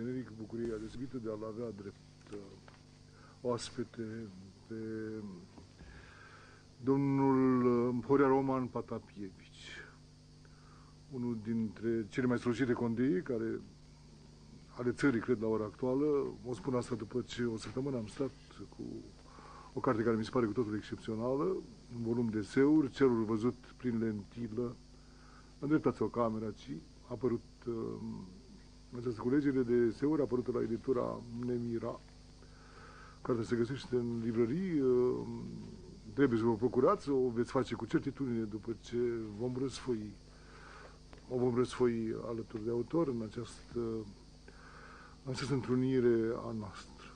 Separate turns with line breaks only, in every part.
generic bucuria deosebită de a-l avea drept uh, oaspete pe domnul uh, Horia Roman Patapievici, unul dintre cele mai strălucite condei care ale țării, cred, la ora actuală. O spun asta după ce o săptămână am stat cu o carte care mi se pare cu totul excepțională, un volum de seuri, cerul văzut prin lentilă, îndreptați o cameră, ci a apărut uh, această culegere de seuri, a apărut la editura Nemira, care se găsește în librării, uh, trebuie să vă procurați, o veți face cu certitudine după ce vom răsfoi o vom răsfoi alături de autor în această, în această întrunire a noastră.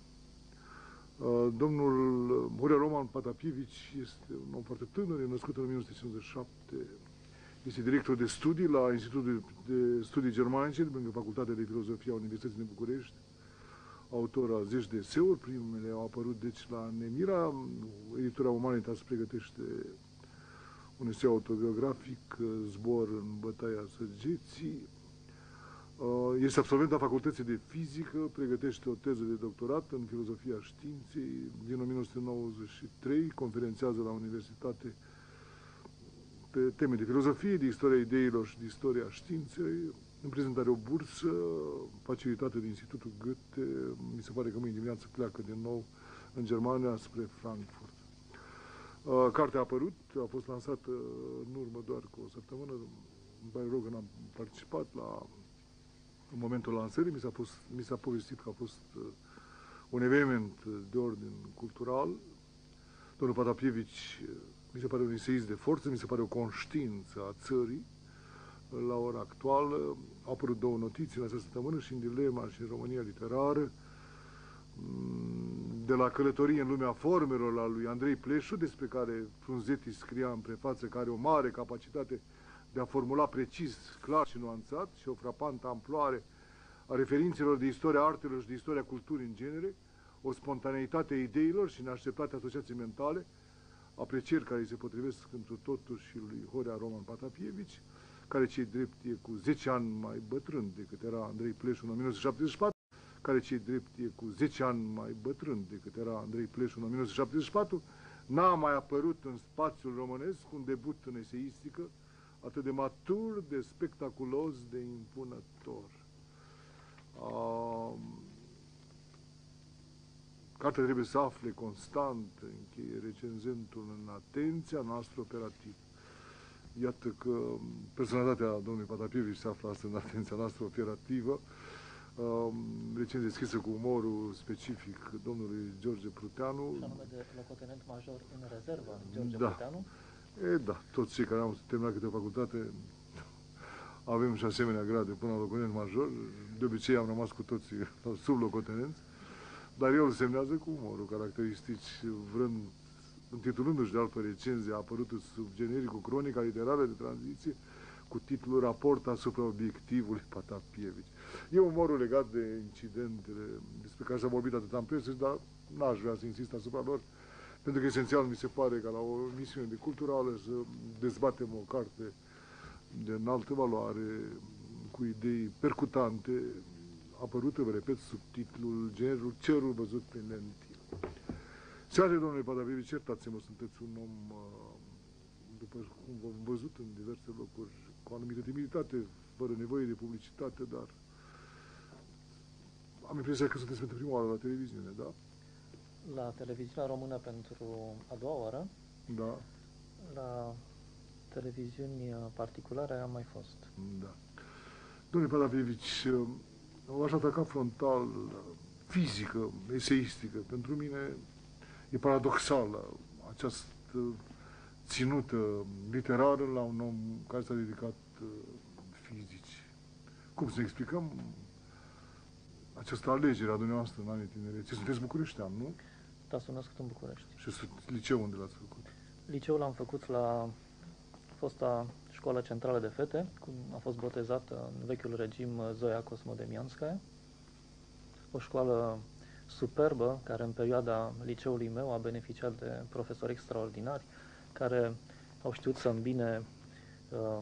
Uh, domnul Horia Roman Patapievici este un om foarte tânăr, e născut în 1957, este director de studii la Institutul de Studii Germanice, lângă Facultatea de Filozofie a Universității din București, autor a zeci de eseuri, primele au apărut deci la Nemira, editura Humanitas pregătește un eseu autobiografic, Zbor în bătaia săgeții, Uh, este absolvent a Facultății de Fizică, pregătește o teză de doctorat în filozofia științei. Din 1993 conferențează la universitate pe teme de filozofie, de istoria ideilor și de istoria științei. În prezentare o bursă facilitată de Institutul Goethe. Mi se pare că mâine dimineață pleacă din nou în Germania spre Frankfurt. Uh, cartea a apărut, a fost lansată în urmă doar cu o săptămână. Îmi pare rău că n-am participat la în momentul lansării mi s-a, fost, mi s-a povestit că a fost uh, un eveniment de ordin cultural. Domnul Patapievici uh, mi se pare un eseist de forță, mi se pare o conștiință a țării la ora actuală. Au apărut două notiții în această săptămână și în Dilema și în România Literară mm, de la călătorie în lumea formelor la lui Andrei Pleșu, despre care Frunzeti scria în prefață că are o mare capacitate de a formula precis, clar și nuanțat și o frapantă amploare a referințelor de istoria artelor și de istoria culturii în genere, o spontaneitate a ideilor și neașteptate asociații mentale, aprecieri care îi se potrivesc întru totul și lui Horea Roman Patapievici, care cei drept e cu 10 ani mai bătrân decât era Andrei Pleșu în 1974, care cei drept e cu 10 ani mai bătrân decât era Andrei Pleșu în 1974, n-a mai apărut în spațiul românesc un debut în eseistică, atât de matur, de spectaculos, de impunător. Uh, cartea trebuie să afle constant, încheie recenzentul, în atenția noastră operativă. Iată că personalitatea domnului Patapievici se află astăzi în atenția noastră operativă. Uh, recenzie scrisă cu umorul specific domnului George Pruteanu.
Și anume de locotenent major în rezervă, George
da.
Pruteanu.
E, da, toți cei care au terminat câte o facultate avem și asemenea grade până la locotenent major. De obicei am rămas cu toții sub locotenenți, dar el semnează cu umorul caracteristici, vrând, intitulându-și de altfel recenzie, a apărut sub genericul Cronica literară de tranziție, cu titlul Raport asupra obiectivului Patapievici. E umorul legat de incidentele despre care s-a vorbit atât în presă, dar n-aș vrea să insist asupra lor, pentru că esențial mi se pare ca la o misiune de culturală să dezbatem o carte de înaltă valoare, cu idei percutante, apărută, vă repet, sub titlul Generul Cerul văzut prin lentil. Seare, domnule Padavivi, certați-mă, sunteți un om, uh, după cum v-am văzut în diverse locuri, cu o anumită timiditate, fără nevoie de publicitate, dar am impresia că sunteți pentru prima oară la televiziune, da?
La televiziunea română pentru a doua oară.
Da.
La televiziuni particulare am mai fost.
Da. Domnule Padavievici, o aș ataca frontal, fizică, eseistică. Pentru mine e paradoxală această ținută literară la un om care s-a dedicat uh, fizici. Cum să explicăm această alegere a dumneavoastră în anii tinerețe? Sunteți bucureștean, nu?
Da, sunt născut în București.
Și liceu unde l-ați făcut?
Liceul l-am făcut la fosta școală centrală de fete, cum a fost botezată în vechiul regim Zoia Cosmodemianskaya. O școală superbă, care în perioada liceului meu a beneficiat de profesori extraordinari, care au știut să îmbine uh,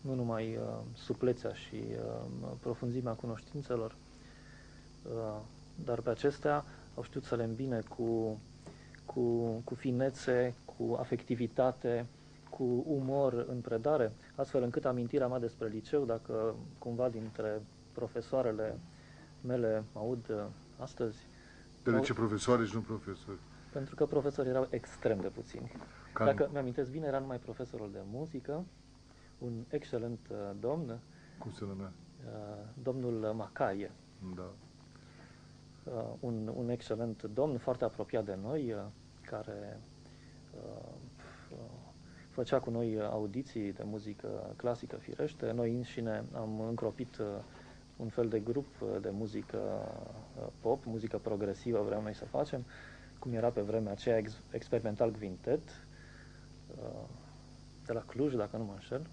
nu numai uh, suplețea și uh, profunzimea cunoștințelor, uh, dar pe acestea au știut să le îmbine cu, cu, cu finețe, cu afectivitate, cu umor în predare, astfel încât amintirea mea despre liceu, dacă cumva dintre profesoarele mele aud uh, astăzi,
De ce profesoare și nu profesori?
pentru că profesorii erau extrem de puțini.
Ca
Dacă mi-amintesc bine, era numai profesorul de muzică, un excelent uh, domn,
Cum se numea?
uh, domnul Macaie,
Da.
uh, un, un excelent domn foarte apropiat de noi, uh, care uh, uh, făcea cu noi audiții de muzică clasică firește. Noi înșine am încropit uh, un fel de grup uh, de muzică uh, pop, muzică progresivă vreau noi să facem, cum era pe vremea aceea ex- experimental Quintet, uh, de la Cluj, dacă nu mă înșel,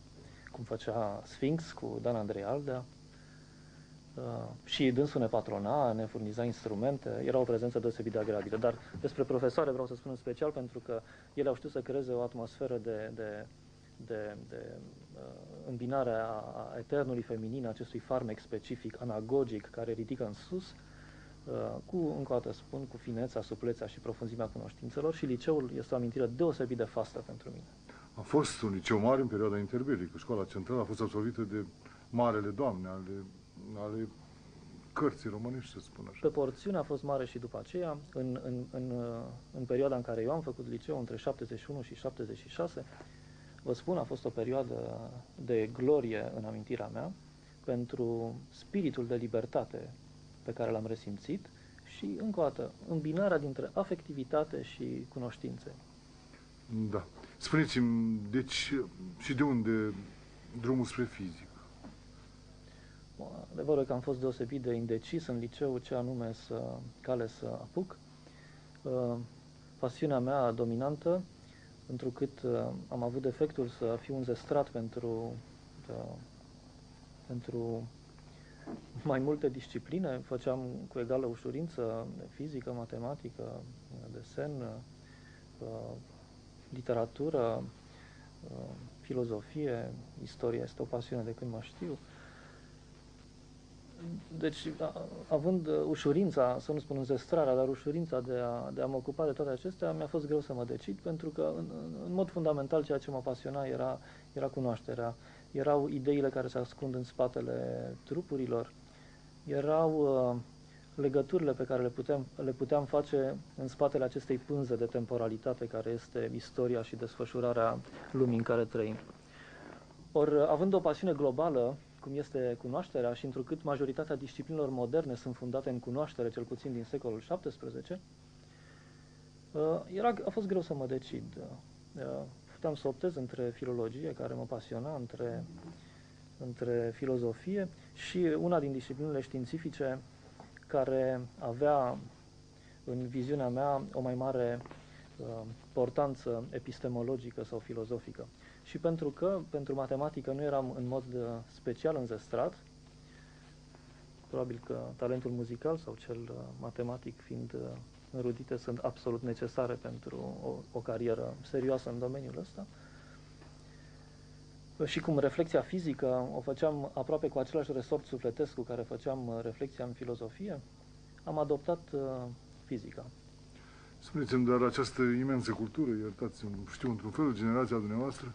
cum făcea Sphinx cu Dan Andrei Aldea. Uh, și dânsul ne patrona, ne furniza instrumente, era o prezență deosebit de agreabilă. Dar despre profesoare vreau să spun în special pentru că ele au știut să creeze o atmosferă de, de, de, de uh, îmbinare a, a eternului feminin, acestui farmec specific, anagogic, care ridică în sus, uh, cu, încă o dată spun, cu finețea, suplețea și profunzimea cunoștințelor și liceul este o amintire deosebit de fastă pentru mine.
A fost un liceu mare în perioada interbelică. Școala centrală a fost absolvită de marele doamne ale, ale cărții românești, să spun așa.
Pe porțiune a fost mare și după aceea, în, în, în, uh, în perioada în care eu am făcut liceu, între 71 și 76, vă spun, a fost o perioadă de glorie în amintirea mea pentru spiritul de libertate pe care l-am resimțit și, încă o dată, îmbinarea dintre afectivitate și cunoștințe.
Da. Spuneți-mi, deci, și de unde drumul spre fizică?
Adevărul e că am fost deosebit de indecis în liceu ce anume să cale să apuc. Uh, Pasiunea mea dominantă, întrucât uh, am avut defectul să fiu înzestrat pentru, uh, pentru mai multe discipline, făceam cu egală ușurință fizică, matematică, desen, uh, literatură, uh, filozofie, istoria este o pasiune de când mă știu. Deci, a- având uh, ușurința, să nu spun înzestrarea, dar ușurința de a, de a mă ocupa de toate acestea, mi-a fost greu să mă decid, pentru că, în, în- în mod fundamental, ceea ce mă pasiona era, era cunoașterea. Erau ideile care se ascund în spatele trupurilor, erau uh, legăturile pe care le puteam, le puteam face în spatele acestei pânze de temporalitate care este istoria și desfășurarea lumii în care trăim. Ori, având o pasiune globală, cum este cunoașterea și întrucât majoritatea disciplinelor moderne sunt fundate în cunoaștere, cel puțin din secolul XVII, uh, era, a fost greu să mă decid. Uh, Puteam să optez între filologie, care mă pasiona, între, între filozofie și una din disciplinele științifice care avea în viziunea mea o mai mare uh, portanță epistemologică sau filozofică. Și pentru că pentru matematică nu eram în mod uh, special înzestrat, probabil că talentul muzical sau cel uh, matematic fiind uh, înrudite sunt absolut necesare pentru o, o carieră serioasă în domeniul ăsta. Și cum reflexia fizică o făceam aproape cu același resort sufletesc cu care făceam uh, reflexia în filozofie, am adoptat uh, fizica.
Spuneți-mi, dar această imensă cultură, iertați-mi, știu, într-un fel, generația dumneavoastră,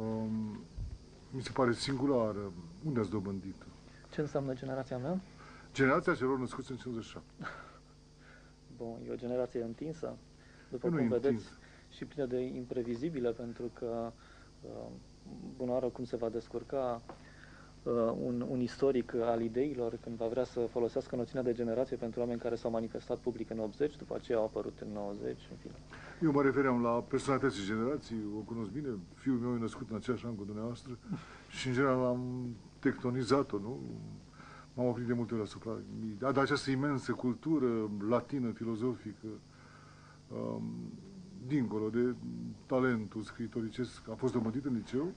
um, mi se pare singulară. Unde ați dobândit-o?
Ce înseamnă generația mea?
Generația celor născuți în 57.
Bun, e o generație întinsă, după
Nu
cum
întins.
vedeți, și plină de imprevizibile, pentru că, uh, bună oară, cum se va descurca uh, un, un istoric al ideilor când va vrea să folosească noțiunea de generație pentru oameni care s-au manifestat public în 80, după aceea au apărut în 90, în fine.
Eu mă refeream la personalități și generații, o cunosc bine, fiul meu e născut în aceeași an cu dumneavoastră și în general am tectonizat-o, nu? M-am oprit de multe ori asupra ei. Dar de această imensă cultură latină, filozofică, um, dincolo de talentul scriitoricesc, a fost dobândit în liceu?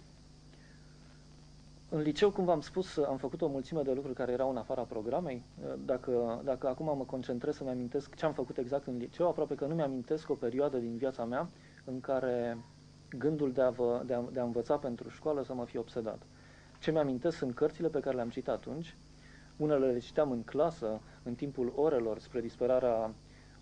În liceu, cum v-am spus, am făcut o mulțime de lucruri care erau în afara programei. Dacă, dacă acum mă concentrez să-mi amintesc ce am făcut exact în liceu, aproape că nu mi-amintesc o perioadă din viața mea în care gândul de a, vă, de, a, de a învăța pentru școală să mă fie obsedat. Ce mi-amintesc sunt cărțile pe care le-am citit atunci, Unele le citeam în clasă, în timpul orelor, spre disperarea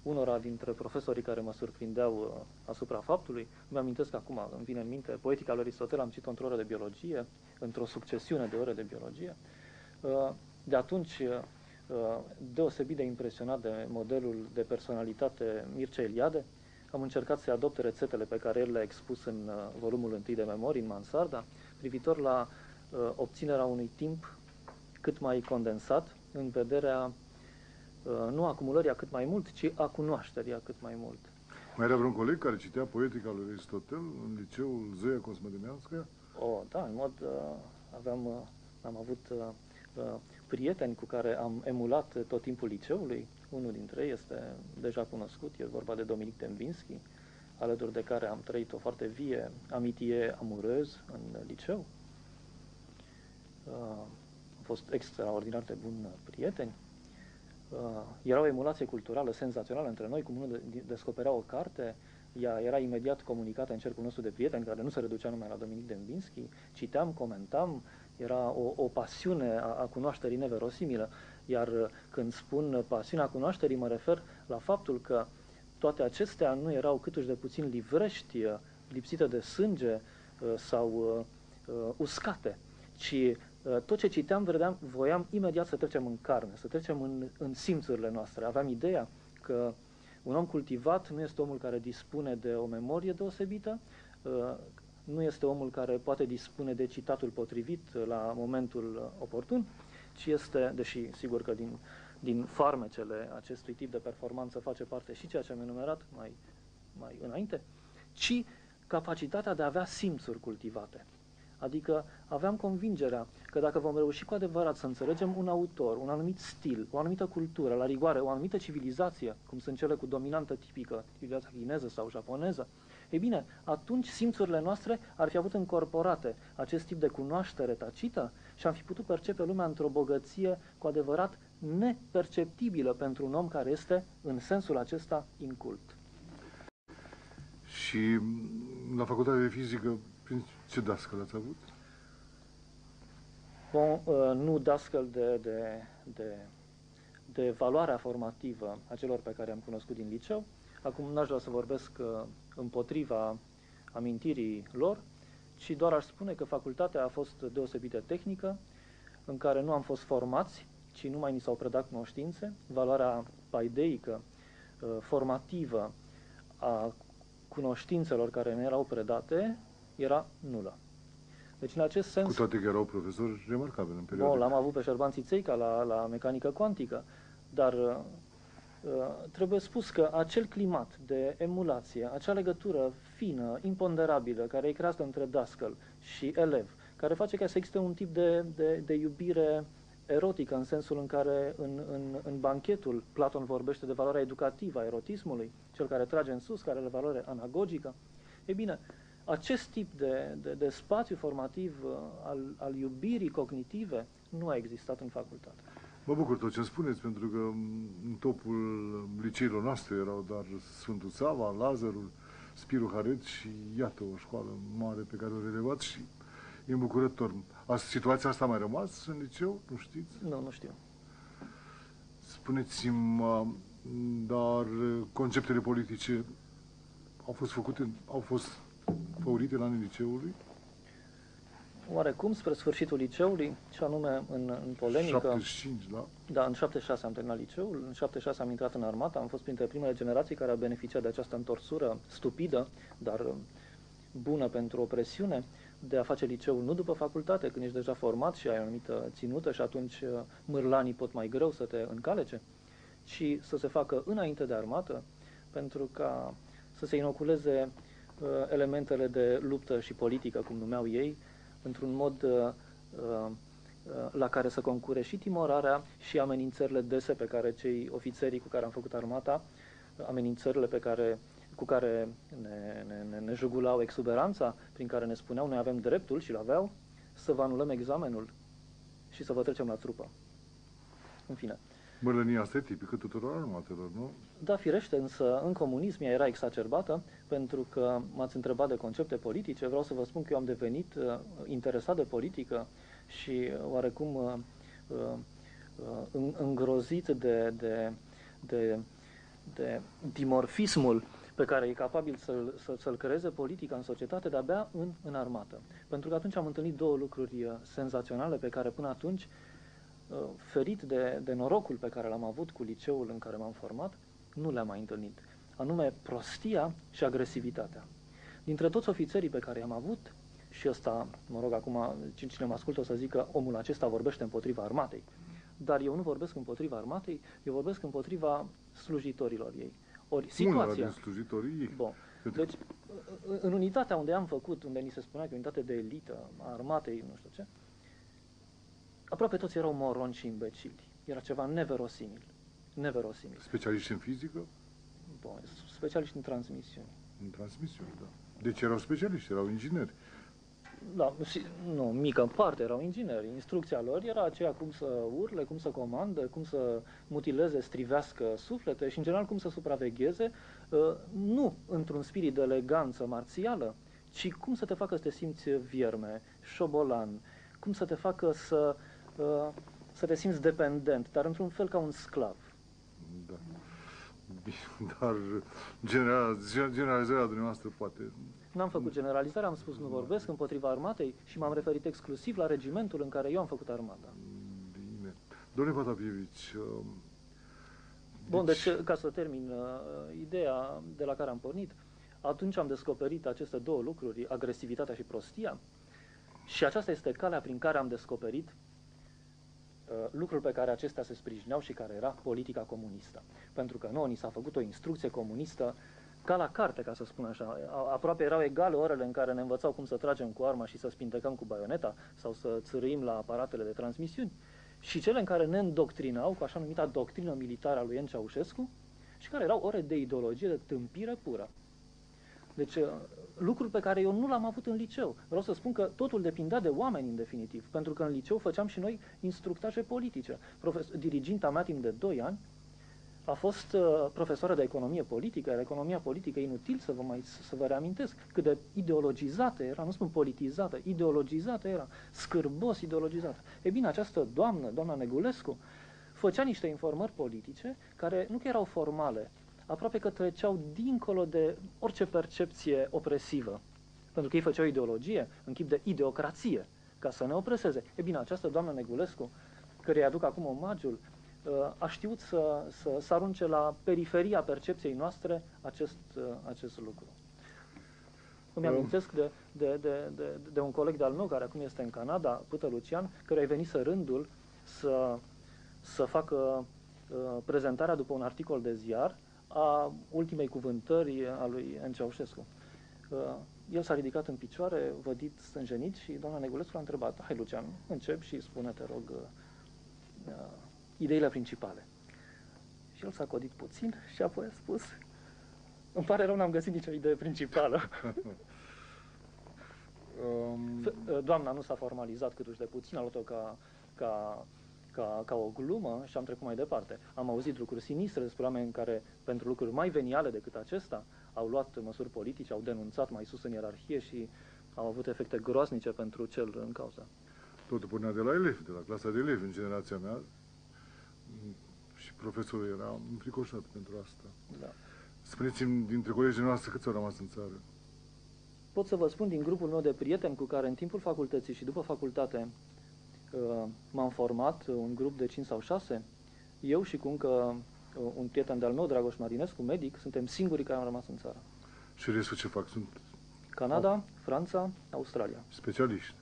unora dintre profesorii care mă surprindeau uh, asupra faptului. Îmi amintesc acum, îmi vine în minte, poetica lui Aristotel, am citit într-o oră de biologie, într-o succesiune de ore de biologie. Uh, de atunci, uh, deosebit de impresionat de modelul de personalitate Mircea Eliade, am încercat să adopte rețetele pe care el le-a expus în volumul întâi de memorii, în Mansarda, privitor la obținerea unui timp cât mai condensat, în vederea Uh, nu acumulării a cât mai mult, ci a cunoașterii a cât mai mult.
Mai era vreun coleg care citea poetica lui Aristotel în liceul Zoia Cosmodemianskaya?
Oh, da, în mod, uh, aveam, uh, am avut uh, uh, prieteni cu care am emulat tot timpul liceului. Unul dintre ei este deja cunoscut, e vorba de Dominic Dembinski, alături de care am trăit o foarte vie amitie amurez în liceu. Uh, am fost extraordinar de buni prieteni uh, era o emulație culturală senzațională între noi, cum unul descoperea o carte, ea era imediat comunicată în cercul nostru de prieteni, care nu se reducea numai la Dominic Dembinski, citeam, comentam, era o, o pasiune a, a cunoașterii neverosimilă, iar uh, când spun pasiunea cunoașterii, mă refer la faptul că toate acestea nu erau câtuși de puțin livrești, uh, lipsite de sânge uh, sau uscate, ci Uh, tot ce citeam, vedeam, voiam imediat să trecem în carne, să trecem în, în simțurile noastre. Aveam ideea că un om cultivat nu este omul care dispune de o memorie deosebită, uh, nu este omul care poate dispune de citatul potrivit la momentul oportun, ci este, deși sigur că din, din farmecele acestui tip de performanță face parte și ceea ce am enumerat mai, mai înainte, ci capacitatea de a avea simțuri cultivate. Adică aveam convingerea că dacă vom reuși cu adevărat să înțelegem un autor, un anumit stil, o anumită cultură, la rigoare, o anumită civilizație, cum sunt cele cu dominantă tipică, civilizația chineză sau japoneză, e bine, atunci simțurile noastre ar fi avut încorporate acest tip de cunoaștere tacită și am fi putut percepe lumea într-o bogăție cu adevărat neperceptibilă pentru un om care este, în sensul acesta, incult.
Și la facultatea de fizică prin ce dascăl ați avut?
Bon, uh, nu dascăl de, de, de, de valoarea formativă a celor pe care am cunoscut din liceu. Acum n-aș vrea să vorbesc uh, împotriva amintirii lor, ci doar aș spune că facultatea a fost deosebit de tehnică, în care nu am fost formați, ci numai ni s-au predat cunoștințe. Valoarea paideică, uh, formativă a cunoștințelor care ne erau predate era nulă. Deci, în acest sens...
Cu toate că erau profesori remarcabili în perioada.
Nu, l-am avut pe Șerban Țițeica la, la mecanică cuantică, dar uh, uh, trebuie spus că acel climat de emulație, acea legătură fină, imponderabilă, care e creată între dascăl și elev, care face ca să existe un tip de, de, de iubire erotică, în sensul în care în, în, în banchetul Platon vorbește de valoarea educativă a erotismului, cel care trage în sus, care are valoare anagogică. E bine, acest tip de, de, de spațiu formativ uh, al, al iubirii cognitive nu a existat în facultate.
Mă bucur tot ce spuneți, pentru că în topul liceilor noastre erau doar Sfântul Sava, Lazarul, Spiru Haret și iată o școală mare pe care o relevat și e îmbucurător. A, situația asta a mai rămas în liceu? Nu știți?
Nu, nu știu.
Spuneți-mi, dar conceptele politice au fost făcute, au fost făurite la anul liceului?
Oarecum spre sfârșitul liceului, și anume în, în polemică.
75, da?
Da, în 76 am terminat liceul, în 76 am intrat în armată, am fost printre primele generații care au beneficiat de această întorsură stupidă, dar bună pentru o presiune, de a face liceul nu după facultate, când ești deja format și ai o anumită ținută și atunci uh, mârlanii pot mai greu să te încalece, ci să se facă înainte de armată, pentru ca să se inoculeze Uh, elementele de luptă și politică, cum numeau ei, într-un mod uh, uh, la care să concure și timorarea și amenințările dese pe care cei ofițerii cu care am făcut armata, amenințările pe care, cu care ne, ne, ne jugulau exuberanța, prin care ne spuneau noi avem dreptul și-l aveau, să vă anulăm examenul și să vă trecem la trupă. În fine.
Mărlănia asta e tipică tuturor armatelor, nu?
Da, firește, însă în comunism ea era exacerbată pentru că m-ați întrebat de concepte politice. Vreau să vă spun că eu am devenit uh, interesat de politică și uh, oarecum uh, uh, uh, în- îngrozit de, de, de, de dimorfismul pe care e capabil să-l, să, să-l creeze politica în societate, de-abia în, în armată. Pentru că atunci am întâlnit două lucruri uh, senzaționale pe care până atunci, uh, ferit de, de norocul pe care l-am avut cu liceul în care m-am format, nu le-am mai întâlnit. Anume prostia și agresivitatea. Dintre toți ofițerii pe care i-am avut, și ăsta, mă rog, acum cine mă ascultă o să zică omul acesta vorbește împotriva armatei. Dar eu nu vorbesc împotriva armatei, eu vorbesc împotriva slujitorilor ei. Ori
Unul
situația...
din slujitorii ei.
Bun.
Pentru
Deci, în- în unitatea unde am făcut, unde ni se spunea că e unitate de elită a armatei, nu știu ce, aproape toți erau moroni și imbecili. Era ceva neverosimil. Neverosimil.
Specialiști în fizică,
Bun. Specialiști în transmisiuni.
în transmisiune, da. Deci erau specialiști, erau ingineri.
Da, și, nu, mică parte erau ingineri. Instrucția lor era aceea cum să urle, cum să comandă, cum să mutileze, strivească suflete și, în general, cum să supravegheze, uh, nu într-un spirit de eleganță marțială, ci cum să te facă să te simți vierme, șobolan, cum să te facă să, uh, să te simți dependent, dar într-un fel ca un sclav.
Da. Bine, Dar general, generalizarea dumneavoastră poate...
N-am făcut generalizare, am spus nu vorbesc împotriva armatei și m-am referit exclusiv la regimentul în care eu am făcut armata.
Bine. Domnule Patapievici, um,
Bun, deci ca să termin uh, ideea de la care am pornit, atunci am descoperit aceste două lucruri, agresivitatea și prostia, și aceasta este calea prin care am descoperit uh, lucrul pe care acestea se sprijineau și care era politica comunistă. Pentru că nouă ni s-a făcut o instrucție comunistă ca la carte, ca să spun așa. A- Aproape erau egale orele în care ne învățau cum să tragem cu arma și să spintecăm cu baioneta sau să țârâim la aparatele de transmisiuni și cele în care ne îndoctrinau cu așa numita doctrină militară a lui Ien Ceaușescu și care erau ore de ideologie de tâmpire pură. Deci uh, lucruri pe care eu nu l-am avut în liceu. Vreau să spun că totul depindea de oameni în definitiv, pentru că în liceu făceam și noi instructaje politice. Profes- diriginta mea timp de 2 ani a fost uh, profesoară de economie politică, iar economia politică e inutil să vă mai să vă reamintesc cât de ideologizată era, nu spun politizată, ideologizată era, scârbos ideologizată. E bine, această doamnă, doamna Negulescu, făcea niște informări politice care nu că erau formale, aproape că treceau dincolo de orice percepție opresivă. Pentru că ei făceau ideologie în chip de ideocrație, ca să ne opreseze. E bine, această doamnă Negulescu, care îi aduc acum omagiul, uh, a știut să, să, să arunce la periferia percepției noastre acest, uh, acest lucru. Îmi
Um.
amintesc de, de, de, de, de un coleg de-al meu care acum este în Canada, Pută Lucian, care a venit să rândul să, să facă uh, prezentarea după un articol de ziar a ultimei cuvântări a lui N. Ceaușescu. Uh, el s-a ridicat în picioare, vădit stânjenit și doamna Negulescu l-a întrebat, hai Lucian, încep și spune, te rog, uh, uh, ideile principale. Și el s-a codit puțin și apoi a spus, îmi pare rău, n-am găsit nicio idee principală.
um,
F- uh, Doamna nu s-a formalizat câtuși de puțin, a luat-o ca, ca, ca, ca o glumă și am trecut mai departe. Am auzit lucruri sinistre despre oameni care, pentru lucruri mai veniale decât acesta, au luat măsuri politice, au denunțat mai sus în ierarhie și au avut efecte groaznice pentru cel în cauză.
totul pornea de la elevi, de la clasa de elevi în generația mea. Mm, Și profesorul era înfricoșat pentru asta.
Da.
Spuneți-mi, dintre colegii noastre, câți au rămas în țară?
Pot să vă spun din grupul meu de prieteni cu care în timpul facultății și după facultate uh, m-am format, uh, un grup de 5 sau 6, eu și cu încă uh, un prieten de-al meu, Dragoș Marinescu, medic, suntem singurii care am rămas în țară.
Și restul ce fac? Sunt
Canada, Franța, Australia.
specialiști.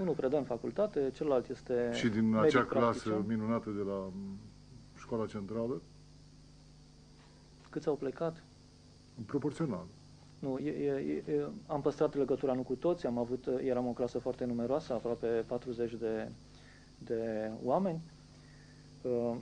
Unul predă în facultate, celălalt este
și din
medic
acea clasă
practician.
minunată de la mm, școala centrală,
Câți au plecat?
proporțional.
Nu, e, e, e, am păstrat legătura nu cu toți, am avut, eram o clasă foarte numeroasă, aproape 40 de, de oameni. Uh,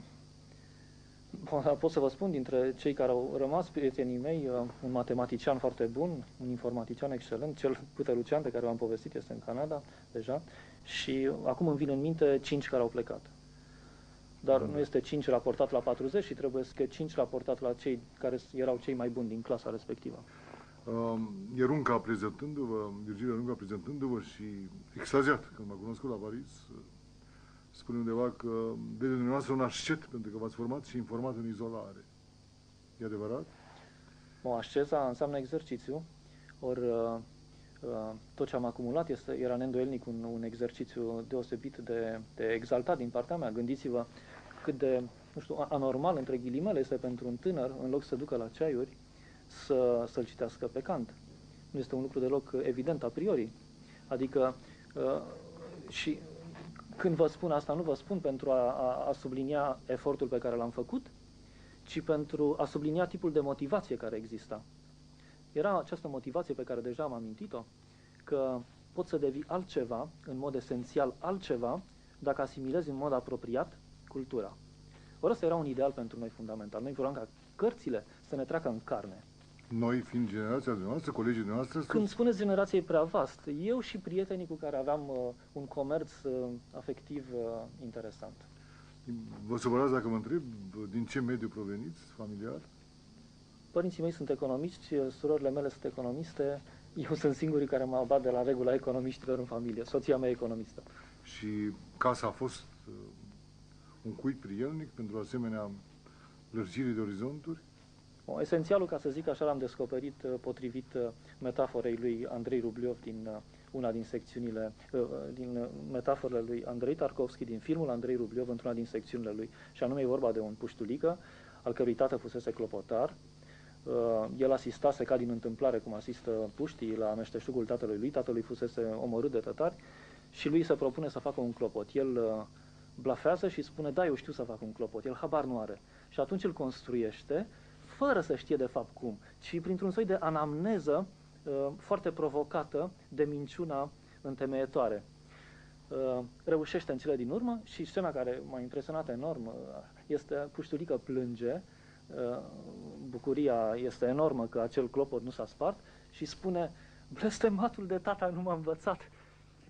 pot să vă spun, dintre cei care au rămas prietenii mei, uh, un matematician foarte bun, un informatician excelent, cel Pute Lucian, de care v-am povestit, este în Canada deja, și acum îmi vin în minte 5 care au plecat. Dar nu este 5 raportat la 40 și trebuie să 5 raportat la cei care erau cei mai buni din clasa respectivă.
Uh, Ierunca prezentându-vă, Virgil Ierunca prezentându-vă și extaziat când m-a cunoscut la Paris, uh, spune undeva că vede dumneavoastră un ascet pentru că v-ați format și informat în izolare. E adevărat?
O asceza înseamnă exercițiu, ori uh, uh, tot ce am acumulat este, era neîndoielnic un, un exercițiu deosebit de, de exaltat din partea mea. Gândiți-vă cât de, nu știu, anormal, între ghilimele, este pentru un tânăr, în loc să ducă la ceaiuri, să, să-l citească pe cant. Nu este un lucru deloc evident a priori. Adică, uh, și când vă spun asta, nu vă spun pentru a, a, a sublinia efortul pe care l-am făcut, ci pentru a sublinia tipul de motivație care exista. Era această motivație pe care deja am amintit-o, că poți să devii altceva, în mod esențial altceva, dacă asimilezi în mod apropiat cultura. Ori ăsta era un ideal pentru noi fundamental. Noi vroiam ca cărțile să ne treacă în carne.
Noi, fiind generația noastră, colegii noastre...
Când spuneți generație prea vast, eu și prietenii cu care aveam uh, un comerț uh, afectiv uh, interesant.
Vă supărați dacă mă întreb din ce mediu proveniți, familiar?
Părinții mei sunt economiști, surorile mele sunt economiste, eu sunt singurii care mă abat de la regula economiștilor în familie. Soția mea e economistă.
Și casa a fost uh, un cui prielnic pentru asemenea lărgire de orizonturi?
O, esențialul, ca să zic așa, l-am descoperit uh, potrivit uh, metaforei lui Andrei Rubliov din uh, una din secțiunile, din metaforele lui Andrei Tarkovski, din filmul Andrei Rubliov, într-una din secțiunile lui. Și anume e vorba de un puștulică, al cărui tată fusese clopotar. El asistase ca din întâmplare, cum asistă puștii, la meșteșugul tatălui lui. Tatălui fusese omorât de tătari și lui se propune să facă un clopot. El blafează și spune, da, eu știu să fac un clopot. El habar nu are. Și atunci îl construiește fără să știe de fapt cum, ci printr-un soi de anamneză uh, foarte provocată de minciuna întemeietoare. Uh, reușește în cele din urmă și scena care m-a impresionat enorm uh, este puștulică plânge, uh, bucuria este enormă că acel clopot nu s-a spart și spune blestematul de tata nu m-a învățat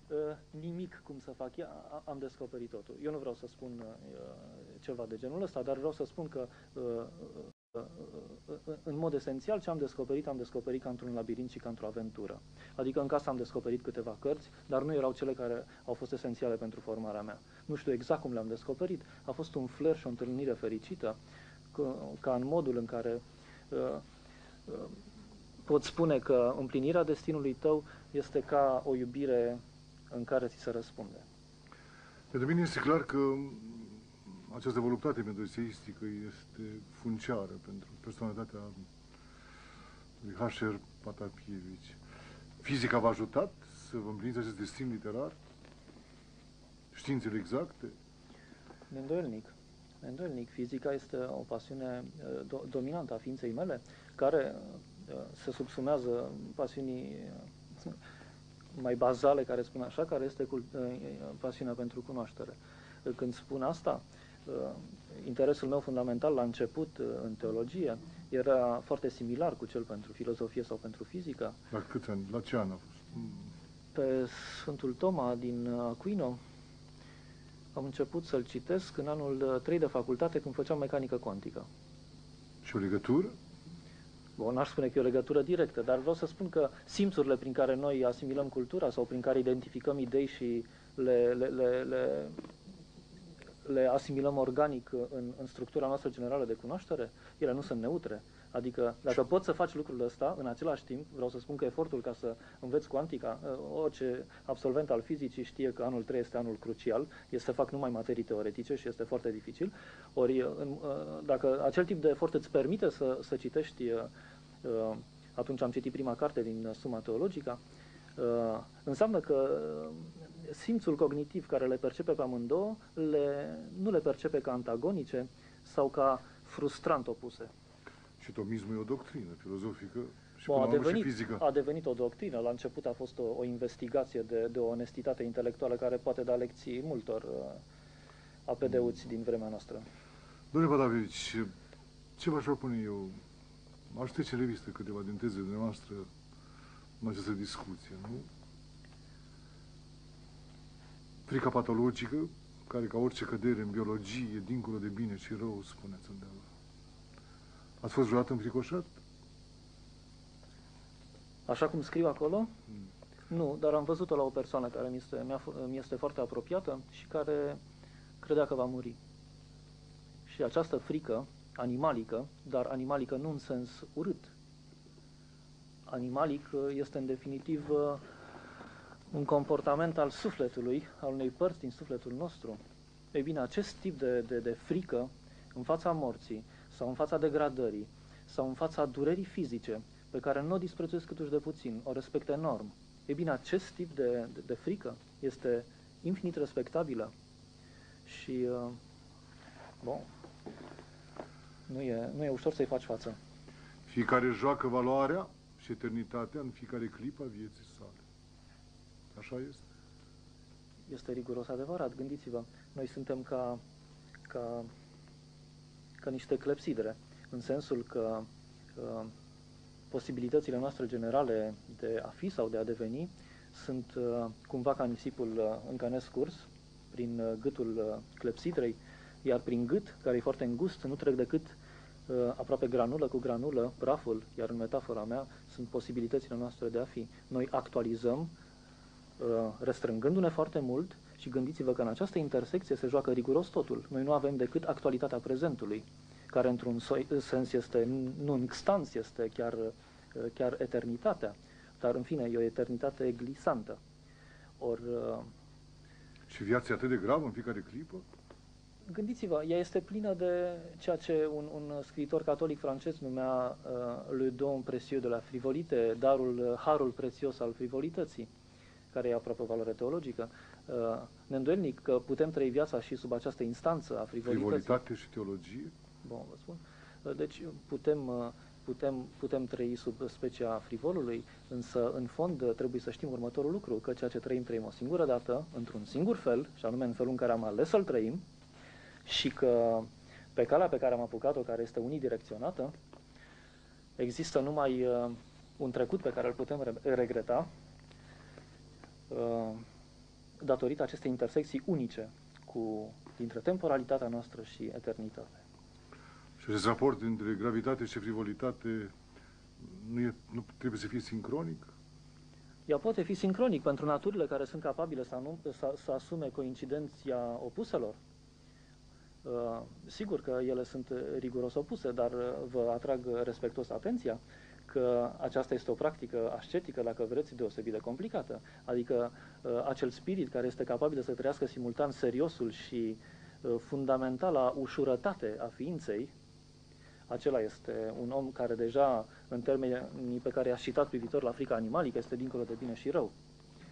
uh, nimic cum să fac. Eu am descoperit totul. Eu nu vreau să spun uh, ceva de genul ăsta, dar vreau să spun că uh, în mod esențial ce am descoperit, am descoperit ca într-un labirint și ca într-o aventură. Adică în casă am descoperit câteva cărți, dar nu erau cele care au fost esențiale pentru formarea mea. Nu știu exact cum le-am descoperit. A fost un flair și o întâlnire fericită, ca în modul în care uh, uh, pot spune că împlinirea destinului tău este ca o iubire în care ți se răspunde.
Pentru mine este clar că această voluptate medoseistică este funciară pentru personalitatea lui Hasher Patapievici. Fizica v-a ajutat să vă împliniți acest destin literar? Științele exacte?
Neîndoielnic. Neîndoielnic. Fizica este o pasiune uh, do dominantă a ființei mele, care uh, se subsumează pasiunii uh, mai bazale, care spun așa, care este pasiunea pentru cunoaștere. Când spun asta, Uh, interesul meu fundamental la început uh, în teologie era foarte similar cu cel pentru filozofie sau pentru fizică.
La câți ani? La ce an a fost?
Pe Sfântul Toma din Aquino am început să-l citesc în anul 3 de facultate când făceam mecanică cuantică.
Și o legătură?
Bun, n-aș spune că e o legătură directă, dar vreau să spun că simțurile prin care noi asimilăm cultura sau prin care identificăm idei și le, le, le, le le asimilăm organic în, în structura noastră generală de cunoaștere, ele nu sunt neutre. Adică, dacă poți să faci lucrul ăsta, în același timp, vreau să spun că efortul ca să înveți cuantica, ă, orice absolvent al fizicii știe că anul 3 este anul crucial, este să fac numai materii teoretice și este foarte dificil. Ori, în, ă, dacă acel tip de efort îți permite să, să citești, ă, atunci am citit prima carte din Suma Teologica, înseamnă că simțul cognitiv care le percepe pe amândouă le, nu le percepe ca antagonice sau ca frustrant opuse.
Și tomismul e o doctrină filozofică și
Bun, a, devenit, și fizică. a devenit o doctrină. La început a fost o, o investigație de, de o onestitate intelectuală care poate da lecții multor uh, apedeuți din vremea noastră.
Domnule Padavici, ce v-aș propune eu? Aș trece în revistă câteva din tezele noastre în această discuție, nu? Frica patologică, care ca orice cădere în biologie e dincolo de bine și rău, spuneți undeva. Ați fost vreodată înfricoșat?
Așa cum scriu acolo? Mm. Nu, dar am văzut-o la o persoană care mi este, mi este foarte apropiată și care credea că va muri. Și această frică animalică, dar animalică nu în sens urât. Animalic uh, este în definitiv uh, un comportament al sufletului, al unei părți din sufletul nostru. Ei bine, acest tip de, de, de frică în fața morții sau în fața degradării sau în fața durerii fizice, pe care nu o disprețuiesc câtuși de puțin, o respect enorm. Ei bine, acest tip de, de, de frică este infinit respectabilă și, uh, bun, nu e, nu e ușor să-i faci față.
Fiecare joacă valoarea și eternitatea în fiecare clipă a vieții sale. Așa este?
Este riguros adevărat. Gândiți-vă, noi suntem ca, ca, ca niște clepsidre, în sensul că uh, posibilitățile noastre generale de a fi sau de a deveni sunt uh, cumva ca nisipul uh, încă nescurs prin uh, gâtul uh, clepsidrei, iar prin gât, care e foarte îngust, nu trec decât uh, aproape granulă cu granulă, praful, iar în metafora mea sunt posibilitățile noastre de a fi. Noi actualizăm, uh, restrângându-ne foarte mult și gândiți-vă că în această intersecție se joacă riguros totul. Noi nu avem decât actualitatea prezentului, care într-un sens este nu în xtans, este chiar, uh, chiar eternitatea, dar în fine e o eternitate glisantă. Or, uh,
Și viața e atât de gravă în fiecare clipă?
Gândiți-vă, ea este plină de ceea ce un, un scriitor catolic francez numea uh, le don précieux de la frivolite, darul, uh, harul prețios al frivolității, care e aproape o valoare teologică. Uh, neîndoielnic că putem trăi viața și sub această instanță a frivolității.
Frivolitate și teologie?
Bun, vă spun. Uh, Deci putem, uh, putem, putem trăi sub specia frivolului, însă în fond uh, trebuie să știm următorul lucru, că ceea ce trăim, trăim o singură dată, într-un singur fel, și anume în felul în care am ales să-l trăim, și că pe calea pe care am apucat-o, care este unidirecționată, există numai uh, un trecut pe care îl putem re- regreta uh, datorită acestei intersecții unice cu, dintre temporalitatea noastră și eternitate.
Și acest raport între gravitate și frivolitate nu, e, nu trebuie să fie sincronic?
Ea poate fi sincronic pentru naturile care sunt capabile să, anu- să, să asume coincidenția opuselor. Uh, sigur că ele sunt riguros opuse, dar uh, vă atrag respectuos atenția că aceasta este o practică ascetică, dacă vreți, deosebit de complicată. Adică uh, acel spirit care este capabil să trăiască simultan seriosul și uh, fundamentala ușurătate a ființei, acela este un om care deja, în termenii pe care i-a citat privitor la frica animalică, este dincolo de bine și rău.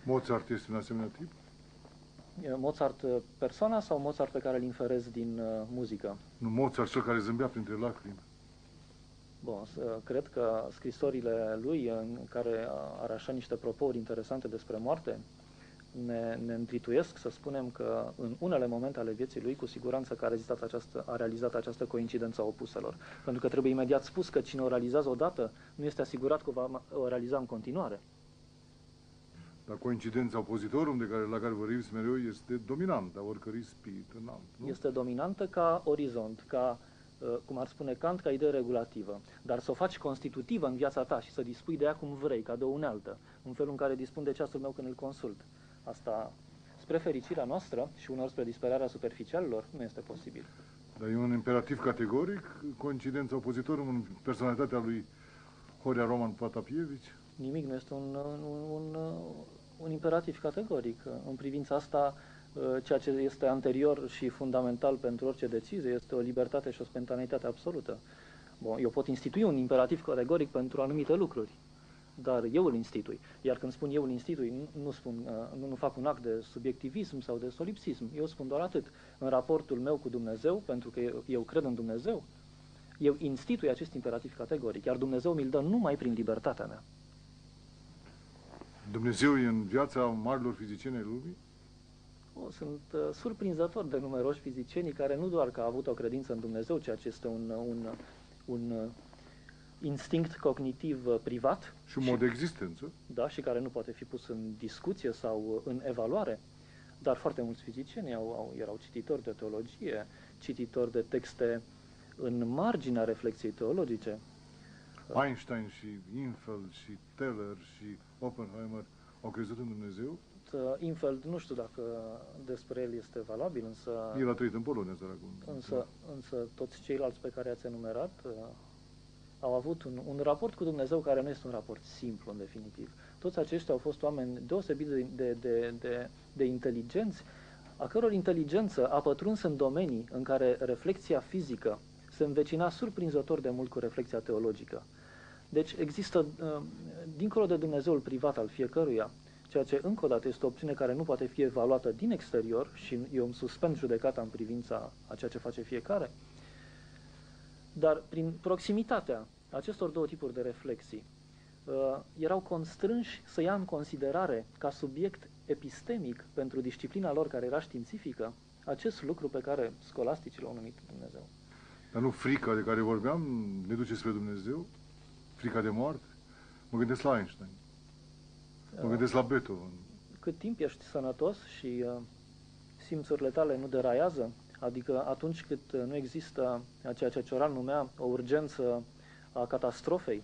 Mozart este un asemenea tip?
E Mozart uh, persoana sau Mozart pe care îl inferez din uh, muzică?
Nu Mozart, cel care zâmbea printre lacrimi.
Bun, s- cred că scrisorile lui, în care are așa niște propouri interesante despre moarte, ne, ne întrituiesc să spunem că în unele momente ale vieții lui, cu siguranță că a, rezistat această, a realizat această coincidență a opuselor. Pentru că trebuie imediat spus că cine o realizează odată nu este asigurat că o va o realiza în continuare.
Dar coincidența opozitorului de care, la care vorbiți mereu este dominantă a oricărui spirit înalt. Nu?
Este dominantă ca orizont, ca, uh, cum ar spune Kant, ca idee regulativă. Dar să o faci constitutivă în viața ta și să dispui de ea cum vrei, ca de o unealtă, în felul în care dispun de ceasul meu când îl consult. Asta, spre fericirea noastră și unor spre disperarea superficialilor, nu este posibil.
Dar e un imperativ categoric, coincidența opozitorului în personalitatea lui Horia Roman Patapievici.
Nimic nu este un, un, un, un imperativ categoric. În privința asta, ceea ce este anterior și fundamental pentru orice decizie este o libertate și o spontaneitate absolută. Bun, eu pot institui un imperativ categoric pentru anumite lucruri, dar eu îl institui. Iar când spun eu îl institui, nu, nu, spun, nu, nu fac un act de subiectivism sau de solipsism. Eu spun doar atât. În raportul meu cu Dumnezeu, pentru că eu, eu cred în Dumnezeu, eu institui acest imperativ categoric, iar Dumnezeu mi-l dă numai prin libertatea mea.
Dumnezeu e în viața marilor fizicieni ai lumii?
O, sunt uh, surprinzător de numeroși fizicieni care nu doar că au avut o credință în Dumnezeu, ceea ce este un, un, un uh, instinct cognitiv uh, privat,
Și un mod de existență.
da, și care nu poate fi pus în discuție sau uh, în evaluare, dar foarte mulți fizicieni au, au, erau cititori de teologie, cititori de texte în marginea reflexiei teologice.
Einstein și Infeld și Teller și Oppenheimer au crezut în Dumnezeu?
Însă Infeld, nu știu dacă despre el este valabil, însă,
El a trăit în Polonia, săracul.
însă, însă toți ceilalți pe care i-ați enumerat uh, au avut un, un raport cu Dumnezeu care nu este un raport simplu, în definitiv. Toți aceștia au fost oameni deosebit de, de, de, de, de inteligenți, a căror inteligență a pătruns în domenii în care reflexia fizică se învecina surprinzător de mult cu reflexia teologică. Deci există, uh, dincolo de Dumnezeul privat al fiecăruia, ceea ce încă o dată este o opțiune care nu poate fi evaluată din exterior și eu îmi suspend judecata în privința a ceea ce face fiecare, dar prin proximitatea acestor două tipuri de reflexii, uh, erau constrânși să ia în considerare ca subiect epistemic pentru disciplina lor care era științifică, acest lucru pe care scolasticii l-au numit Dumnezeu.
Dar nu frica de care vorbeam ne duce spre Dumnezeu? Frica de moarte? Mă gândesc la Einstein. Mă gândesc la Beethoven.
Cât timp ești sănătos și uh, simțurile tale nu deraiază, adică atunci cât uh, nu există ceea ce Cioran numea o urgență a catastrofei,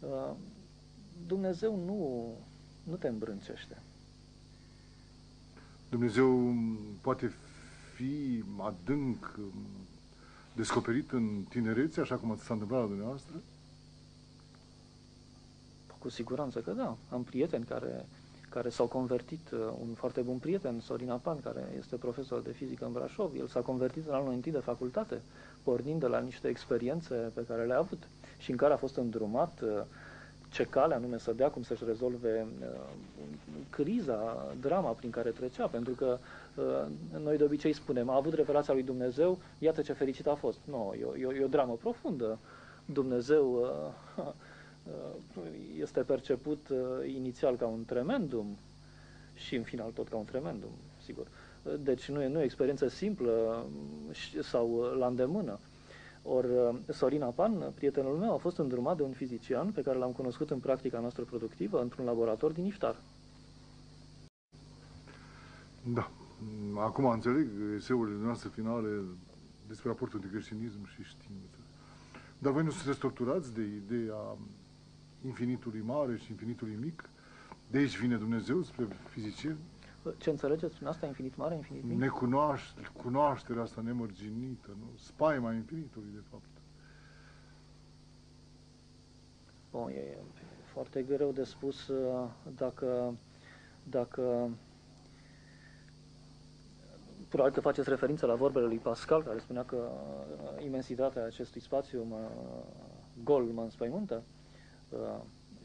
uh, Dumnezeu nu, nu te îmbrâncește.
Dumnezeu poate fi adânc descoperit în tinerețe, așa cum s-a întâmplat la dumneavoastră?
Cu siguranță că da. Am prieteni care, care s-au convertit. uh, Un foarte bun prieten, Sorin Apan, care este profesor de fizică în Brașov, el s-a convertit în anul întâi de facultate, pornind de la niște experiențe pe care le-a avut și în care a fost îndrumat uh, ce cale anume să dea, cum să-și rezolve uh, criza, drama prin care trecea, pentru că uh, noi de obicei spunem, a avut revelația lui Dumnezeu, iată ce fericit a fost. Nu, e, o- e, o- e o dramă profundă. Dumnezeu uh, uh, este perceput uh, inițial ca un tremendum și în final tot ca un tremendum, sigur. Uh, Deci nu e, nu e o experiență simplă uh, și- sau uh, la îndemână. Ori uh, Sorin Apan, prietenul meu, a fost îndrumat de un fizician pe care l-am cunoscut în practica noastră productivă într-un laborator din Iftar.
Da. Acum înțeleg eseurile noastre finale despre raportul de creștinism și știință. Dar voi nu sunteți torturați de ideea infinitului mare și infinitului mic? De aici vine Dumnezeu spre fizicieni?
Ce înțelegeți prin asta? Infinit mare, infinit mic?
Necunoaște, cunoașterea asta nemărginită, nu? Spaima infinitului, de fapt.
Bun, e foarte greu de spus uh, dacă, dacă probabil că faceți referință la vorbele lui Pascal, care spunea că uh, imensitatea acestui spațiu mă, gol mă înspăimântă. Uh,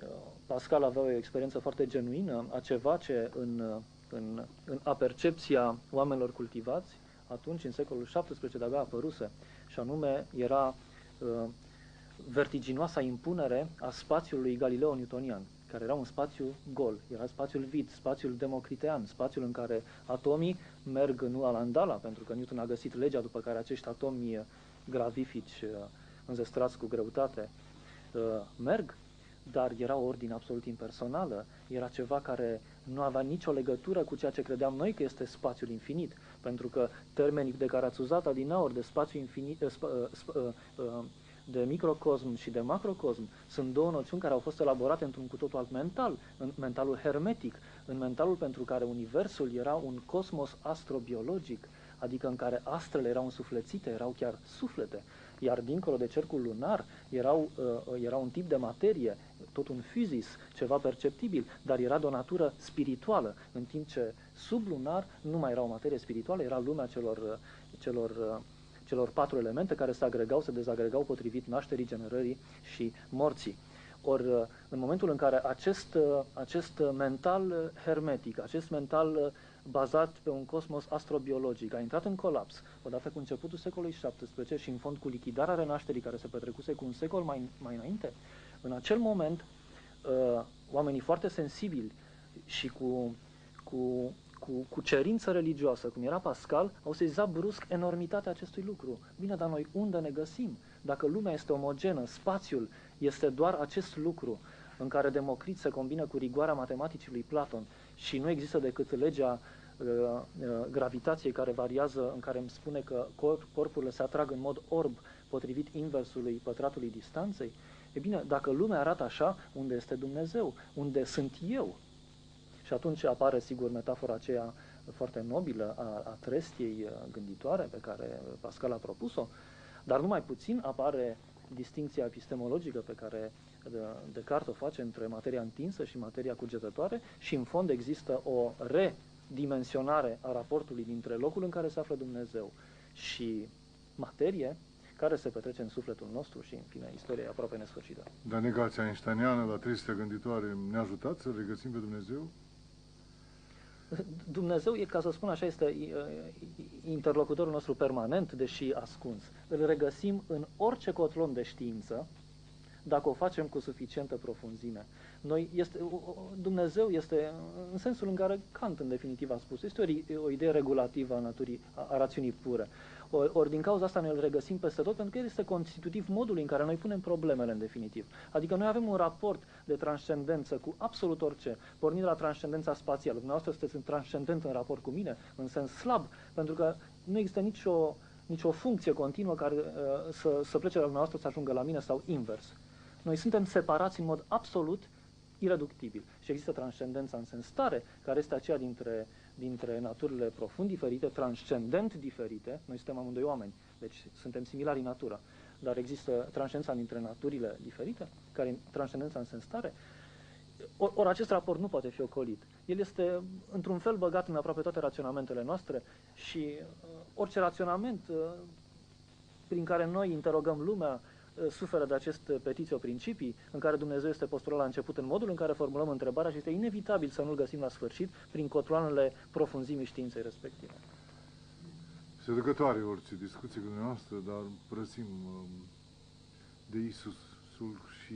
uh, Pascal avea o experiență foarte genuină a ceva ce în, uh, în, în a percepția oamenilor cultivați, atunci, în secolul XVII, de-abia apăruse, și anume era uh, vertiginoasa impunere a spațiului Galileo-Newtonian, care era un spațiu gol, era spațiul vid, spațiul democritean, spațiul în care atomii merg nu la andala, pentru că Newton a găsit legea după care acești atomi uh, gravifici, uh, înzestrați cu greutate, uh, merg, dar era o ordine absolut impersonală, era ceva care nu avea nicio legătură cu ceea ce credeam noi că este spațiul infinit, pentru că termenii de care ați uzat adinaori de spațiu infinit, uh, sp, uh, sp, uh, uh, de microcosm și de macrocosm sunt două noțiuni care au fost elaborate într-un cu totul alt mental, în mentalul hermetic, în mentalul pentru care universul era un cosmos astrobiologic, adică în care astrele erau însuflețite, erau chiar suflete, iar dincolo de cercul lunar erau, uh, era un tip de materie, tot un physis, ceva perceptibil, dar era de o natură spirituală, în timp ce sub lunar nu mai era o materie spirituală, era lumea celor, uh, celor uh, celor patru elemente care se agregau, se dezagregau potrivit nașterii, generării și morții. Ori, uh, în momentul în care acest, uh, acest mental uh, hermetic, acest mental uh, bazat pe un cosmos astrobiologic, a intrat în colaps, odată cu începutul secolului XVII și în fond cu lichidarea renașterii care se petrecuse cu un secol mai, mai înainte, în acel moment, uh, oamenii foarte sensibili și cu, cu cu, cu cerință religioasă, cum era Pascal, au sezizat brusc enormitatea acestui lucru. Bine, dar noi unde ne găsim? Dacă lumea este omogenă, spațiul este doar acest lucru în care Democrit se combină cu rigoarea matematicii lui Platon și nu există decât legea uh, uh, gravitației care variază, în care îmi spune că corp, corpurile se atrag în mod orb potrivit inversului pătratului distanței, e bine, dacă lumea arată așa, unde este Dumnezeu? Unde sunt eu? Și Și atunci apare, sigur, metafora aceea foarte nobilă a, a trestiei uh, gânditoare pe care Pascal a propus-o, dar numai puțin apare distinția epistemologică pe care Descartes o face între materia întinsă și materia cugetătoare și în fond există o redimensionare a raportului dintre locul în care se află Dumnezeu și materie care se petrece în sufletul nostru și, în fine, istoria e aproape nesfârșită.
Dar negația einsteiniană la tristea gânditoare ne-a ajutat să regăsim pe Dumnezeu?
Dumnezeu, e, ca să spun așa, este interlocutorul nostru permanent, deși ascuns. Îl regăsim în orice cotlon de știință, dacă o facem cu suficientă profunzime. Noi este, Dumnezeu este, în sensul în care Kant în definitiv a spus, este o, o idee regulativă a naturii, a, a rațiunii pure. Ori, ori din cauza asta ne îl regăsim peste tot, pentru că el este constitutiv modului în care noi punem problemele în definitiv. Adică noi avem un raport de transcendență cu absolut orice, pornind de la transcendența spațială. Dumneavoastră sunteți transcendent în raport cu mine, în sens slab, pentru că nu există nicio, nicio funcție continuă care uh, să, să plece de la dumneavoastră să ajungă la mine sau invers. Noi suntem separați în mod absolut ireductibil. Și există transcendența în sens stare, care este aceea dintre, dintre naturile profund diferite, transcendent diferite. Noi suntem amândoi oameni, deci suntem similari în natură. Dar există transcendența dintre naturile diferite, care e transcendența în sens stare. Ori or acest raport nu poate fi ocolit. El este, într-un fel, băgat în aproape toate raționamentele noastre și uh, orice raționament uh, prin care noi interogăm lumea, Uh, suferă de acest petiție principii în care Dumnezeu este postulat la început în modul în care formulăm întrebarea și este inevitabil să nu-l găsim la sfârșit prin cotloanele profunzimii științei respective.
Seducătoare orice discuție cu dumneavoastră, dar părăsim um, de Isusul și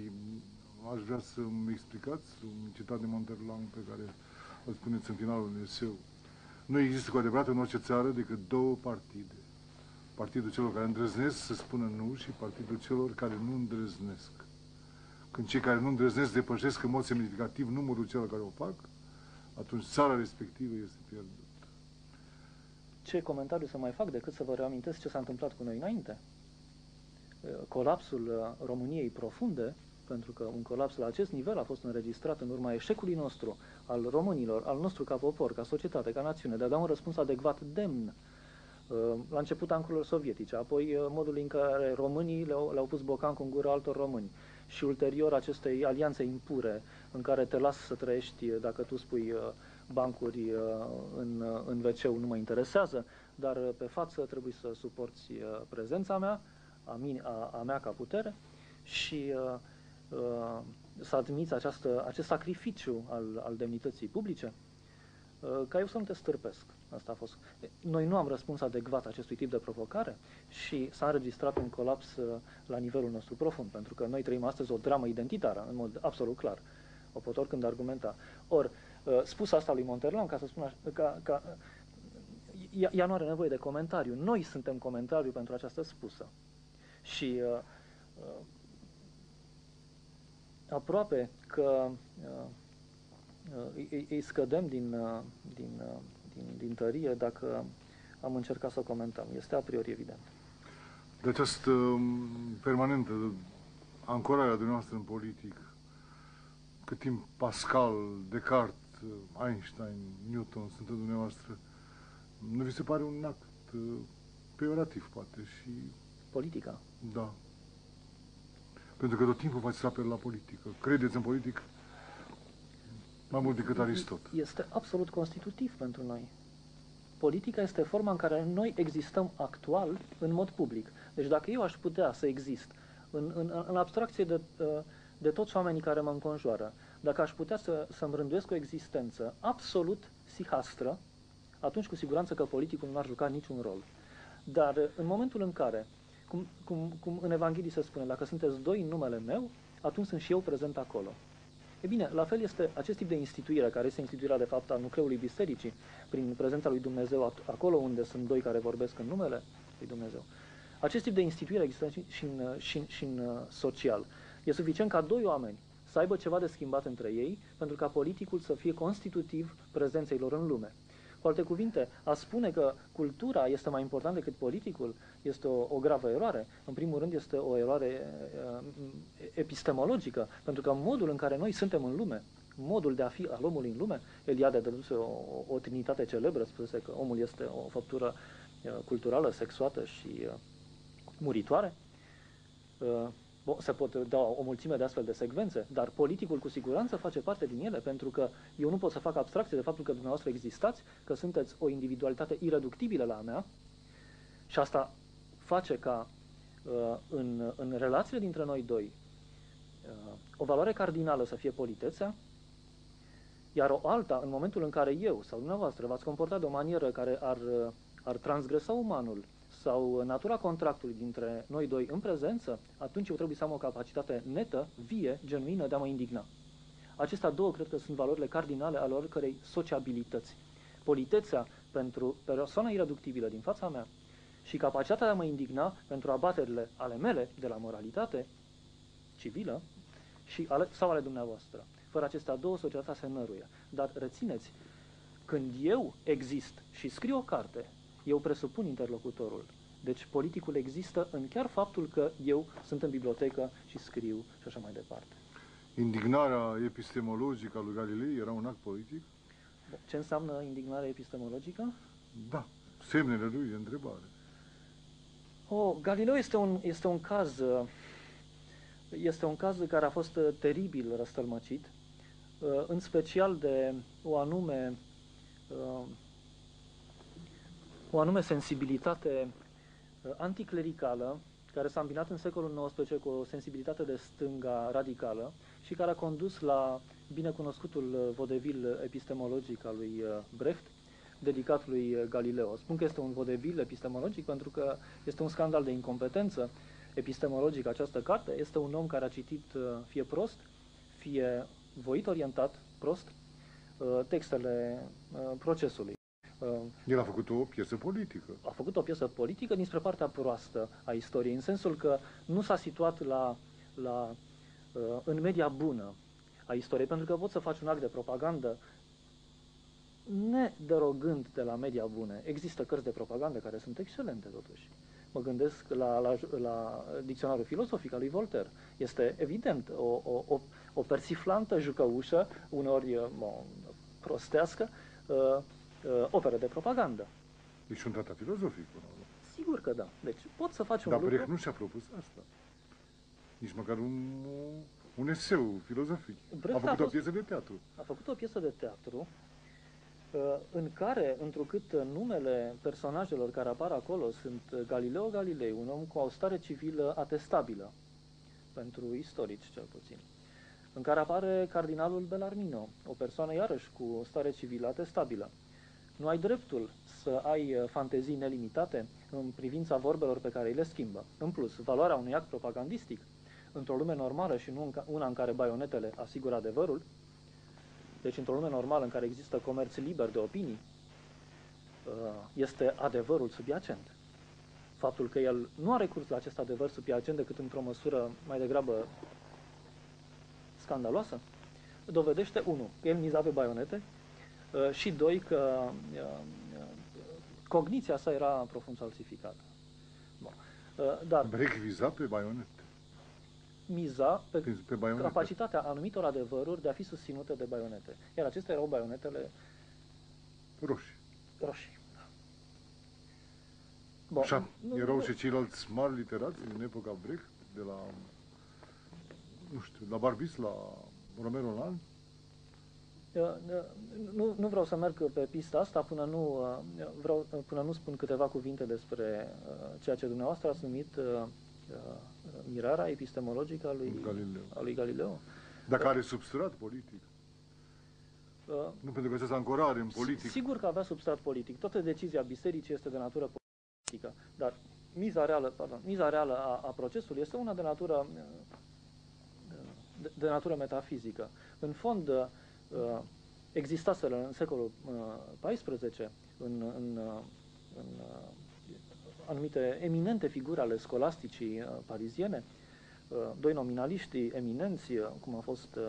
aș vrea să-mi explicați un citat de Monterlang pe care îl spuneți în finalul unui Nu există cu adevărat în orice țară decât două partide partidul celor care îndrăznesc să spună nu și partidul celor care nu îndrăznesc. Când cei care nu îndrăznesc depășesc în mod semnificativ numărul celor care o fac, atunci țara respectivă este pierdută.
Ce comentariu să mai fac decât să vă reamintesc ce s-a întâmplat cu noi înainte? Colapsul uh, României profunde, pentru că un colaps la acest nivel a fost înregistrat în urma eșecului nostru, al românilor, al nostru ca popor, ca societate, ca națiune, de a da un răspuns adecvat demn Uh, la început ancurilor sovietice, apoi uh, modul în care românii le-au, le pus bocan cu gură altor români. Și ulterior acestei alianțe impure în care te las să trăiești uh, dacă tu spui bancuri în, în wc nu mă interesează, dar pe față trebuie să suporți prezența mea, a, mine, a, a mea ca putere. Și uh, uh, să admiți această, acest sacrificiu al, al demnității publice, uh, ca eu să nu te stârpesc. Asta a fost. Noi nu am răspuns adecvat acestui tip de provocare și s-a înregistrat un colaps uh, la nivelul nostru profund, pentru că noi trăim astăzi o dramă identitară, în mod absolut clar. O pot oricând argumenta. Or, uh, spus asta lui Monterland, ca să spun așa, ca, ca, ea, ea nu are nevoie de comentariu. Noi suntem comentariu pentru această spusă. Și uh, uh, aproape că uh, îi, îi scădem din, uh, din uh, din, din tărie dacă am încercat să comentăm. Este a priori evident.
De această um, permanentă ancorare a dumneavoastră în politic, cât timp Pascal, Descartes, Einstein, Newton sunt în dumneavoastră, nu vi se pare un act uh, peorativ, poate, și...
Politica?
Da. Pentru că tot timpul faceți apel la politică. Credeți în politică? Mai mult decât Aristot.
Este absolut constitutiv pentru noi. Politica este forma în care noi existăm actual în mod public. Deci dacă eu aș putea să exist în, în, în abstracție de, uh, de toți oamenii care mă înconjoară, dacă aș putea să, să-mi rânduiesc o existență absolut sihastră, atunci cu siguranță că politicul nu ar juca niciun rol. Dar în momentul în care, cum, cum, cum în Evanghelie se spune, dacă sunteți doi în numele meu, atunci sunt și eu prezent acolo. E bine, la fel este acest tip de instituire, care este instituirea de fapt a nucleului bisericii, prin prezența lui Dumnezeu acolo unde sunt doi care vorbesc în numele lui Dumnezeu. Acest tip de instituire există și în, și, și în uh, social. E suficient ca doi oameni să aibă ceva de schimbat între ei pentru ca politicul să fie constitutiv prezenței lor în lume. Cu alte cuvinte, a spune că cultura este mai important decât politicul este o, o gravă eroare. În primul rând este o eroare uh, epistemologică, pentru că modul în care noi suntem în lume, modul de a fi al omului în lume. Eliade dăduse o, o trinitate celebră, spusese că omul este o făptură uh, culturală, sexuată și uh, muritoare. Uh, Bo, se pot da o mulțime de astfel de secvențe, dar politicul cu siguranță face parte din ele, pentru că eu nu pot să fac abstracție de faptul că dumneavoastră existați, că sunteți o individualitate ireductibilă la a mea. Și asta face ca uh, în, în relațiile dintre noi doi uh, o valoare cardinală să fie politețea, iar o alta, în momentul în care eu sau dumneavoastră v-ați comportat de o manieră care ar, uh, ar transgresa umanul sau natura contractului dintre noi doi în prezență, atunci eu trebuie să am o capacitate netă, vie, genuină de a mă indigna. Acestea două cred că sunt valorile cardinale ale oricărei sociabilități. Politețea pentru persoana ireductibilă din fața mea și capacitatea de a mă indigna pentru abaterile ale mele de la moralitate civilă și ale, sau ale dumneavoastră. Fără acestea două, societatea se năruie. Dar rețineți, când eu exist și scriu o carte, eu presupun interlocutorul. Deci politicul există în chiar faptul că eu sunt în bibliotecă și scriu și așa mai departe.
Indignarea epistemologică a lui Galilei era un act politic?
Ce înseamnă indignarea epistemologică?
Da, semnele lui de întrebare.
Oh, Galileu este un, este un caz este un caz care a fost teribil răstălmăcit, în special de o anume o anume sensibilitate anticlericală, care s-a îmbinat în secolul XIX cu o sensibilitate de stânga radicală și care a condus la binecunoscutul vodevil epistemologic al lui Brecht, dedicat lui Galileo. Spun că este un vodevil epistemologic pentru că este un scandal de incompetență epistemologică această carte. Este un om care a citit fie prost, fie voit orientat prost textele procesului.
El a făcut o piesă politică.
A făcut o piesă politică dinspre partea proastă a istoriei, în sensul că nu s-a situat la, la, în media bună a istoriei, pentru că poți să faci un act de propagandă nederogând de la media bune. Există cărți de propagandă care sunt excelente, totuși. Mă gândesc la, la, la dicționarul filosofic al lui Voltaire. Este evident o, o, o, o persiflantă jucăușă, uneori o, prostească, uh, uh, operă de propagandă.
Deci un tratat filozofic, până la
Sigur că da. Deci pot să faci un
Dar
lucru...
Brecht nu și-a propus asta. Nici măcar un, un eseu filozofic.
Brecht
a
a
făcut o
fost-
piesă de teatru.
a făcut o piesă de teatru uh, în care, întrucât numele personajelor care apar acolo sunt Galileo Galilei, un om cu o stare civilă atestabilă, pentru istorici cel puțin, în care apare cardinalul Belarmino, o persoană iarăși cu o stare civilă atestabilă. Nu ai dreptul să ai uh, fantezii nelimitate în privința vorbelor pe care îi le schimbă. În plus, valoarea unui act propagandistic într-o lume normală și nu în ca- una în care baionetele asigură adevărul, deci într-o lume normală în care există comerț liber de opinii, uh, este adevărul subiacent. Faptul că el nu a recurs la acest adevăr subiacent decât într-o măsură mai degrabă scandaloasă, dovedește, unu, că el miza pe baionete uh, și doi, că uh, uh, cogniția sa era profund falsificată. Bun. Uh, Dar
Brecht viza pe baionete.
miza pe
Pe, pe baionete.
capacitatea anumitor adevăruri de a fi susținute de baionete. Iar acestea erau baionetele
Roșii.
roșii. Bun.
Așa,
nu-
erau
nu-
și ceilalți mari literați din epoca Brecht, de la, nu știu, la Barbis, la Romero Land.
Uh, Nu, nu vreau să merg pe pista asta până nu, uh, vreau, uh, până nu spun câteva cuvinte despre uh, ceea ce dumneavoastră ați numit uh, uh, mirarea epistemologică a lui
Galileo.
A lui Galileo.
Dacă are substrat politic.
Uh,
Nu pentru că această ancorare în politic.
Sigur că avea substrat politic. Toată decizia bisericii este de natură politică, dar miza reală, pardon, miza reală a, a procesului este una de natură uh, de, de natură metafizică. În fond, uh, existaseră în secolul uh, XIV, în, în, uh, în uh, anumite eminente figuri ale scolasticii uh, pariziene, uh, doi nominaliști eminenți, uh, cum a fost uh,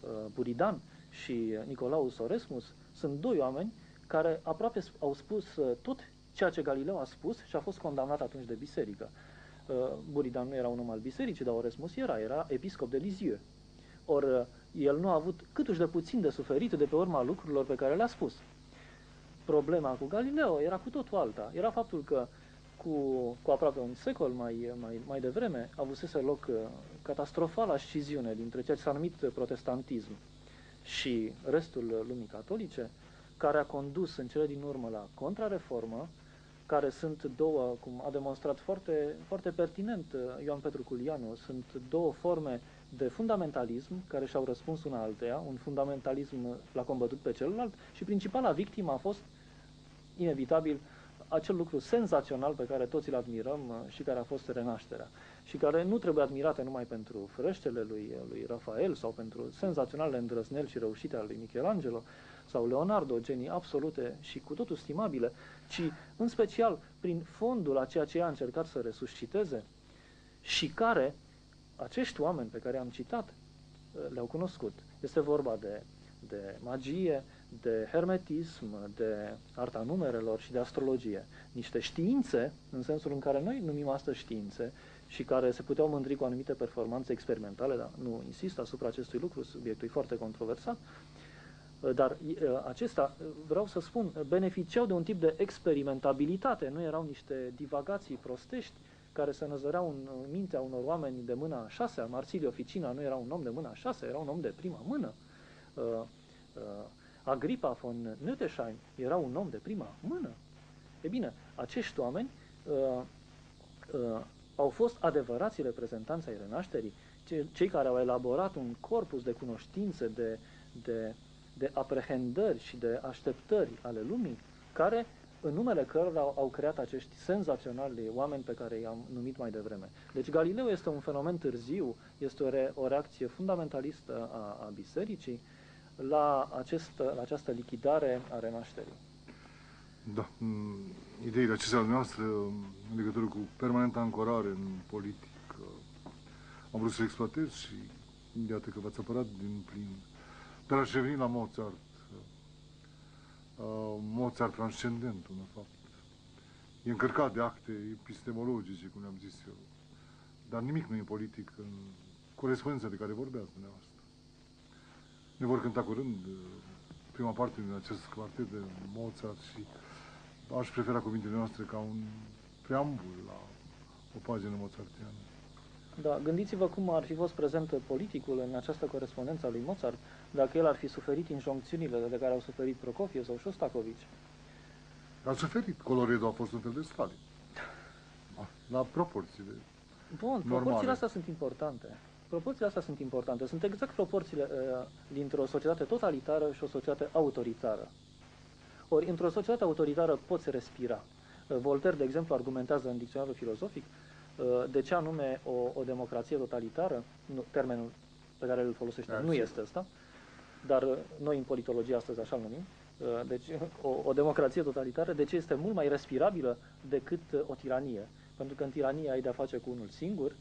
uh, Buridan și Nicolaus Oresmus, sunt doi oameni care aproape sp- au spus uh, tot ceea ce Galileo a spus și a fost condamnat atunci de biserică. Uh, Buridan nu era un om al bisericii, dar Oresmus era, era episcop de Lisieux. Ori el nu a avut câtuși de puțin de suferit de pe urma lucrurilor pe care le-a spus. Problema cu Galileo era cu totul alta. Era faptul că cu, cu aproape un secol mai, mai, mai devreme avusese loc uh, catastrofala sciziune dintre ceea ce s-a numit protestantism și restul lumii catolice, care a condus în cele din urmă la contrareformă, care sunt două, cum a demonstrat foarte, foarte pertinent uh, Ioan Petru Culianu, sunt două forme de fundamentalism care și-au răspuns una alteia, un fundamentalism l-a combătut pe celălalt și principala victimă a fost inevitabil acel lucru senzațional pe care toți îl admirăm uh, și care a fost renașterea. Și care nu trebuie admirate numai pentru frăștele lui, lui Rafael sau pentru senzaționalele îndrăzneli și reușite ale lui Michelangelo sau Leonardo, genii absolute și cu totul stimabile, ci în special prin fondul a ceea ce a încercat să resusciteze și care acești oameni pe care am citat uh, le-au cunoscut. Este vorba de, de magie, de hermetism, de arta numerelor și de astrologie. Niște științe, în sensul în care noi numim astăzi științe, și care se puteau mândri cu anumite performanțe experimentale, dar nu insist asupra acestui lucru, subiectul e foarte controversat, dar acesta, vreau să spun, beneficiau de un tip de experimentabilitate, nu erau niște divagații prostești care se năzăreau în mintea unor oameni de mâna a șasea. Marsilio Ficina nu era un om de mâna a șasea, era un om de prima mână. Agripa von Nötesheim era un om de prima mână. E bine, acești oameni uh, uh, au fost adevărații reprezentanți ai renașterii, cei care au elaborat un corpus de cunoștințe, de, de, de aprehendări și de așteptări ale lumii, care, în numele cărora au, au creat acești senzaționali oameni pe care i-am numit mai devreme. Deci Galileu este un fenomen târziu, este o, re, o reacție fundamentalistă a, a bisericii, la, acest, la această lichidare a renașterii.
Da, mm, ideile acestea ale noastre în legătură cu permanenta ancorare în politică am vrut să exploatez și iată că v-ați apărat din plin. Dar aș reveni la Mozart. Uh, Mozart transcendent, în fapt. E încărcat de acte epistemologice, cum am zis eu. Dar nimic nu e politic în corespondența de care vorbeați dumneavoastră. Ne vor cânta curând uh, prima parte din acest quartet de Mozart și aș prefera cuvintele noastre ca un preambul la o pagină mozartiană.
Da, gândiți-vă cum ar fi fost prezent politicul în această corespondență a lui Mozart dacă el ar fi suferit injoncțiunile de care au suferit Prokofiev sau Shostakovich.
A suferit. Coloredo a fost un fel de Stalin. La proporții de
Bun, normale. proporțiile astea sunt importante. Proporțiile astea sunt importante. Sunt exact proporțiile uh, dintre o societate totalitară și o societate autoritară. Ori, într-o societate autoritară poți respira. Uh, Voltaire, de exemplu, argumentează în dicționarul filozofic uh, de ce anume o, o democrație totalitară, nu, termenul pe care îl folosește da, nu este ăsta, dar uh, noi în politologie astăzi așa numim, deci o, o democrație totalitară, de ce este mult mai respirabilă decât o tiranie. Pentru că în tiranie ai de-a face cu unul singur,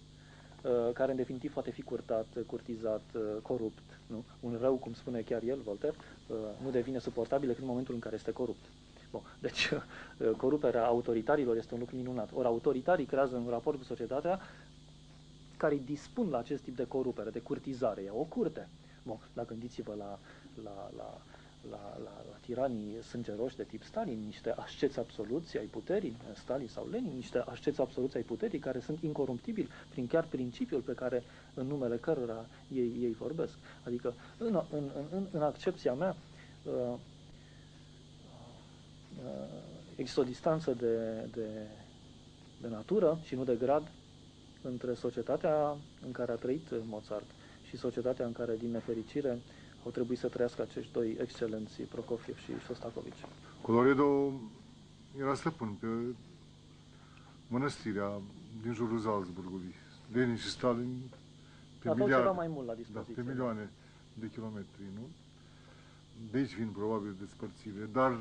care în definitiv poate fi curtat, curtizat, corupt. Nu? Un rău, cum spune chiar el, Voltaire, nu devine suportabil decât în momentul în care este corupt. Bun. Deci, coruperea autoritarilor este un lucru minunat. Ori autoritarii creează un raport cu societatea care dispun la acest tip de corupere, de curtizare. E o curte. Bun, dar gândiți-vă la, la, la la, la, la tiranii sângeroși de tip Stalin, niște asceți absoluți ai puterii, Stalin sau Lenin, niște asceți absoluți ai puterii care sunt incoruptibili prin chiar principiul pe care în numele cărora ei, ei vorbesc. Adică, în, în, în, în accepția mea, uh, uh, există o distanță de, de, de natură și nu de grad între societatea în care a trăit Mozart și societatea în care, din nefericire, au trebuit să trăiască acești doi excelenți, Prokofiev și Shostakovich.
Coloredo era stăpân pe mănăstirea din jurul Salzburgului. Lenin și Stalin
pe Aveau miliarde, ceva mai mult la dispoziție.
Da, pe milioane de kilometri, nu? De aici vin probabil despărțire, dar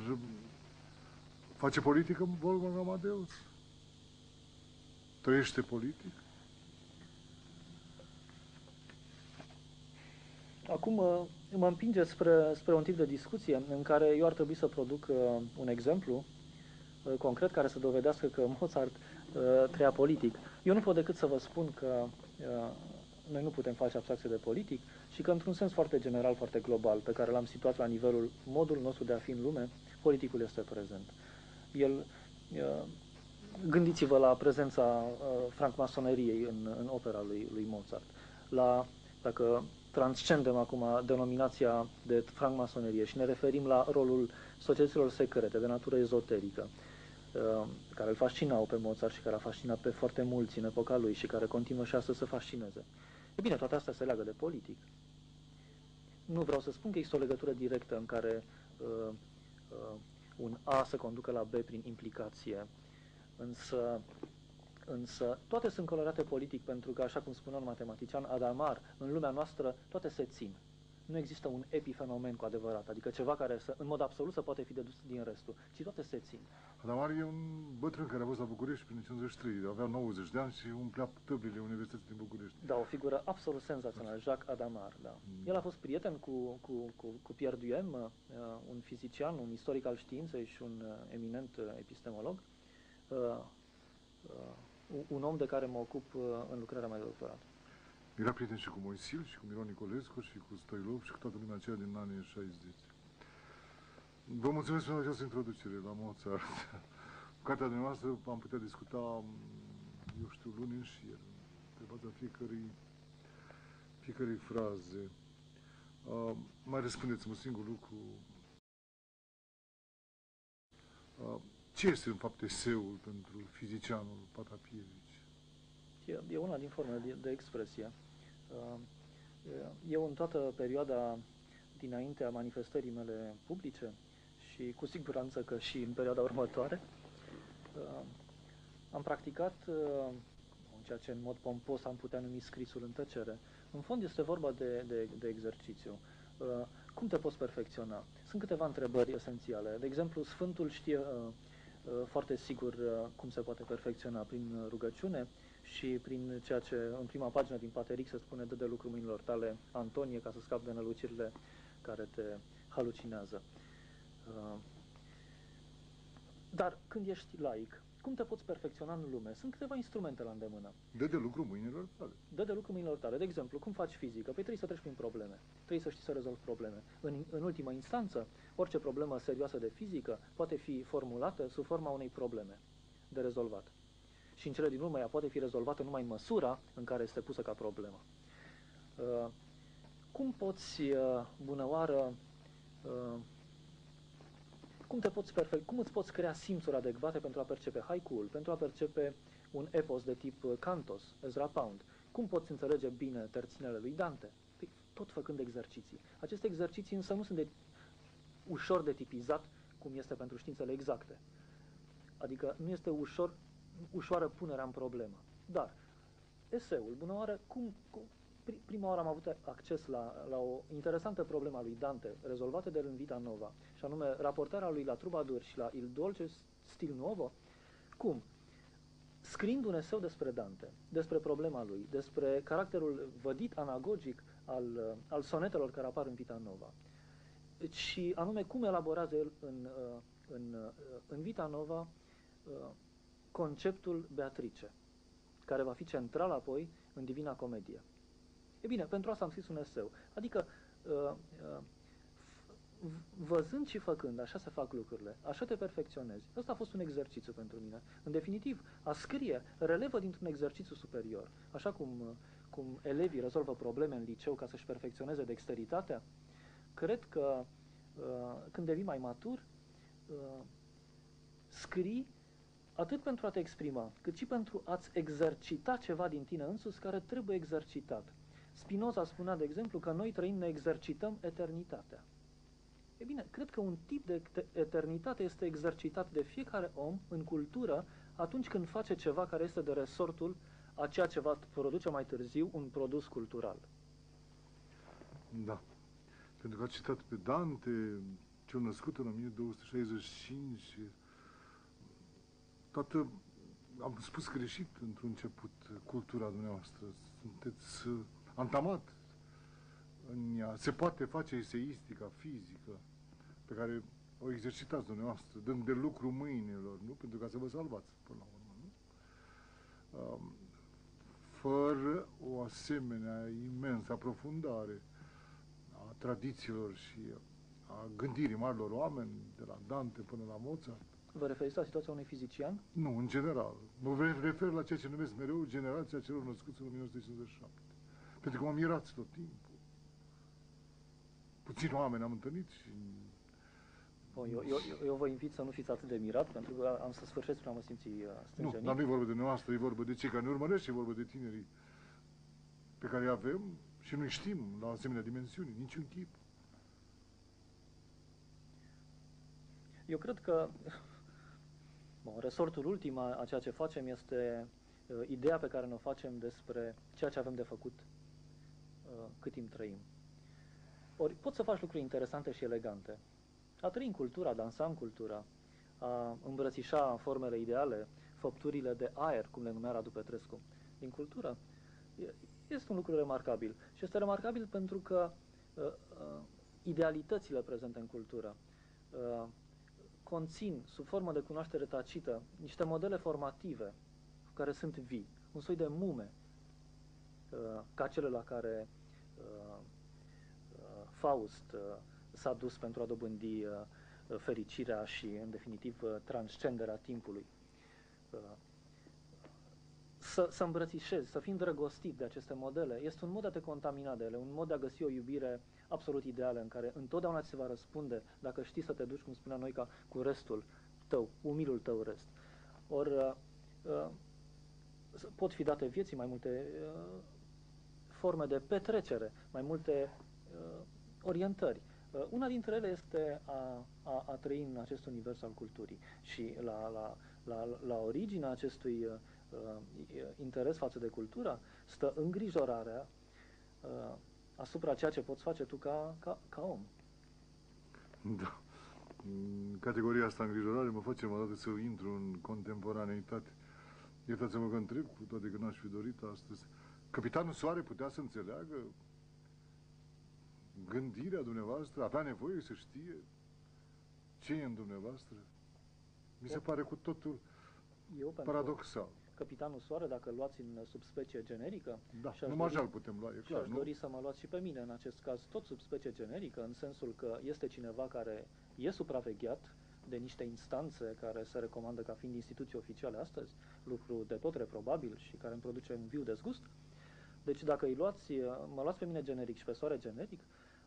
face politică Wolfgang Amadeus? Trăiește politic?
Acum uh, mă împinge spre, spre un tip de discuție în care eu ar trebui să produc uh, un exemplu uh, concret care să dovedească că Mozart trăia politic. Eu nu pot decât să vă spun că noi nu putem face abstracție de politic și că într-un sens foarte general, foarte global, pe care l-am situat la nivelul modul nostru de a fi în lume, politicul este prezent. El, uh, gândiți-vă la prezența uh, francmasoneriei în, în opera lui, lui Mozart, la, dacă transcendem acum denominația de francmasonerie și ne referim la rolul societăților secrete de natură ezoterică, uh, care îl fascinau pe Mozart și care a fascinat pe foarte mulți în epoca lui și care continuă și astăzi să fascineze. E bine, toate astea se leagă de politic. Nu vreau să spun că există o legătură directă în care uh, uh, un A să conducă la B prin implicație, însă Însă toate sunt colorate politic pentru că, așa cum spunea un matematician Adamar, în lumea noastră toate se țin. Nu există un epifenomen cu adevărat, adică ceva care să, în mod absolut să poate fi dedus din restul, ci toate se țin.
Adamar e un bătrân care a fost la București prin 53, avea 90 de ani și umplea tăblile Universității din București.
Da, o figură absolut senzațională, Jacques Adamar, da. Mm. El a fost prieten cu, cu, cu, cu Pierre Duhem, uh, un fizician, un istoric al științei și un uh, eminent uh, epistemolog. Uh, uh, un om de care mă ocup uh, în lucrarea mea de doctorat.
Era prieten și cu Moisil, și cu Miron Nicolescu, și cu Stoilov, și cu toată lumea aceea din anii 60. Vă mulțumesc pentru această introducere la Mozart. Cu cartea dumneavoastră am putea discuta, eu știu, luni în șir, pe baza fiecărei, fiecărei fraze. Uh, mai răspundeți-mă un singur lucru. Uh, ce este în fapt eseul pentru fizicianul Patapievici?
E, e una din formele de, de expresie. Uh, eu în toată perioada dinaintea manifestării mele publice și cu siguranță că și în perioada următoare, uh, am practicat uh, ceea ce în mod pompos am putea numi scrisul în tăcere. În fond este vorba de, de, de exercițiu. Cum te poți perfecționa? Sunt câteva întrebări esențiale. De exemplu, Sfântul știe Uh, foarte sigur uh, cum se poate perfecționa prin rugăciune și prin ceea ce în prima pagină din Pateric se spune de de lucru mâinilor tale, Antonie, ca să scapi de nălucirile care te halucinează. Uh, dar când ești laic, cum te poți perfecționa în lume? Sunt câteva instrumente la îndemână.
Dă de lucru mâinilor tale.
Dă de lucru mâinilor tale. De exemplu, cum faci fizică? Păi trebuie să treci prin probleme. Trebuie să știi să rezolvi probleme. În, în ultima instanță, orice problemă serioasă de fizică poate fi formulată sub forma unei probleme de rezolvat. Și în cele din urmă ea poate fi rezolvată numai în măsura în care este pusă ca problemă. Uh, cum poți, uh, bună oară, uh, cum, te poți perfect, cum îți poți crea simțuri adecvate pentru a percepe haiku pentru a percepe un epos de tip Cantos, Ezra Pound? Cum poți înțelege bine terținele lui Dante? Păi, tot făcând exerciții. Aceste exerciții însă nu sunt de ușor de tipizat cum este pentru științele exacte. Adică nu este ușor, ușoară punerea în problemă. Dar eseul, bună oară, cum, cum, prima oară am avut acces la, la o interesantă problemă a lui Dante, rezolvată de el în Vita Nova, și anume raportarea lui la Trubadur și la Il Dolce Stil Nuovo, cum? Scriind un eseu despre Dante, despre problema lui, despre caracterul vădit anagogic al, al sonetelor care apar în Vita Nova, și anume cum elaborează el în, în, în Vita Nova conceptul Beatrice, care va fi central apoi în Divina Comedie. E bine, pentru asta am scris un eseu. Adică, uh, uh, văzând și făcând, așa se fac lucrurile, așa te perfecționezi. Ăsta a fost un exercițiu pentru mine. În definitiv, a scrie relevă dintr-un exercițiu superior. Așa cum, uh, cum elevii rezolvă probleme în liceu ca să-și perfecționeze dexteritatea, cred că când devii mai matur, scrii atât pentru a te exprima, cât și pentru a-ți exercita ceva din tine însuți care trebuie exercitat. Spinoza spunea, de exemplu, că noi trăim, ne exercităm eternitatea. E bine, cred că un tip de eternitate este exercitat de fiecare om în cultură atunci când face ceva care este de resortul a ceea ce va produce mai târziu un produs cultural.
Da. Pentru că a citat pe Dante, cel născut în 1265, toată, am spus greșit într-un început, cultura dumneavoastră. Sunteți antamat în ea. Se poate face eseistica fizică pe care o exercitați dumneavoastră, dând de lucru mâinilor, nu? Pentru ca să vă salvați, până la urmă, nu? Um, fără o asemenea imensă aprofundare a tradițiilor și a gândirii marilor oameni, de la Dante până la Mozart.
Vă referiți la situația unui fizician?
Nu, în general. Mă refer la ceea ce numesc mereu generația celor născuți în 1957. Pentru că m-am mirat tot timpul. Puțini oameni am întâlnit și...
Bun, eu, eu, eu vă invit să nu fiți atât de mirat, pentru că am să sfârșesc prin a mă simți uh,
Nu,
stânjenit.
dar nu e vorba de noastră, e vorba de cei care ne urmăresc, e vorba de tinerii pe care îi avem și nu știm la asemenea dimensiuni, niciun chip.
Eu cred că bun, resortul ultim a a ceea ce facem este uh, ideea pe care ne o facem despre ceea ce avem de făcut uh, cât timp trăim. Ori poți să faci lucruri interesante și elegante. A trăi în cultura, a dansa în cultura, a îmbrățișa formele ideale, făpturile de aer, cum le numea Radu Petrescu, din cultură, e- este un lucru remarcabil. Și este remarcabil pentru că uh, uh, idealitățile prezente în cultură uh, conțin, sub formă de cunoaștere tacită, niște modele formative care sunt vii, un soi de mume, uh, ca cele la care uh, uh, Faust uh, s-a dus pentru a dobândi uh, fericirea și, în definitiv, uh, transcenderea timpului. Uh, Să, să îmbrățișezi, să fii îndrăgostit de aceste modele, este un mod de a te contamina de ele, un mod de a găsi o iubire absolut ideală în care întotdeauna ți se va răspunde dacă știi să te duci, cum spunea noi, ca cu restul tău, umilul tău rest. Ori uh, uh, pot fi date vieții mai multe uh, forme de petrecere, mai multe uh, orientări. Uh, una dintre ele este a, a, a trăi în acest univers al culturii și la, la, la, la originea acestui uh, uh, interes față de cultură stă îngrijorarea uh, asupra ceea ce poți face tu ca, ca, ca om.
Da. În categoria asta îngrijorare mă face mă dată să intru în contemporaneitate. Iertați-mă că întreb, cu toate că n-aș fi dorit astăzi. Capitanul Soare putea să înțeleagă gândirea dumneavoastră, avea nevoie să știe ce e în dumneavoastră? Mi se pare cu totul
Eu, pentru
paradoxal.
Capitanul Soare, dacă îl luați în subspecie generică,
Da,
și aș
numai
dori-
așa îl putem lua, e
și
clar,
aș
nu?
dori să mă luați și pe mine în acest caz, tot subspecie generică, în sensul că este cineva care e supravegheat de niște instanțe care se recomandă ca fiind instituții oficiale astăzi, lucru de tot reprobabil și care îmi produce un viu dezgust. Deci dacă îi luați, mă luați pe mine generic și pe soare generic,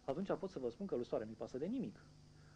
atunci pot să vă spun că lui soare nu-i pasă de nimic.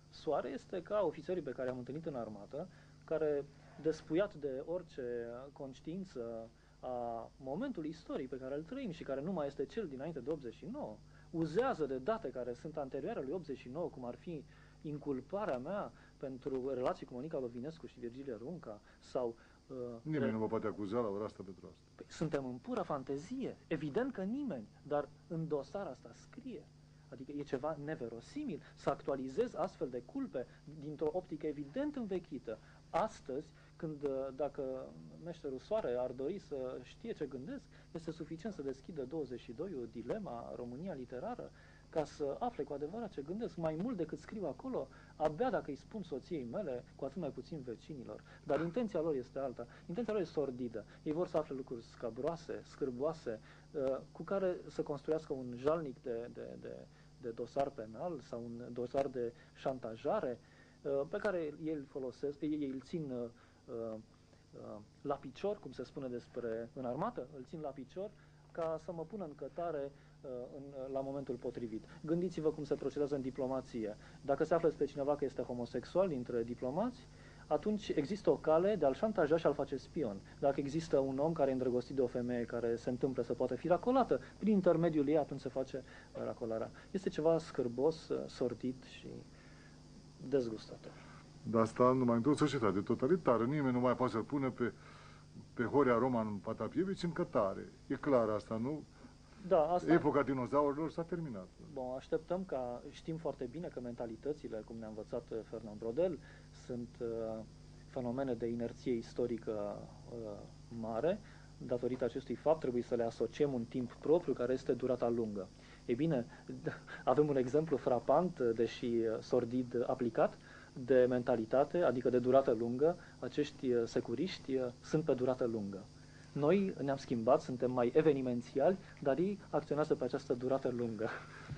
Soare este ca ofițerii pe care am întâlnit în armată, care, despuiat de orice conștiință a momentului istoric pe care îl trăim și care nu mai este cel dinainte de 89, uzează de date care sunt anterioare lui 89, cum ar fi inculparea mea pentru relații cu Monica Lovinescu și Virgilie Runca sau uh,
Nimeni nu mă poate acuza la ora asta pentru asta.
Păi, suntem în pură fantezie. Evident că nimeni, dar în dosar asta scrie. Adică e ceva neverosimil să actualizezi astfel de culpe dintr-o optică evident învechită. Astăzi, când uh, dacă meșterul Soare ar dori să știe ce gândesc, este suficient să deschidă 22 o dilema România literară ca să afle cu adevărat ce gândesc. Mai mult decât scriu acolo, abia dacă îi spun soției mele, cu atât mai puțin vecinilor. Dar intenția lor este alta. Intenția lor este sordidă. Ei vor să afle lucruri scabroase, scârboase, uh, cu care să construiască un jalnic de, de, de, de dosar penal sau un dosar de șantajare uh, pe care ei îl folosesc, ei, ei îl țin uh, uh, uh, la picior, cum se spune despre în armată, îl țin la picior ca să mă pună în cătare uh, în, la momentul potrivit. Gândiți-vă cum se procedează în diplomație. Dacă se află despre cineva că este homosexual dintre diplomați, atunci există o cale de a-l șantaja și a-l face spion. Dacă există un om care e îndrăgostit de o femeie care se întâmplă să poată fi racolată, prin intermediul ei atunci se face uh, racolarea. Este ceva scârbos, uh, sordid și dezgustător.
Dar asta numai într-o societate totalitară. Nimeni nu mai poate să-l pună pe, pe Horia Roman Patapievici în cătare. E clar asta, nu?
Da, asta...
Epoca dinozaurilor s-a terminat.
Bun, așteptăm ca, știm foarte bine că mentalitățile, cum ne-a învățat uh, Fernand Brodel, sunt uh, fenomene de inerție istorică uh, mare. Datorită acestui fapt trebuie să le asociem un timp propriu care este durata lungă. Ei bine, avem un exemplu frapant, uh, deși uh, sordid uh, aplicat, de mentalitate, adică de durată lungă. Acești uh, securiști uh, sunt pe durată lungă. Noi ne-am schimbat, suntem mai evenimențiali, dar ei acționează pe această durată lungă.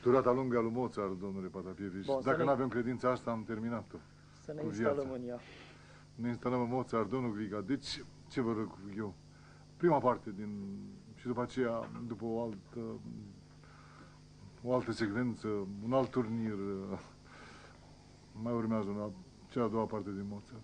Durata lungă a lui Mozart, domnule Patapievici.
Bun, să
Dacă
ne-
nu avem credința asta, am terminat-o.
Să ne
Cu
instalăm
viața.
în ea.
Ne instalăm în Mozart, domnul Griga. Deci, ce vă rog eu? Prima parte din... Și după aceea, după o altă... O altă secvență, un alt turnir, mai urmează una, cea a doua parte din Mozart.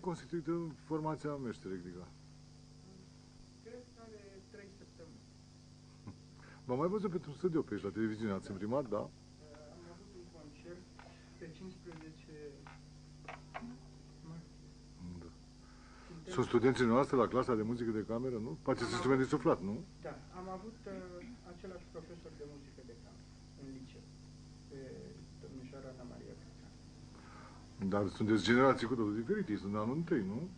Constituită formația Meșteregdiga?
Cred că are trei săptămâni.
M-am mai văzut pentru un studio pe aici, la televiziune, ați imprimat, da?
Uh, Am avut un concert pe 15 martie.
da.
Suntem-
Sunt studenții noastre la clasa de muzică de cameră, nu? Faceți instrument de suflat, nu?
Da, am avut uh, același profesor de muzică de cameră în liceu, pe domnișoara Ana Maria Crețan.
Dar sunteți generații cu totul diferite, sunt anul întâi, nu?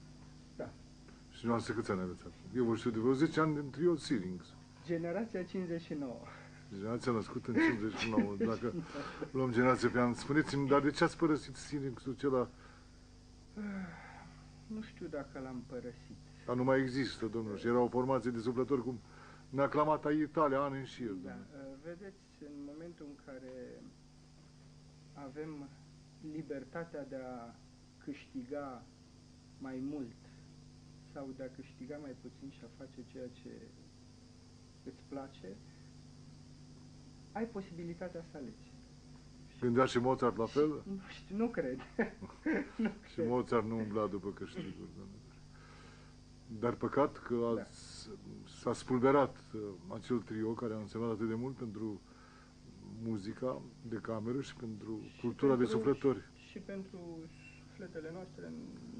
Da.
Și noastră câți ani aveți acum? Eu vă știu de vreo 10 ani din trio Sealings.
Generația 59.
Generația născută în 59. Dacă luăm generația pe an, spuneți-mi, dar de ce ați părăsit Sealings-ul acela?
Nu știu dacă l-am părăsit.
Dar nu mai există, domnul, și era o formație de suflători cum ne-a clamat Italia ani în șir.
Da,
domnule.
uh, vedeți, în momentul în care avem libertatea de a câștiga mai mult sau de a câștiga mai puțin și a face ceea ce îți place, ai posibilitatea să alegi.
Gândea și Mozart la fel?
Nu știu, nu cred. nu
Și
cred.
Mozart nu umbla după câștiguri. domnule. Dar păcat că ați, s-a spulberat uh, acel trio care a însemnat atât de mult pentru muzica de cameră și pentru
Și
cultura de
pentru-
suflători.
Și pentru sufletele noastre în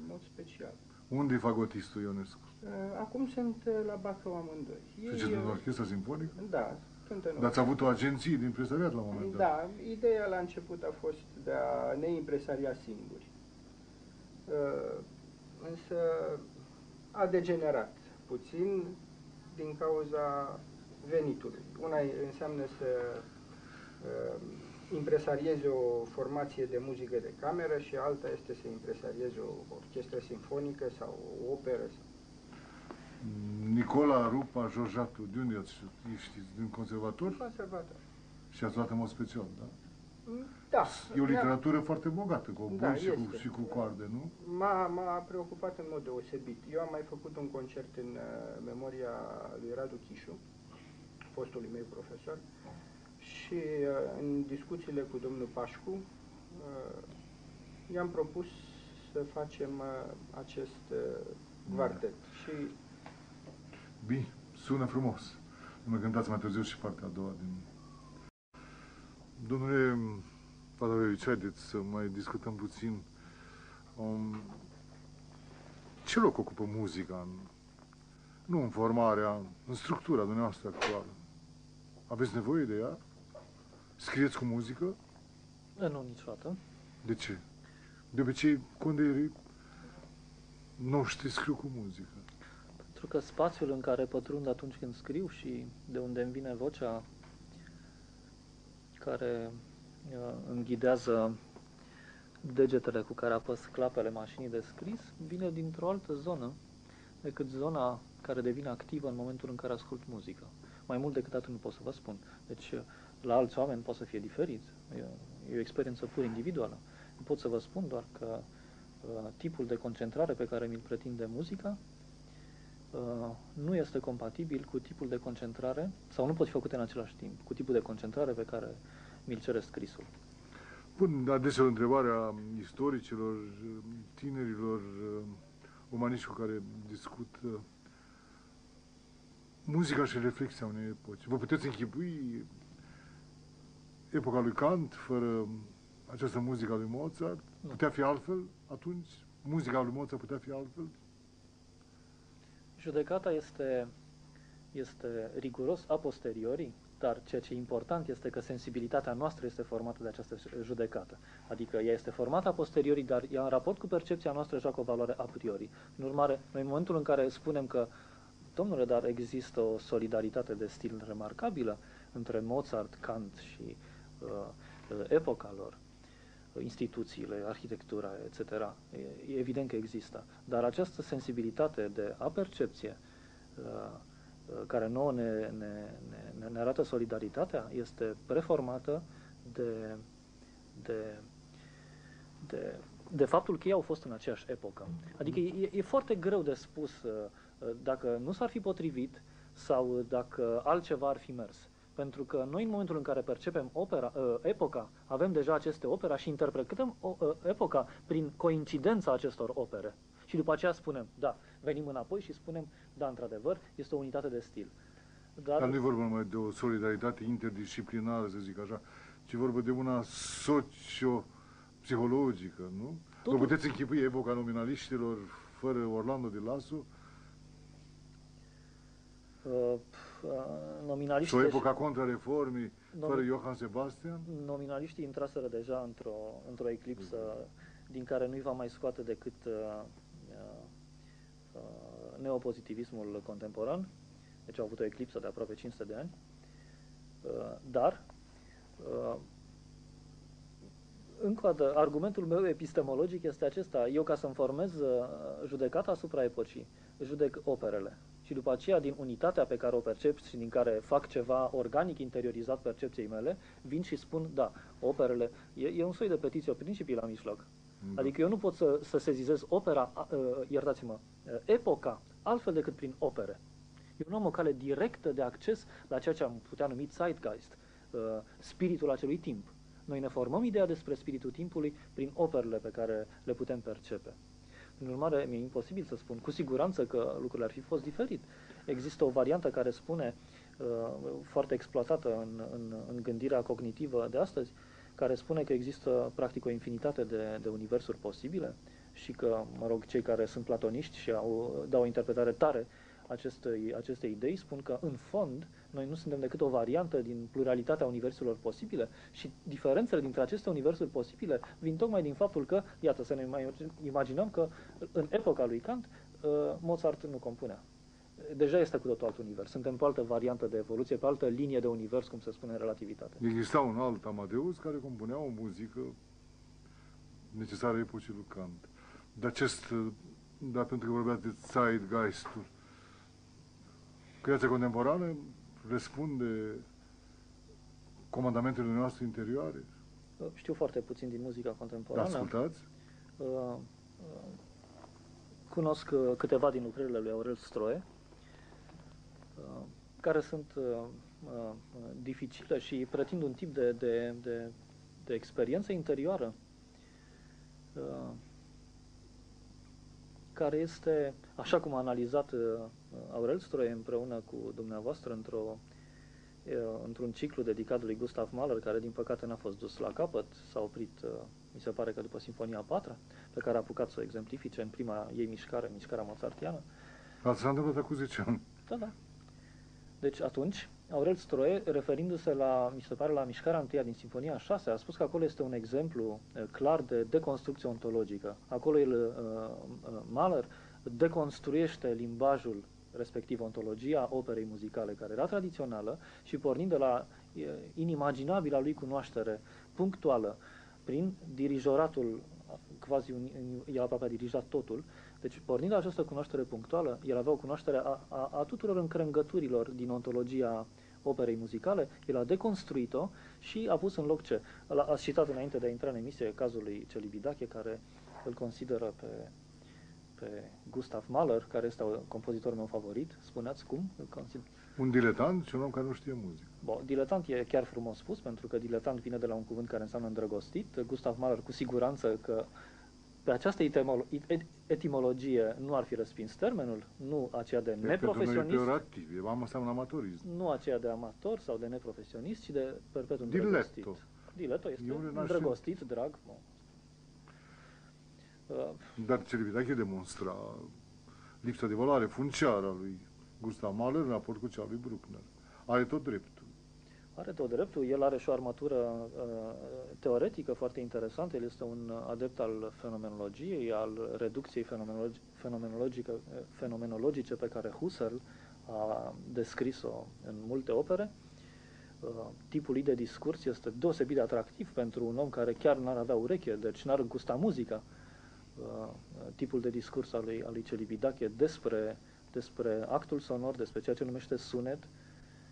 mod special.
Unde e fagotistul Ionescu?
Uh, Acum sunt uh, la Bacău amândoi.
Sunteți în orchestra simfonică?
Da, sunt în
Dar ați avut o agenție de impresariat la un moment dat.
Da, ideea la început a fost de a ne impresaria singuri. Uh, Însă a degenerat puțin din cauza venitului. Una înseamnă să uh, impresariezi o formație de muzică de cameră și alta este să impresariezi o orchestră simfonică sau o operă.
Nicola Rupa Jorjatu, de unde ați știți? Din conservator?
Conservator.
Și ați luat în mod special, da?
Da.
E o literatură foarte bogată, cu oboi
Da,
și, cu,
este.
și cu coarde, nu?
M-a, m-a preocupat în mod deosebit. Eu am mai făcut un concert în uh, memoria lui Radu Chișu, fostului meu profesor, și uh, în discuțiile cu domnul Pașcu uh, i-am propus să facem uh, acest uh, quartet. Și
Bine, sună frumos. Nu mă cântați mai târziu și partea a doua din... Domnule Padavevici, haideți să mai discutăm puțin. Um, ce loc ocupă muzica în, nu în formarea, în structura dumneavoastră actuală? Aveți nevoie de ea? Scrieți cu muzică?
Eh, Nu, niciodată.
De ce? De obicei, condeierii noștri scriu cu muzică.
Pentru că spațiul în care pătrund atunci când scriu și de unde îmi vine vocea care uh, îmi ghidează degetele cu care apăs clapele mașinii de scris, vine dintr-o altă zonă decât zona care devine activă în momentul în care ascult muzică. Mai mult decât atât nu pot să vă spun. Deci, uh, la alți oameni poate să fie diferit. E, e o experiență pur individuală. Pot să vă spun doar că uh, tipul de concentrare pe care mi-l pretinde muzica uh, nu este compatibil cu tipul de concentrare, sau nu pot fi făcute în același timp, cu tipul de concentrare pe care mi-l cere scrisul.
Pun adeseori întrebarea istoricilor, tinerilor, umaniști cu care discut uh, muzica și reflexia unei epoci. Vă puteți închipui epoca lui Kant fără această muzică a lui Mozart?
Nu.
Putea fi altfel atunci? Muzica lui Mozart putea fi altfel?
Judecata este, este riguros a posteriori, dar ceea ce e important este că sensibilitatea noastră este formată de această judecată. Adică ea este formată a posteriori, dar ea în raport cu percepția noastră joacă o valoare a priori. În urmare, noi în momentul în care spunem că Domnule, dar există o solidaritate de stil remarcabilă între Mozart, Kant și uh, uh, epoca lor, instituțiile, arhitectura, etc. E, e evident că există. Dar această sensibilitate de a percepție uh, uh, care nouă ne, ne, ne, ne arată solidaritatea este preformată de, de, de, de faptul că ei au fost în aceeași epocă. Adică e, e foarte greu de spus uh, dacă nu s-ar fi potrivit sau dacă altceva ar fi mers. Pentru că noi în momentul în care percepem opera, uh, epoca, avem deja aceste opera și interpretăm o, uh, epoca prin coincidența acestor opere. Și Și după aceea spunem, da, venim înapoi și spunem, da, într-adevăr, este o unitate de stil.
Dar, Dar nu e vorba numai de o solidaritate interdisciplinară, să zic așa, ci vorba de una socio-psihologică, nu? Totul. Vă puteți închipui epoca nominaliștilor fără Orlando de Lasso?
Uh, uh, nominaliștii...
Și o epoca contra-reformii, fără Johann Sebastian?
Nominaliștii intraseră deja într-o, într-o eclipsă din care nu-i va mai scoate decât uh, uh, neopozitivismul contemporan, deci au avut o eclipsă de aproape 500 de ani, uh, dar uh, încă o dată, argumentul meu epistemologic este acesta. Eu, ca să-mi formez uh, judecata asupra epocii, judec operele. Și după aceea, din unitatea pe care o percep și din care fac ceva organic interiorizat percepției mele, vin și spun, da, operele, e, e un soi de petiție principii la mijloc. Da. Adică eu nu pot să, să sezizez opera, uh, iertați-mă, uh, epoca, altfel decât prin opere. Eu nu am o cale directă de acces la ceea ce am putea numi zeitgeist, uh, spiritul acelui timp. Noi ne formăm ideea despre spiritul timpului prin operele pe care le putem percepe. Prin urmare, mi-e imposibil să spun cu siguranță că lucrurile ar fi fost diferit. Există o variantă care spune, uh, foarte exploatată în, în, în gândirea cognitivă de astăzi, care spune că există practic o infinitate de, de universuri posibile și că, mă rog, cei care sunt platoniști și au, dau o interpretare tare acestei, acestei idei spun că, în fond, noi nu suntem decât o variantă din pluralitatea universurilor posibile și diferențele dintre aceste universuri posibile vin tocmai din faptul că, iată, să ne mai imaginăm că în epoca lui Kant, uh, Mozart nu compunea. Deja este cu totul alt univers. Suntem pe o altă variantă de evoluție, pe altă linie de univers, cum se spune în relativitate.
Exista un alt Amadeus care compunea o muzică necesară epocii lui Kant. De acest, dar pentru că vorbea de zeitgeist creația contemporană răspunde comandamentelor noastre interioare?
Știu foarte puțin din muzica contemporană.
Ascultați? Uh, uh,
cunosc uh, câteva din lucrările lui Aurel Stroe, uh, care sunt uh, uh, dificile și pretind un tip de, de, de, de experiență interioară uh, care este, așa cum a analizat uh, Aurel Stroie împreună cu dumneavoastră într-o, uh, într-un ciclu dedicat lui Gustav Mahler, care din păcate n-a fost dus la capăt, s-a oprit, uh, mi se pare că după Sinfonia a patra, pe care a apucat să o exemplifice în prima ei mișcare, mișcarea mozartiană.
Asta s-a întâmplat acum 10 ani.
Da, da. Deci atunci, Aurel Stroie, referindu-se la, mi se pare, la mișcarea întâia din Sinfonia 6, a spus că acolo este un exemplu clar de deconstrucție ontologică. Acolo el, uh, Mahler deconstruiește limbajul respectiv ontologia operei muzicale, care era tradițională, și pornind de la inimaginabila lui cunoaștere punctuală, prin dirijoratul, quasi un, el aproape a dirijat totul, deci, pornind la această cunoaștere punctuală, el avea o cunoaștere a, a, a tuturor încrengăturilor din ontologia operei muzicale, el a deconstruit-o și a pus în loc ce? A, a citat înainte de a intra în emisie cazul lui Celibidache, care îl consideră pe, pe Gustav Mahler, care este compozitorul meu favorit. Spuneați cum îl consider?
Un diletant și un om care nu știe muzică.
Bun, diletant e chiar frumos spus, pentru că diletant vine de la un cuvânt care înseamnă îndrăgostit. Gustav Mahler cu siguranță că pe această etimologie nu ar fi răspins termenul, nu aceea de neprofesionist.
Peorativ, e înseamnă amatorism.
Nu aceea de amator sau de neprofesionist, ci de perpetuum
Diletto.
Diletto este îndrăgostit, drag. Bun.
Uh, Dar Celibidache demonstra lipsa de valoare funciară a lui Gustav Mahler în raport cu cea lui Bruckner. Are tot dreptul.
Are tot dreptul, el are și o armătură uh, teoretică foarte interesantă, el este un adept al fenomenologiei, al reducției fenomenologi fenomenologice, fenomenologice pe care Husserl a descris-o în multe opere. Uh, tipul lui de discurs este deosebit de atractiv pentru un om care chiar n-ar avea ureche, deci n-ar gusta muzica. Uh, tipul de discurs al lui, al lui Celibidache despre, despre actul sonor, despre ceea ce numește sunet,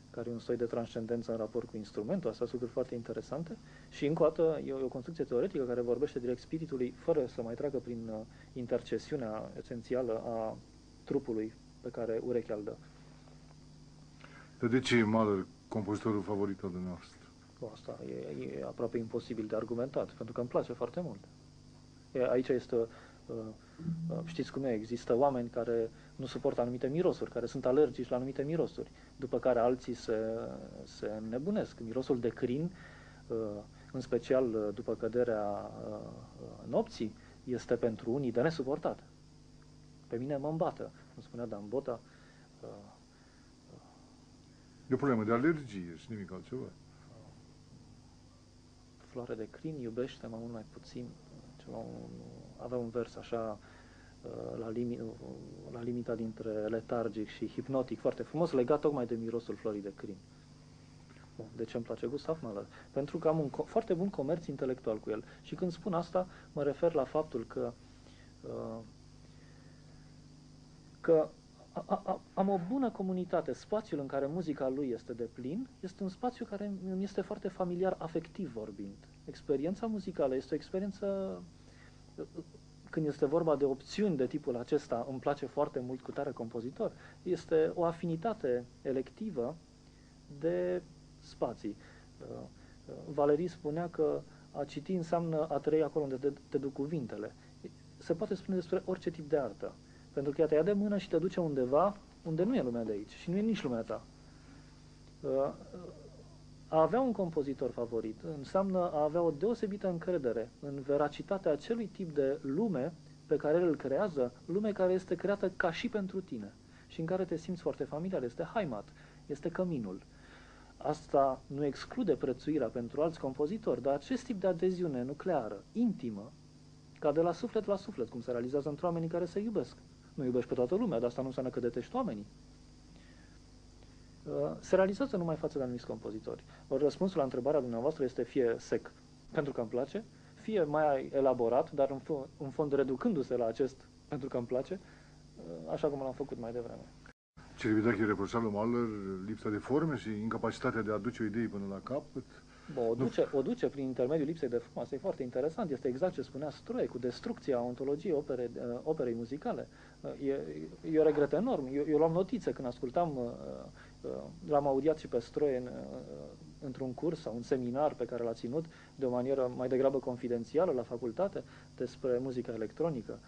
care e un soi de transcendență în raport cu instrumentul, asta sunt lucruri foarte interesante și încă o dată e o, e o construcție teoretică care vorbește direct spiritului fără să mai treacă prin uh, intercesiunea esențială a trupului pe care urechea îl dă.
Dar de ce e Mahler compozitorul favorit al dumneavoastră?
Asta e, e aproape imposibil de argumentat, pentru că îmi place foarte mult. E, aici este Uh, uh, știți cum e, există oameni care nu suportă anumite mirosuri, care sunt alergici la anumite mirosuri, după care alții se, se nebunesc. Mirosul de crin, uh, în special după căderea nopții, este pentru unii de nesuportat. Pe mine mă îmbată, cum spunea Dan Bota.
E o problemă de alergie și nimic altceva.
Floare de crin iubește mai mult mai puțin. Ceva, un, avea un vers așa uh, la, limi, uh, la limita dintre letargic și hipnotic, foarte frumos, legat tocmai de mirosul florii de crin. Bun, de ce îmi place Gustav Mahler? Pentru că am un foarte bun comerț intelectual cu el. Și când spun asta, mă refer la faptul că uh, că a, a, am o bună comunitate. Spațiul în care muzica lui este de plin este un spațiu care îmi este foarte familiar, afectiv vorbind. Experiența muzicală este o experiență când este vorba de opțiuni de tipul acesta, îmi place foarte mult cu tare compozitor, este o afinitate electivă de spații. Uh, uh, Valerii spunea că a citi înseamnă a trăi acolo unde te, te duc cuvintele. Se poate spune despre orice tip de artă. Pentru că ea te ia de mână și te duce undeva unde nu e lumea de aici și nu e nici lumea ta. Uh, a avea un compozitor favorit înseamnă a avea o deosebită încredere în veracitatea acelui tip de lume pe care el îl creează, lume care este creată ca și pentru tine și în care te simți foarte familiar. Este haimat, este căminul. Asta nu exclude prețuirea pentru alți compozitori, dar acest tip de adeziune nucleară, intimă, ca de la suflet la suflet, cum se realizează între oamenii care se iubesc. Nu iubești pe toată lumea, dar asta nu înseamnă că detești oamenii. Uh, se realizează numai față de anumiți compozitori. Ori răspunsul la întrebarea dumneavoastră este fie sec, pentru că îmi place, fie mai elaborat, dar în, în fond reducându-se la acest pentru că îmi place, uh, așa cum l-am făcut mai devreme.
Ceribidache reproșa lui Mahler lipsa de forme și incapacitatea de a aduce o idee până la capăt.
Bă, o, duce, o duce prin intermediul lipsei de formă. Asta e foarte interesant. Este exact ce spunea Stroie cu destrucția ontologiei opere, uh, operei muzicale. Uh, e, e o regret enorm. Eu, eu luam notițe când ascultam, uh, uh, l-am audiat și pe Stroie în, uh, într-un curs sau un seminar pe care l-a ținut de o manieră mai degrabă confidențială la facultate despre muzica electronică.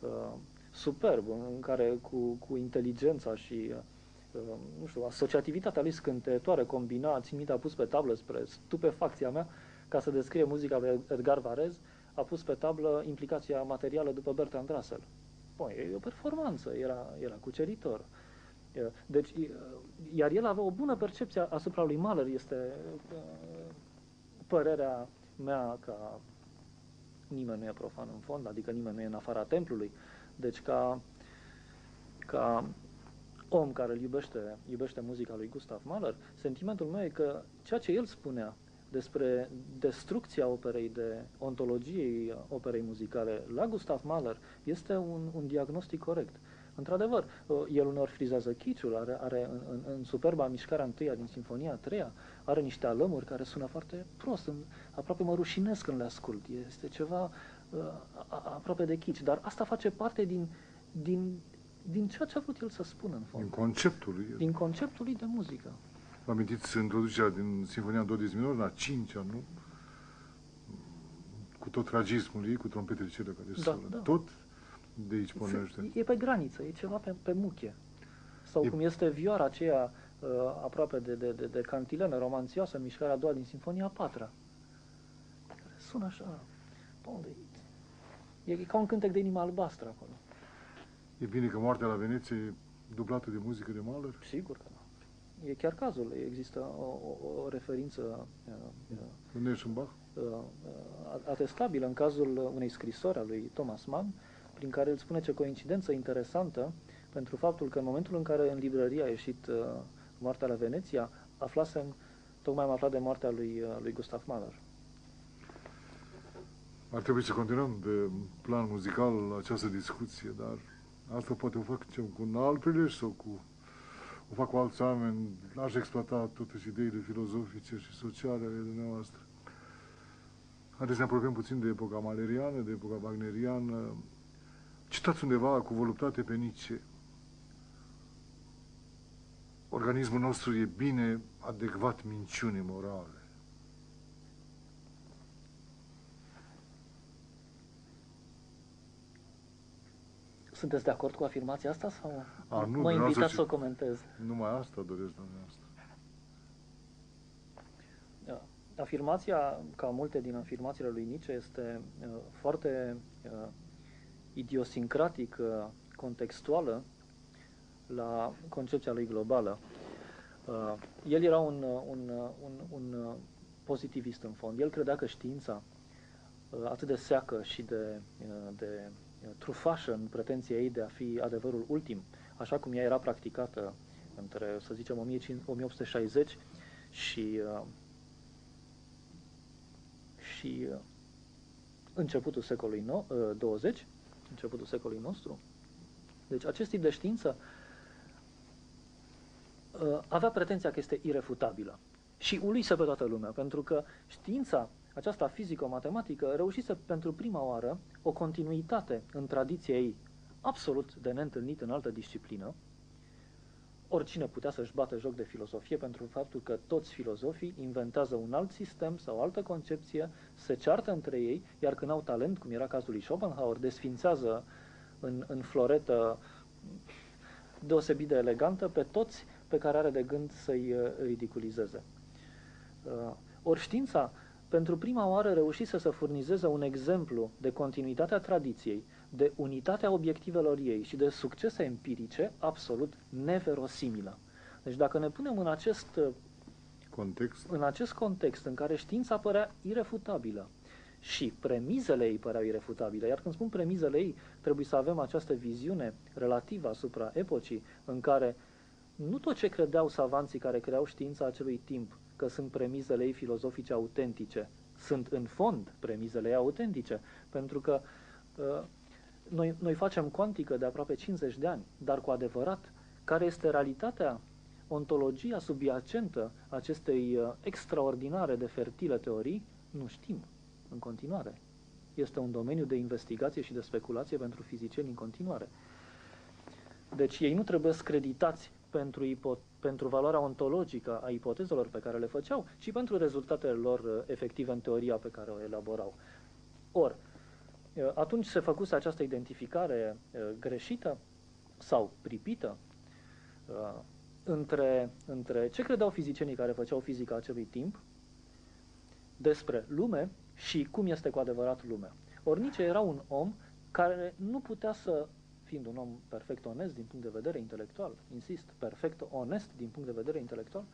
Uh, superb, în care cu, cu inteligența și uh, Uh, nu știu, asociativitatea lui scântetoare combina, țin minte, a pus pe tablă spre stupefacția mea, ca să descrie muzica lui Edgar Varez, a pus pe tablă implicația materială după Bertrand Russell. Bun, e o performanță, era, era cuceritor. Deci, iar el avea o bună percepție asupra lui Mahler, este uh, părerea mea ca nimeni nu e profan în fond, adică nimeni nu e în afara templului, deci ca, ca om care îl iubește, iubește muzica lui Gustav Mahler, sentimentul meu e că ceea ce el spunea despre destrucția operei, de ontologiei operei muzicale la Gustav Mahler este un, un diagnostic corect. Într-adevăr, el uneori frizează chiciul, are, are în, în, în superba mișcarea întâia din Sinfonia a treia, are niște alămuri care sună foarte prost, în, aproape mă rușinesc când le ascult. Este ceva uh, aproape de chici, dar asta face parte din, din din ceea ce a vrut el să spună, în fond.
Din conceptul lui.
Din conceptul lui de muzică.
Vă amintiți introducerea din Sinfonia do minor, la cincea, nu? Cu tot tragismul ei, cu trompetele cele care da, sună. Da. Tot de aici pornește.
E pe graniță, e ceva pe, pe muche. Sau e... cum este vioara aceea uh, aproape de, de, de, de cantilenă romanțioasă, mișcarea a doua din Sinfonia a patra. Care sună așa. Unde e? E ca un cântec de inima albastră acolo.
E bine că moartea la Veneție e dublată de muzică de Mahler?
Sigur că da. E chiar cazul. Există o, o, o referință
uh, uh,
uh, atestabilă în cazul unei scrisori a lui Thomas Mann, prin care îl spune ce coincidență interesantă pentru faptul că în momentul în care în librărie a ieșit uh, Moartea la Veneția, aflasem, tocmai am aflat de moartea lui, uh, lui Gustav Mahler.
Ar trebui să continuăm pe plan muzical această discuție, dar Asta poate o fac ce, cu un alt prilej sau cu o fac cu alți oameni, aș exploata totuși ideile filozofice și sociale ale dumneavoastră. Haideți să ne apropiem puțin de epoca maleriană, de epoca wagneriană. Citați undeva cu voluptate pe Nietzsche. Organismul nostru e bine adecvat minciunii morale.
Sunteți de acord cu afirmația asta sau
A, nu,
mă
vreau
invitați
să-
să o comentez?
Numai asta doresc, dumneavoastră.
Da. Afirmația, ca multe din afirmațiile lui Nietzsche, este uh, foarte uh, idiosincratic uh, contextuală la concepția lui globală. Uh, el era un, uh, un, uh, un, un uh, pozitivist în fond. El credea că știința, uh, atât de seacă și de, uh, de uh, trufașă în pretenția ei de a fi adevărul ultim, așa cum ea era practicată între, să zicem, 1500 1860 și uh, și uh, începutul secolului no, uh, 20, începutul secolului nostru. Deci acest tip de știință uh, avea pretenția că este irefutabilă. Și uluise pe toată lumea, pentru că știința aceasta fizico-matematică reușise pentru prima oară o continuitate în tradiția ei absolut de neîntâlnit în altă disciplină. Oricine putea să-și bată joc de filosofie pentru faptul că toți filozofii inventează un alt sistem sau o altă concepție, se ceartă între ei, iar când au talent, cum era cazul lui Schopenhauer, desfințează în, în floretă deosebit de elegantă pe toți pe care are de gând să-i uh, ridiculizeze. Uh, Ori știința, pentru prima oară, reușise să furnizeze un exemplu de continuitatea tradiției, de unitatea obiectivelor ei și de succese empirice absolut neverosimilă. Deci dacă ne punem în acest, uh,
Context.
în acest context în care știința părea irefutabilă și premizele ei păreau irefutabile, iar când spun premizele ei, trebuie să avem această viziune relativă asupra epocii în care nu tot ce credeau savanții care creau știința acelui timp, că sunt premizele ei filozofice autentice, sunt în fond premizele ei autentice, pentru că uh, noi, noi facem cuantică de aproape 50 de ani, dar cu adevărat, care este realitatea, ontologia subiacentă acestei uh, extraordinare de fertile teorii, nu știm în continuare. Este un domeniu de investigație și de speculație pentru fizicieni în continuare. Deci ei nu trebuie creditați pentru, ipo- pentru valoarea ontologică a ipotezelor pe care le făceau, ci pentru rezultatele lor uh, efective în teoria pe care o elaborau. Or, uh, atunci se făcuse această identificare uh, greșită sau pripită uh, între, între ce credeau fizicienii care făceau fizica acelui timp despre lume și cum este cu adevărat lumea. Ori Nietzsche era un om care nu putea să, fiind un om perfect onest din punct de vedere intelectual, insist, perfect onest din punct de vedere intelectual,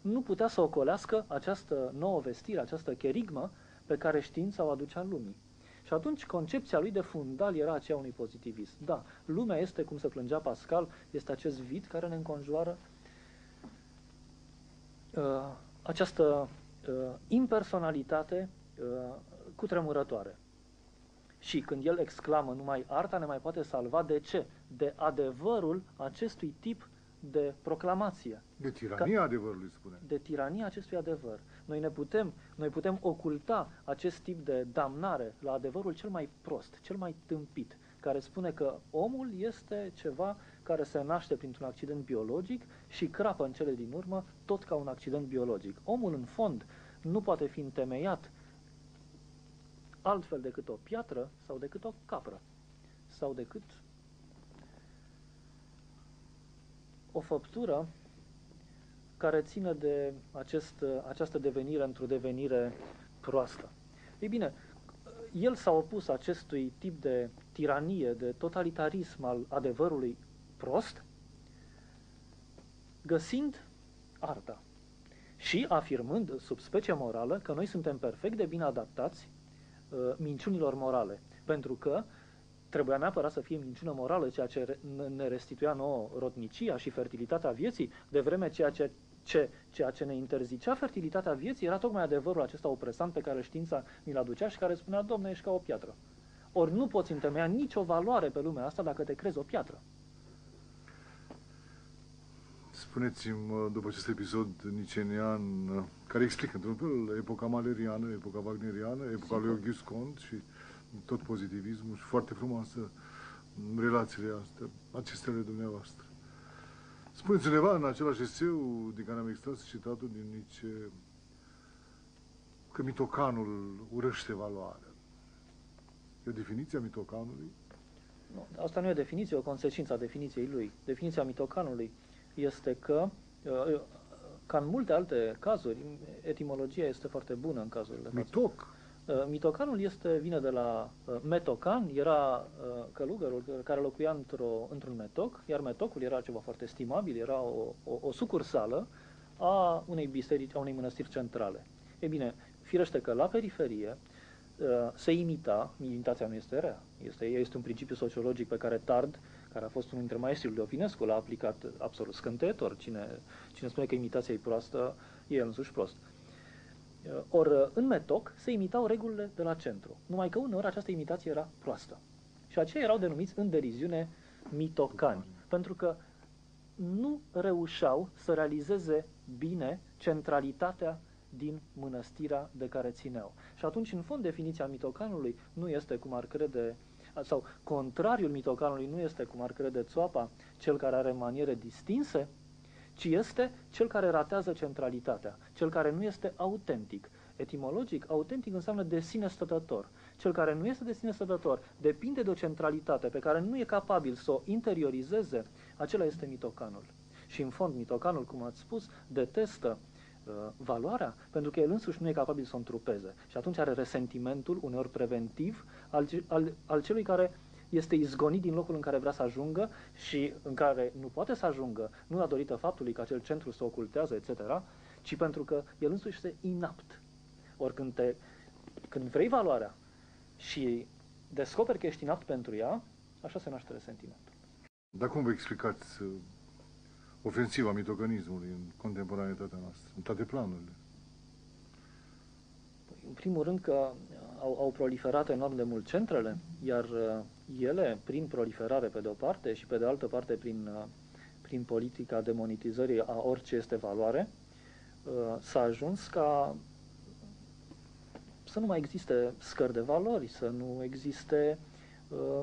nu putea să ocolească această nouă vestire, această cherigmă pe care știința o aducea lumii. Și atunci concepția lui de fundal era aceea unui pozitivism. Da, lumea este, cum se plângea Pascal, este acest vid care ne înconjoară uh, această uh, impersonalitate uh, cutremurătoare. Și când el exclamă numai arta ne mai poate salva, de ce? De adevărul acestui tip de proclamație,
De tirania adevărului, spune.
de tirania acestui adevăr. Noi ne putem, noi putem oculta acest tip de damnare la adevărul cel mai prost, cel mai tâmpit, care spune că omul este ceva care se naște printr-un accident biologic și crapă în cele din urmă tot ca un accident biologic. Omul, în fond, nu poate fi întemeiat altfel decât o piatră sau decât o capră sau decât o făptură care ține de acest, această devenire într-o devenire proastă. Ei bine, el s-a opus acestui tip de tiranie, de totalitarism al adevărului prost, găsind arta și afirmând sub specie morală că noi suntem perfect de bine adaptați uh, minciunilor morale, pentru că trebuia neapărat să fie minciună morală, ceea ce re- ne restituia nouă rodnicia și fertilitatea vieții, de vreme ceea ce, ce, ceea ce ne interzicea fertilitatea vieții era tocmai adevărul acesta opresant pe care știința ni-l aducea și care spunea, domne, ești ca o piatră. Ori nu poți întemeia nicio valoare pe lumea asta dacă te crezi o piatră.
Spuneți-mi, după acest episod nicenian, care explică, într-un fel, epoca maleriană, epoca wagneriană, epoca lui Auguste Comte și tot pozitivismul și foarte frumoasă relațiile astea, acestea ale dumneavoastră. Spuneți undeva în același eseu din care am extras citatul din Nietzsche că mitocanul urăște valoarea. E o definiție a mitocanului?
Nu, asta nu e o definiție, o consecință a definiției lui. Definiția mitocanului este că, uh, ca în multe alte cazuri, etimologia este foarte bună în cazul de față.
Mitoc.
Uh, Mitocanul este, vine de la uh, metocan, era uh, călugărul care locuia într-o, într-un metoc, iar metocul era ceva foarte estimabil, era o, o, o sucursală a unei biserici, a unei mănăstiri centrale. E bine, firește că la periferie se imita, imitația nu este rea, este, este un principiu sociologic pe care Tard, care a fost unul dintre maestrii lui Opinescu, l-a aplicat absolut scânteitor. Cine, cine spune că imitația e proastă, e el însuși prost. Uh, Ori uh, în metoc se imitau regulile de la centru, numai că uneori această imitație era proastă. Și aceia erau denumiți în deriziune mitocani, pentru că nu reușeau să realizeze bine centralitatea din mănăstirea de care țineau. Și atunci, în fond, definiția mitocanului nu este cum ar crede, sau contrariul mitocanului nu este cum ar crede țoapa, cel care are maniere distinse, ci este cel care ratează centralitatea, cel care nu este autentic. Etimologic, autentic înseamnă de sine stătător. Cel care nu este de sine stătător depinde de o centralitate pe care nu e capabil să o interiorizeze, acela este mitocanul. Și în fond, mitocanul, cum ați spus, detestă uh, valoarea, pentru că el însuși nu e capabil să o întrupeze. Și atunci are resentimentul, uneori preventiv, al, al, al celui care este izgonit din locul în care vrea să ajungă și în care nu poate să ajungă, nu datorită faptului că acel centru se ocultează, etc., ci pentru că el însuși este inapt. Ori când, te, când vrei valoarea și descoperi că ești inapt pentru ea, așa se naște resentimentul.
Dar cum vă explicați uh, ofensiva mitoganismului în contemporanitatea noastră, în toate planurile?
Păi, în primul rând că au, au proliferat enorm de mult centrele, iar uh, ele, prin proliferare pe de o parte și pe de altă parte prin, uh, prin politica demonetizării a orice este valoare, uh, s-a ajuns ca să nu mai existe scări de valori, să nu existe uh,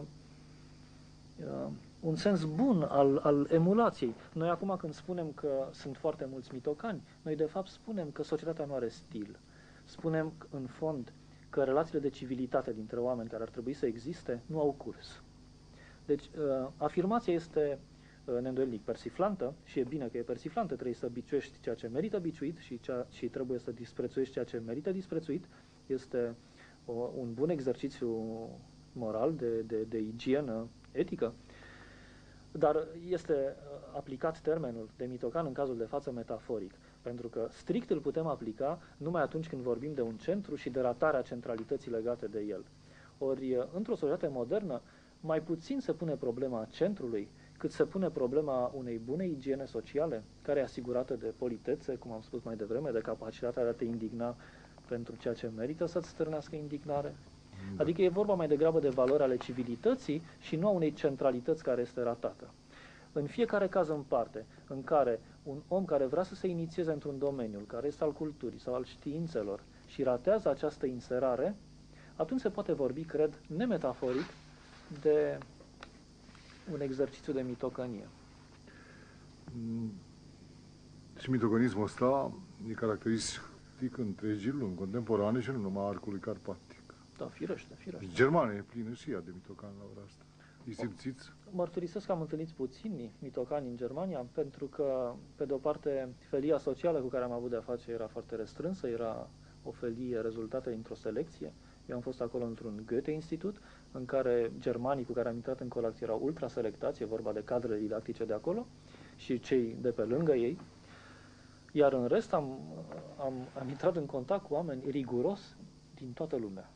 uh, un sens bun al, al emulației. Noi acum când spunem că sunt foarte mulți mitocani, noi de fapt spunem că societatea nu are stil. Spunem în fond că relațiile de civilitate dintre oameni care ar trebui să existe nu au curs. Deci, uh, afirmația este uh, neîndoielnic persiflantă și e bine că e persiflantă, trebuie să biciuiești ceea ce merită biciuit și, cea, și trebuie să disprețuiești ceea ce merită disprețuit. Este o, un bun exercițiu moral, de, de, de igienă etică, dar este uh, aplicat termenul de mitocan în cazul de față metaforic. Pentru că strict îl putem aplica numai atunci când vorbim de un centru și de ratarea centralității legate de el. Ori, într-o societate modernă, mai puțin se pune problema centrului, cât se pune problema unei bune igiene sociale, care e asigurată de politețe, cum am spus mai devreme, de capacitatea de a te indigna pentru ceea ce merită să-ți stârnească indignare. Da. Adică e vorba mai degrabă de valori ale civilității și nu a unei centralități care este ratată. În fiecare caz în parte, în care un om care vrea să se inițieze într-un domeniu, care este al culturii sau al științelor, și ratează această inserare, atunci se poate vorbi, cred, nemetaforic, de un exercițiu de mitocănie.
Mm. Și mitoconismul ăsta e caracteristic întregii lumi contemporane și nu numai arcului carpatic.
Da, firește, firește.
Germania e plină și ea de mitocan la ora asta. Îi simțiți?
Mărturisesc că am întâlnit puțini mitocani în Germania, pentru că, pe de o parte, felia socială cu care am avut de-a face era foarte restrânsă, era o felie rezultată dintr-o selecție. Eu am fost acolo într-un Goethe-institut, în care germanii cu care am intrat în colație erau ultra selectați, e vorba de cadrele didactice de acolo, și cei de pe lângă ei. Iar în rest am, am, am intrat în contact cu oameni riguros din toată lumea.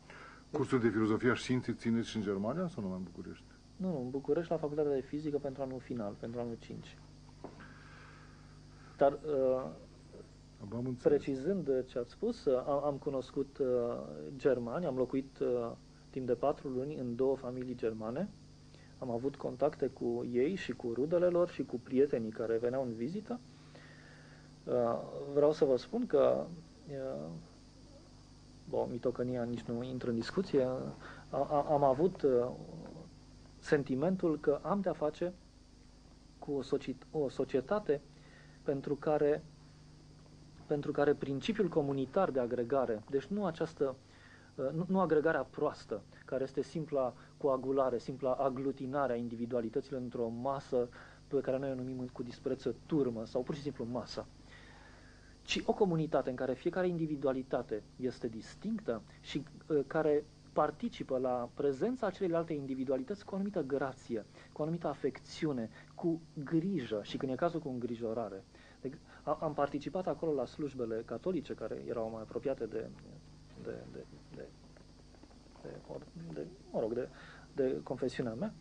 Cursul de filozofia și științe țineți și în Germania sau numai în București?
Nu, nu, în București la Facultatea de Fizică pentru anul final, pentru anul 5. Dar, uh, precizând ce ați spus, uh, am, am cunoscut uh, germani, am locuit uh, timp de patru luni în două familii germane. Am avut contacte cu ei și cu rudele lor și cu prietenii care veneau în vizită. Uh, vreau să vă spun că uh, Bun, mitocănia nici nu intră în discuție. Am avut uh, sentimentul că am de-a face cu o, o societate pentru care, pentru care principiul comunitar de agregare, deci nu această uh, nu, nu agregarea proastă, care este simpla coagulare, simpla aglutinare a individualităților într-o masă pe care noi o numim cu dispreț turmă sau pur și simplu masă, ci o comunitate în care fiecare individualitate este distinctă și uh, care participă la prezența celelalte individualități cu o anumită grație, cu o anumită afecțiune, cu grijă și când e cazul cu îngrijorare. De, am participat acolo la slujbele catolice care erau mai apropiate de, de, de, de, de, de mă rog, de, de confesiunea mea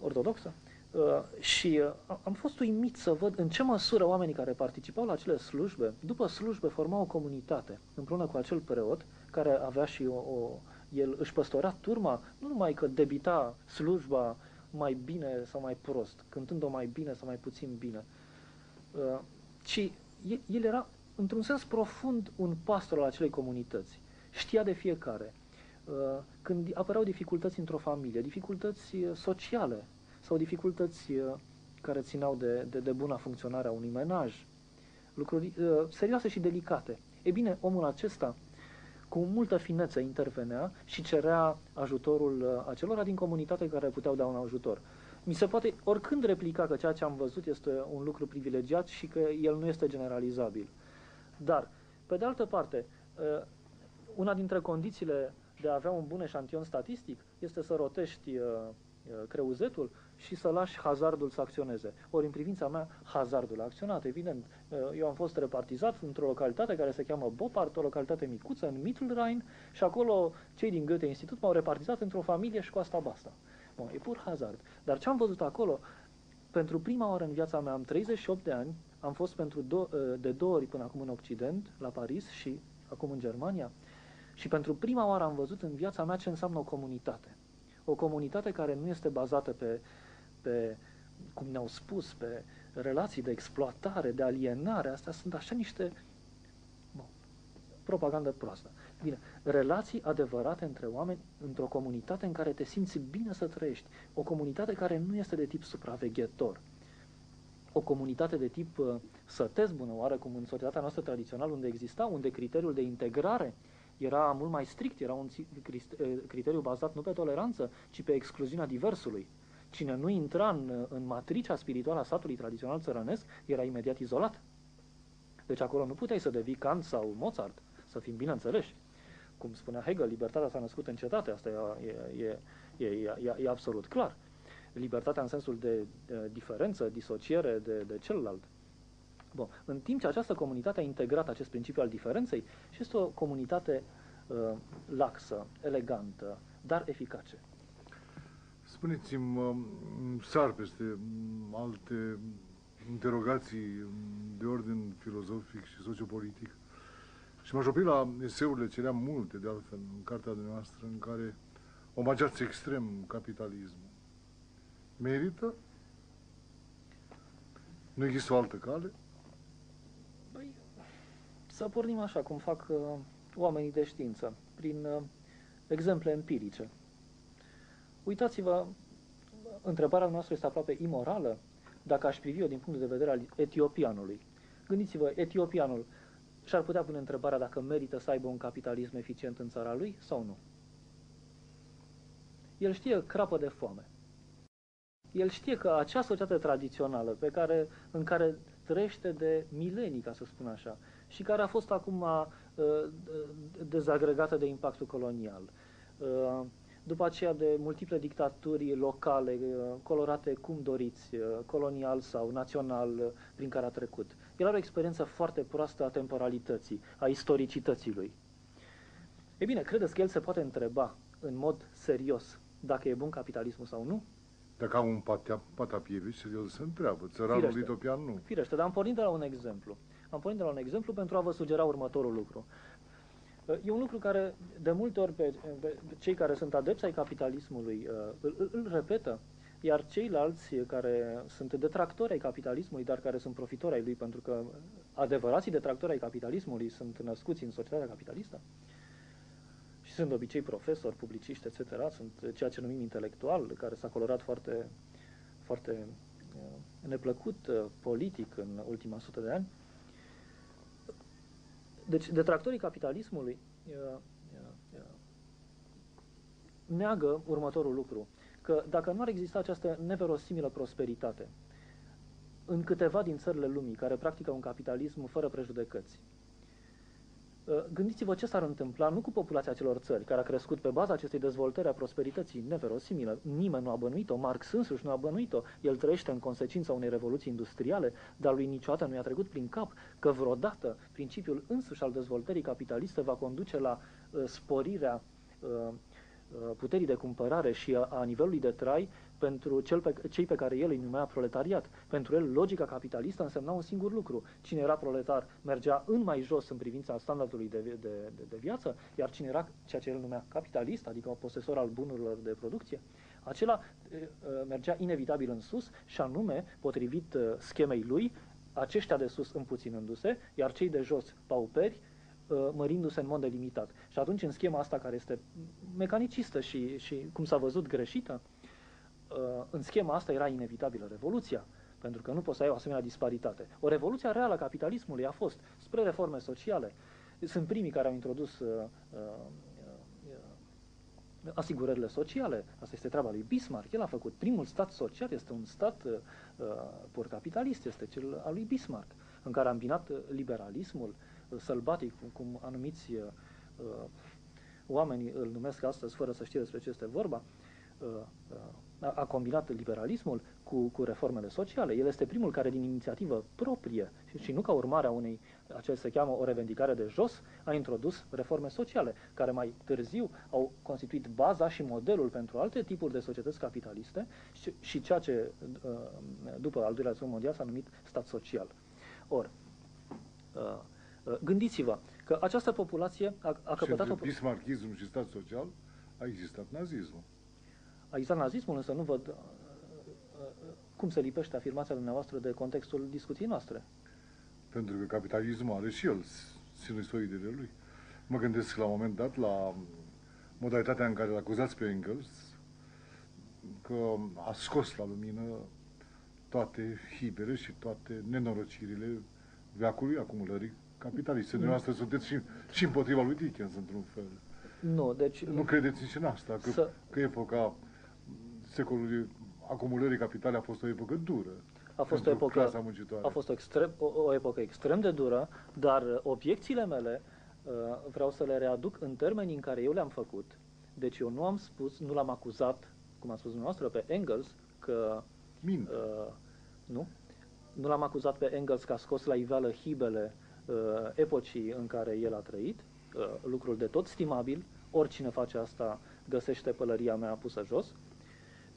ortodoxă. Uh, și uh, am fost uimit să văd în ce măsură oamenii care participau la acele slujbe, după slujbe, formau o comunitate împreună cu acel preot, care avea și o, o el își păstora turma, nu numai că debita slujba mai bine sau mai prost, cântând-o mai bine sau mai puțin bine, uh, ci el era, într-un sens profund, un pastor al acelei comunități. Știa de fiecare. Uh, când apăreau dificultăți într-o familie, dificultăți uh, sociale sau dificultăți care țineau de, de, de buna funcționare a unui menaj, lucruri serioase și delicate. E bine, omul acesta cu multă finețe intervenea și cerea ajutorul uh, acelora din comunitate care puteau da un ajutor. Mi se poate oricând replica că ceea ce am văzut este un lucru privilegiat și că el nu este generalizabil. Dar, pe de altă parte, uh, una dintre condițiile de a avea un bun eșantion statistic este să rotești uh, creuzetul și să lași hazardul să acționeze. Ori în privința mea, hazardul a acționat, evident. Eu am fost repartizat într-o localitate care se cheamă Bopart, o localitate micuță în Mittelrhein și acolo cei din Goethe Institut m-au repartizat într-o familie și cu asta basta. Bun, e pur hazard. Dar ce am văzut acolo, pentru prima oară în viața mea, am 38 de ani, am fost pentru do- de două ori până acum în Occident, la Paris și acum în Germania, și pentru prima oară am văzut în viața mea ce înseamnă o comunitate. O comunitate care nu este bazată pe pe, cum ne-au spus, pe relații de exploatare, de alienare, astea sunt așa niște bă, propagandă proastă. Bine, relații adevărate între oameni, într-o comunitate în care te simți bine să trăiești, o comunitate care nu este de tip supraveghetor, o comunitate de tip uh, sătesc bună oară, cum în societatea noastră tradițională, unde exista, unde criteriul de integrare era mult mai strict, era un uh, criteriu bazat nu pe toleranță, ci pe excluziunea diversului. Cine nu intra în, în matricea spirituală a satului tradițional țărănesc era imediat izolat. Deci acolo nu puteai să devii Kant sau Mozart, să fim bine înțeleși. Cum spunea Hegel, libertatea s-a născut în cetate, asta e, e, e, e, e, e absolut clar. Libertatea în sensul de, de diferență, disociere de, de celălalt. Bun. În timp ce această comunitate a integrat acest principiu al diferenței și este o comunitate uh, laxă, elegantă, dar eficace.
Spuneți-mi, sar peste alte interogații de ordin filozofic și sociopolitic și m-aș opri la eseurile, cerea multe de altfel în cartea noastră în care omageați extrem capitalismul. Merită? Nu există o altă cale?
Păi, să pornim așa cum fac uh, oamenii de știință, prin uh, exemple empirice. Uitați-vă, întrebarea noastră este aproape imorală dacă aș privi-o din punct de vedere al etiopianului. Gândiți-vă, etiopianul și-ar putea pune întrebarea dacă merită să aibă un capitalism eficient în țara lui sau nu. El știe crapă de foame. El știe că acea societate tradițională pe care, în care trăiește de milenii, ca să spun așa, și care a fost acum uh, dezagregată de impactul colonial, uh, după aceea de multiple dictaturi locale, uh, colorate cum doriți, uh, colonial sau național, uh, prin care a trecut. El are o experiență foarte proastă a temporalității, a istoricității lui. E bine, credeți că el se poate întreba în mod serios dacă e bun capitalismul sau nu?
Dacă am un Patapievici, serios se întreabă. Țăranul Firește. litopian nu.
Firește, dar am pornit de la un exemplu. Am pornit de la un exemplu pentru a vă sugera următorul lucru. E un lucru care, de multe ori, pe, pe cei care sunt adepți ai capitalismului uh, îl, îl, îl repetă, iar ceilalți care sunt detractori ai capitalismului, dar care sunt profitori ai lui, pentru că adevărații detractori ai capitalismului sunt născuți în societatea capitalistă și sunt de obicei profesori, publiciști, etc., sunt ceea ce numim intelectual, care s-a colorat foarte, foarte uh, neplăcut uh, politic în ultima sută de ani, deci, detractorii capitalismului neagă următorul lucru, că dacă nu ar exista această neverosimilă prosperitate în câteva din țările lumii care practică un capitalism fără prejudecăți, Gândiți-vă ce s-ar întâmpla nu cu populația celor țări, care a crescut pe baza acestei dezvoltări a prosperității neverosimile. Nimeni nu a bănuit-o, Marx însuși nu a bănuit-o. El trăiește în consecința unei revoluții industriale, dar lui niciodată nu i-a trecut prin cap că vreodată principiul însuși al dezvoltării capitaliste va conduce la uh, sporirea uh, Uh, puterii de cumpărare și a, a nivelului de trai pentru cel pe, cei pe care el îi numea proletariat. Pentru el, logica capitalistă însemna un singur lucru. Cine era proletar mergea în mai jos în privința standardului de, de, de, de viață, iar cine era ceea ce el numea capitalist, adică un posesor al bunurilor de producție, acela e, uh, mergea inevitabil în sus și anume, potrivit uh, schemei lui, aceștia de sus împuținându-se, iar cei de jos pauperi, Uh, mărindu-se în mod delimitat. Și atunci, în schema asta care este mecanicistă și, și cum s-a văzut, greșită, uh, în schema asta era inevitabilă revoluția, pentru că nu poți să ai o asemenea disparitate. O revoluție reală a capitalismului a fost spre reforme sociale. Sunt primii care au introdus uh, asigurările sociale. Asta este treaba lui Bismarck. El a făcut primul stat social, este un stat uh, pur capitalist, este cel al lui Bismarck, în care a îmbinat liberalismul, sălbatic, cum, cum anumiți uh, uh, oamenii îl numesc astăzi, fără să știe despre ce este vorba, uh, uh, a combinat liberalismul cu, cu reformele sociale. El este primul care, din inițiativă proprie și, și nu ca urmare a unei, acel se cheamă o revendicare de jos, a introdus reforme sociale, care mai târziu au constituit baza și modelul pentru alte tipuri de societăți capitaliste și, și ceea ce, uh, după al doilea război mondial, s-a numit stat social. Or, uh, Uh, gândiți-vă că această populație a, a căpătat...
Și bismarckism și stat social a existat nazismul.
A existat nazismul, însă nu văd uh, uh, cum se lipește afirmația dumneavoastră de contextul discuției noastre.
Pentru că capitalismul are și el sinusoidele lui. Mă gândesc la un moment dat la modalitatea în care l acuzați pe Engels că a scos la lumină toate hibele și toate nenorocirile veacului acumulării capitaliste. Dumneavoastră sunteți și, și împotriva lui Dickens, într-un fel.
Nu, deci...
Nu credeți nici în asta, că, să... că epoca secolului acumulării capitale a fost o epocă dură.
A fost o epocă, a fost o, extrem, o, o epocă extrem de dură, dar obiecțiile mele uh, vreau să le readuc în termenii în care eu le-am făcut. Deci eu nu am spus, nu l-am acuzat, cum a spus dumneavoastră, pe Engels că...
Mint. Uh,
nu. Nu l-am acuzat pe Engels că a scos la iveală hibele uh, epocii în care el a trăit, uh, lucrul de tot stimabil, oricine face asta găsește pălăria mea pusă jos.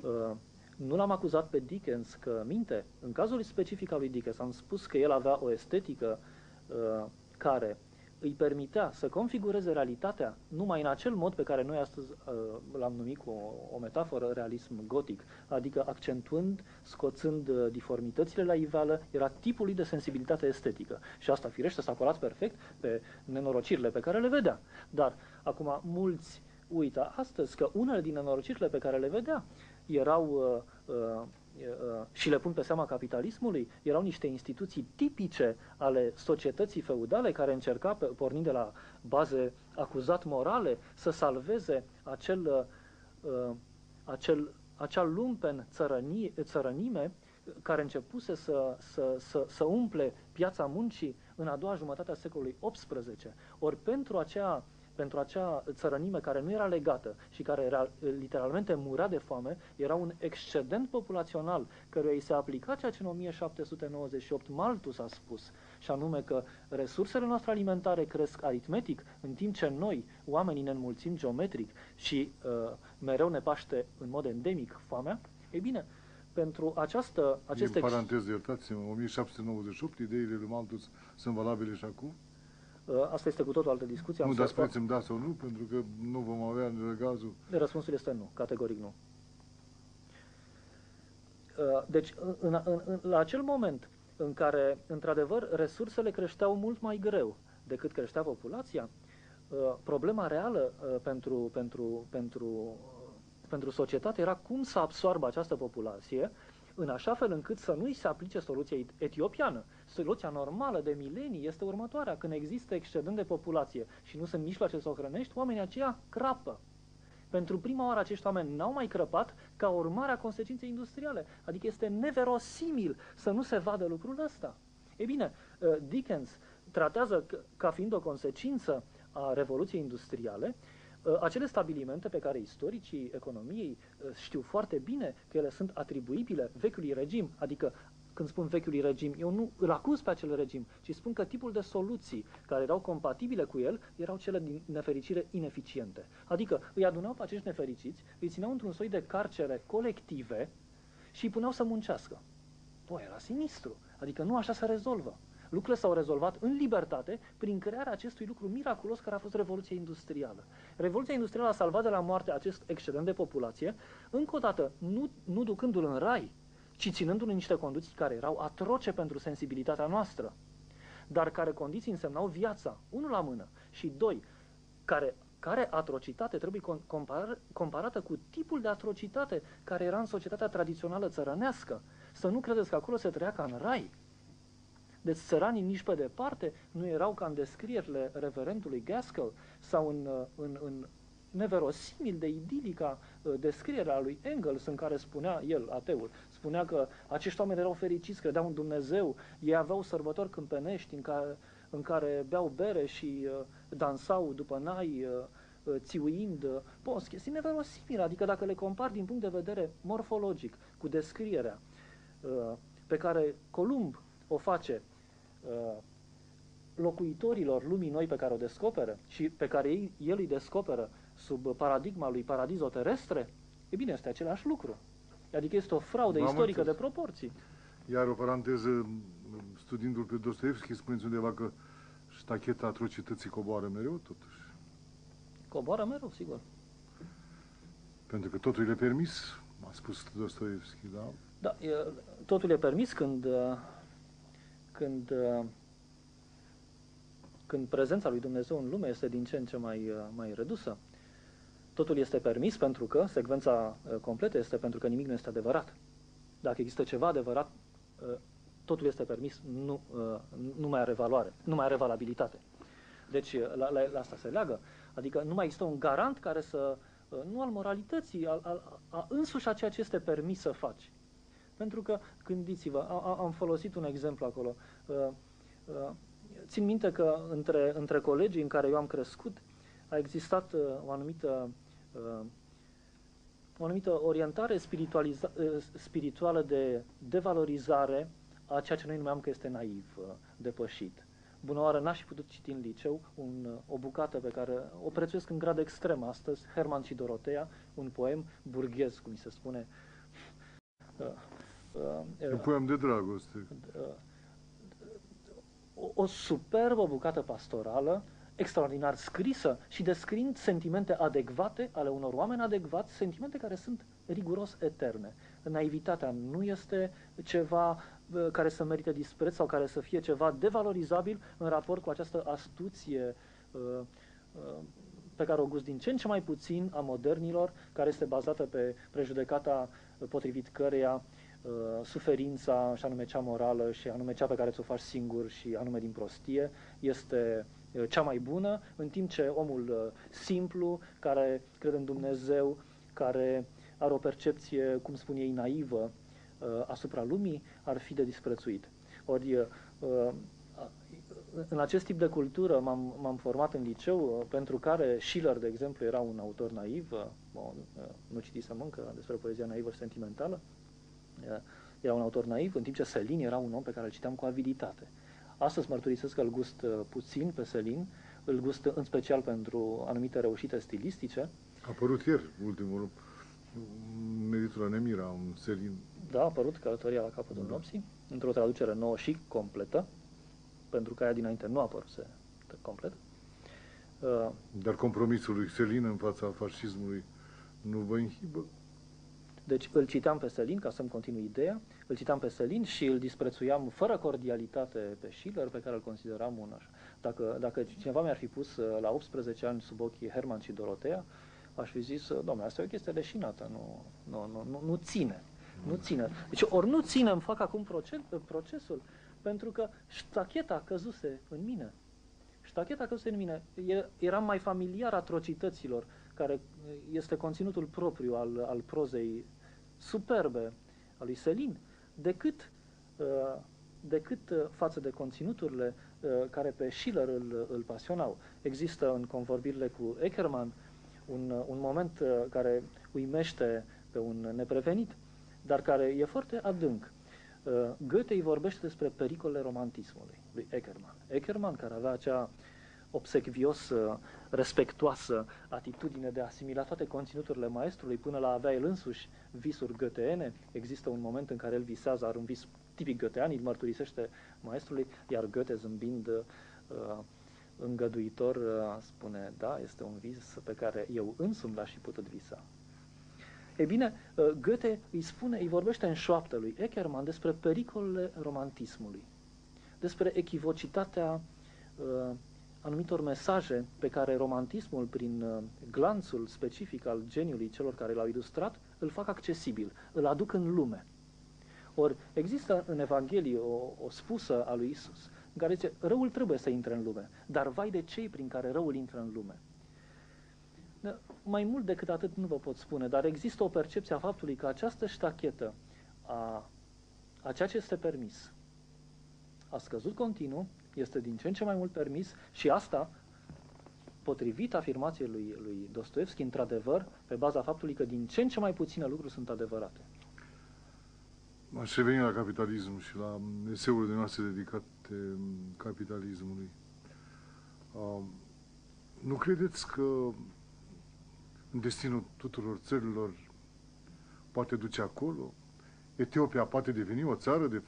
Uh, nu l-am acuzat pe Dickens că minte. În cazul specific al lui Dickens am spus că el avea o estetică uh, care îi permitea să configureze realitatea numai în acel mod pe care noi astăzi uh, l-am numit cu o, o metaforă realism gotic, adică accentuând, scoțând uh, diformitățile la iveală, era tipul lui de sensibilitate estetică. Și asta, firește, s-a colat perfect pe nenorocirile pe care le vedea. Dar, acum, mulți uită astăzi că unele din nenorocirile pe care le vedea erau uh, uh, Uh, și le pun pe seama capitalismului, erau niște instituții tipice ale societății feudale care încerca, pornind de la baze acuzat morale, să salveze acel, uh, acel, acea lumpen țărănie, țărănime care începuse să, să, să, să umple piața muncii în a doua jumătate a secolului XVIII. Ori pentru acea pentru acea țărănime care nu era legată și care era, literalmente murea de foame, era un excedent populațional căruia îi se aplica ceea ce în 1798 Malthus a spus, și anume că resursele noastre alimentare cresc aritmetic, în timp ce noi, oamenii, ne înmulțim geometric și uh, mereu ne paște în mod endemic foamea, ei bine, pentru această...
Aceste... În paranteză, iertați-mă, 1798, ideile lui Malthus sunt valabile și acum?
Uh, asta este cu totul altă discuție.
Nu, dar spuneți-mi da sau nu, pentru că nu vom avea răgazul.
Răspunsul este nu, categoric nu. Uh, deci, în, în, în, la acel moment în care, într-adevăr, resursele creșteau mult mai greu decât creștea populația, uh, problema reală pentru, pentru, pentru, pentru societate era cum să absorbă această populație în așa fel încât să nu-i se aplice soluția etiopiană. Soluția normală de milenii este următoarea. Când există excedent de populație și nu sunt mijloace să o hrănești, oamenii aceia crapă. Pentru prima oară acești oameni n-au mai crăpat ca urmare a consecinței industriale. Adică este neverosimil să nu se vadă lucrul ăsta. E bine, uh, Dickens tratează ca fiind o consecință a Revoluției Industriale uh, acele stabilimente pe care istoricii economiei uh, știu foarte bine că ele sunt atribuibile vechiului regim, adică când spun vechiului regim, eu nu îl acuz pe acel regim, ci spun că tipul de soluții care erau compatibile cu el erau cele din nefericire ineficiente. Adică îi adunau pe acești nefericiți, îi țineau într-un soi de carcere colective și îi puneau să muncească. Bă, era sinistru. Adică nu așa se rezolvă. Lucrurile s-au rezolvat în libertate prin crearea acestui lucru miraculos care a fost Revoluția Industrială. Revoluția Industrială a salvat de la moarte acest excedent de populație, încă o dată, nu, nu ducându-l în rai, ci ținându-l în niște condiții care erau atroce pentru sensibilitatea noastră, dar care condiții însemnau viața, unul la mână, și doi, care, care atrocitate trebuie compar, comparată cu tipul de atrocitate care era în societatea tradițională țărănească. Să nu credeți că acolo se trăia ca în rai. Deci țăranii nici pe departe nu erau ca în descrierile reverendului Gaskell sau în, în, în neverosimil de idilica uh, descriere a lui Engels în care spunea el, ateul, spunea că acești oameni erau fericiți, credeau în Dumnezeu, ei aveau sărbători câmpenești în care, în care beau bere și uh, dansau după nai, uh, uh țiuind, uh, post, chestii neverosimile, adică dacă le compar din punct de vedere morfologic cu descrierea uh, pe care Columb o face uh, locuitorilor lumii noi pe care o descoperă și pe care ei, el îi descoperă sub paradigma lui paradizo terestre, e bine, este același lucru. Adică este o fraudă istorică înțeles. de proporții.
Iar o paranteză, studiindu-l pe Dostoevski, spuneți undeva că ștacheta atrocității coboară mereu, totuși.
Coboară mereu, sigur.
Pentru că totul e permis, a spus Dostoevski, da?
Da, e, totul e permis când, când, când prezența lui Dumnezeu în lume este din ce în ce mai, mai redusă. Totul este permis pentru că, secvența uh, completă este pentru că nimic nu este adevărat. Dacă există ceva adevărat, uh, totul este permis, nu, uh, nu mai are valoare, nu mai are valabilitate. Deci la, la, la asta se leagă. Adică nu mai există un garant care să, nu al moralității, al, al, a însuși a ceea ce este permis să faci. Pentru că, gândiți-vă, am folosit un exemplu acolo. Țin minte că între, între colegii în care eu am crescut a existat o anumită o anumită orientare eh, spirituală de devalorizare a ceea ce noi numeam că este naiv, eh, depășit. Bună oară, n-aș fi putut citi în liceu un, eh, o bucată pe care o prețuiesc în grad extrem astăzi, Herman și Dorotea, un poem burghez, cum se spune.
Un poem de dragoste.
O, o superbă bucată pastorală extraordinar scrisă și descriind sentimente adecvate ale unor oameni adecvați, sentimente care sunt riguros eterne. Naivitatea nu este ceva uh, care să merite dispreț sau care să fie ceva devalorizabil în raport cu această astuție uh, uh, pe care o gust din ce în ce mai puțin a modernilor, care este bazată pe prejudecata potrivit căreia suferința, și anume cea morală, și anume cea pe care ți-o faci singur și anume din prostie, este Uh, cea mai bună, în timp ce omul uh, simplu, care crede în Dumnezeu, care are o percepție, cum spun ei, naivă uh, asupra lumii, ar fi de disprețuit. Ori în acest tip de cultură m-am, format în liceu, pentru care Schiller, de exemplu, era un autor naiv, nu citisem încă despre poezia naivă și sentimentală, era un autor naiv, în timp ce Selin era un om pe care îl citeam cu aviditate. Astăzi mărturisesc că îl gust uh, puțin pe Selin, îl gust în special pentru anumite reușite stilistice.
A apărut ieri ultimul editura Nemira, un Selin.
Da, a apărut Călătoria la capătul da. nopții, într-o traducere nouă și completă, pentru că aia dinainte nu a apărut complet.
Uh, Dar compromisul lui Selin în fața fascismului nu vă inhibă?
Deci îl citeam pe Selin, ca să-mi continui ideea, îl citeam pe Selin și îl disprețuiam fără cordialitate pe Schiller, pe care îl consideram un așa. Dacă, dacă cineva mi-ar fi pus uh, la 18 ani sub ochii Herman și Dorotea, aș fi zis, uh, domnule, asta e o chestie leșinată, nu, nu, nu, nu, nu ține. Nu ține. Deci ori nu ține, îmi fac acum proces, procesul, pentru că ștacheta căzuse în mine. Ștacheta căzuse în mine. E- Eram mai familiar atrocităților, care este conținutul propriu al, al prozei superbe a lui Selin, decât, uh, decât uh, față de conținuturile uh, care pe Schiller îl, îl pasionau. Există în convorbirile cu Eckermann un, uh, un moment uh, care uimește pe un neprevenit, dar care e foarte adânc. Uh, Goethe îi vorbește despre pericolele romantismului lui Eckermann. Eckermann, care avea acea obsecvios, uh, respectoasă atitudine de a asimila toate conținuturile maestrului până la a avea el însuși visuri goetheene. Există un moment în care el visează, are un vis tipic goethean, îl mărturisește maestrului, iar Goethe zâmbind uh, îngăduitor uh, spune, da, este un vis pe care eu însumi l-aș fi putut visa. E bine, uh, Goethe îi spune, îi vorbește în șoaptă lui Eckermann despre pericolele romantismului, despre echivocitatea uh, anumitor mesaje pe care romantismul, prin uh, glanțul specific al geniului celor care l-au ilustrat, îl fac accesibil, îl aduc în lume. Ori există în Evanghelie o, o spusă a lui Isus, în care zice, răul trebuie să intre în lume, dar vai de cei prin care răul intră în lume. Da, Mai mult decât atât nu vă pot spune, dar există o percepție a faptului că această ștachetă a, a ceea ce este permis a scăzut continuu, este din ce în ce mai mult permis și asta, potrivit afirmației lui, lui Dostoevski, într-adevăr, pe baza faptului că din ce în ce mai puține lucruri sunt adevărate.
Aș reveni la capitalism și la eseurile noastre dedicate capitalismului. Uh, nu credeți că destinul tuturor țărilor poate duce acolo? Etiopia poate deveni o țară de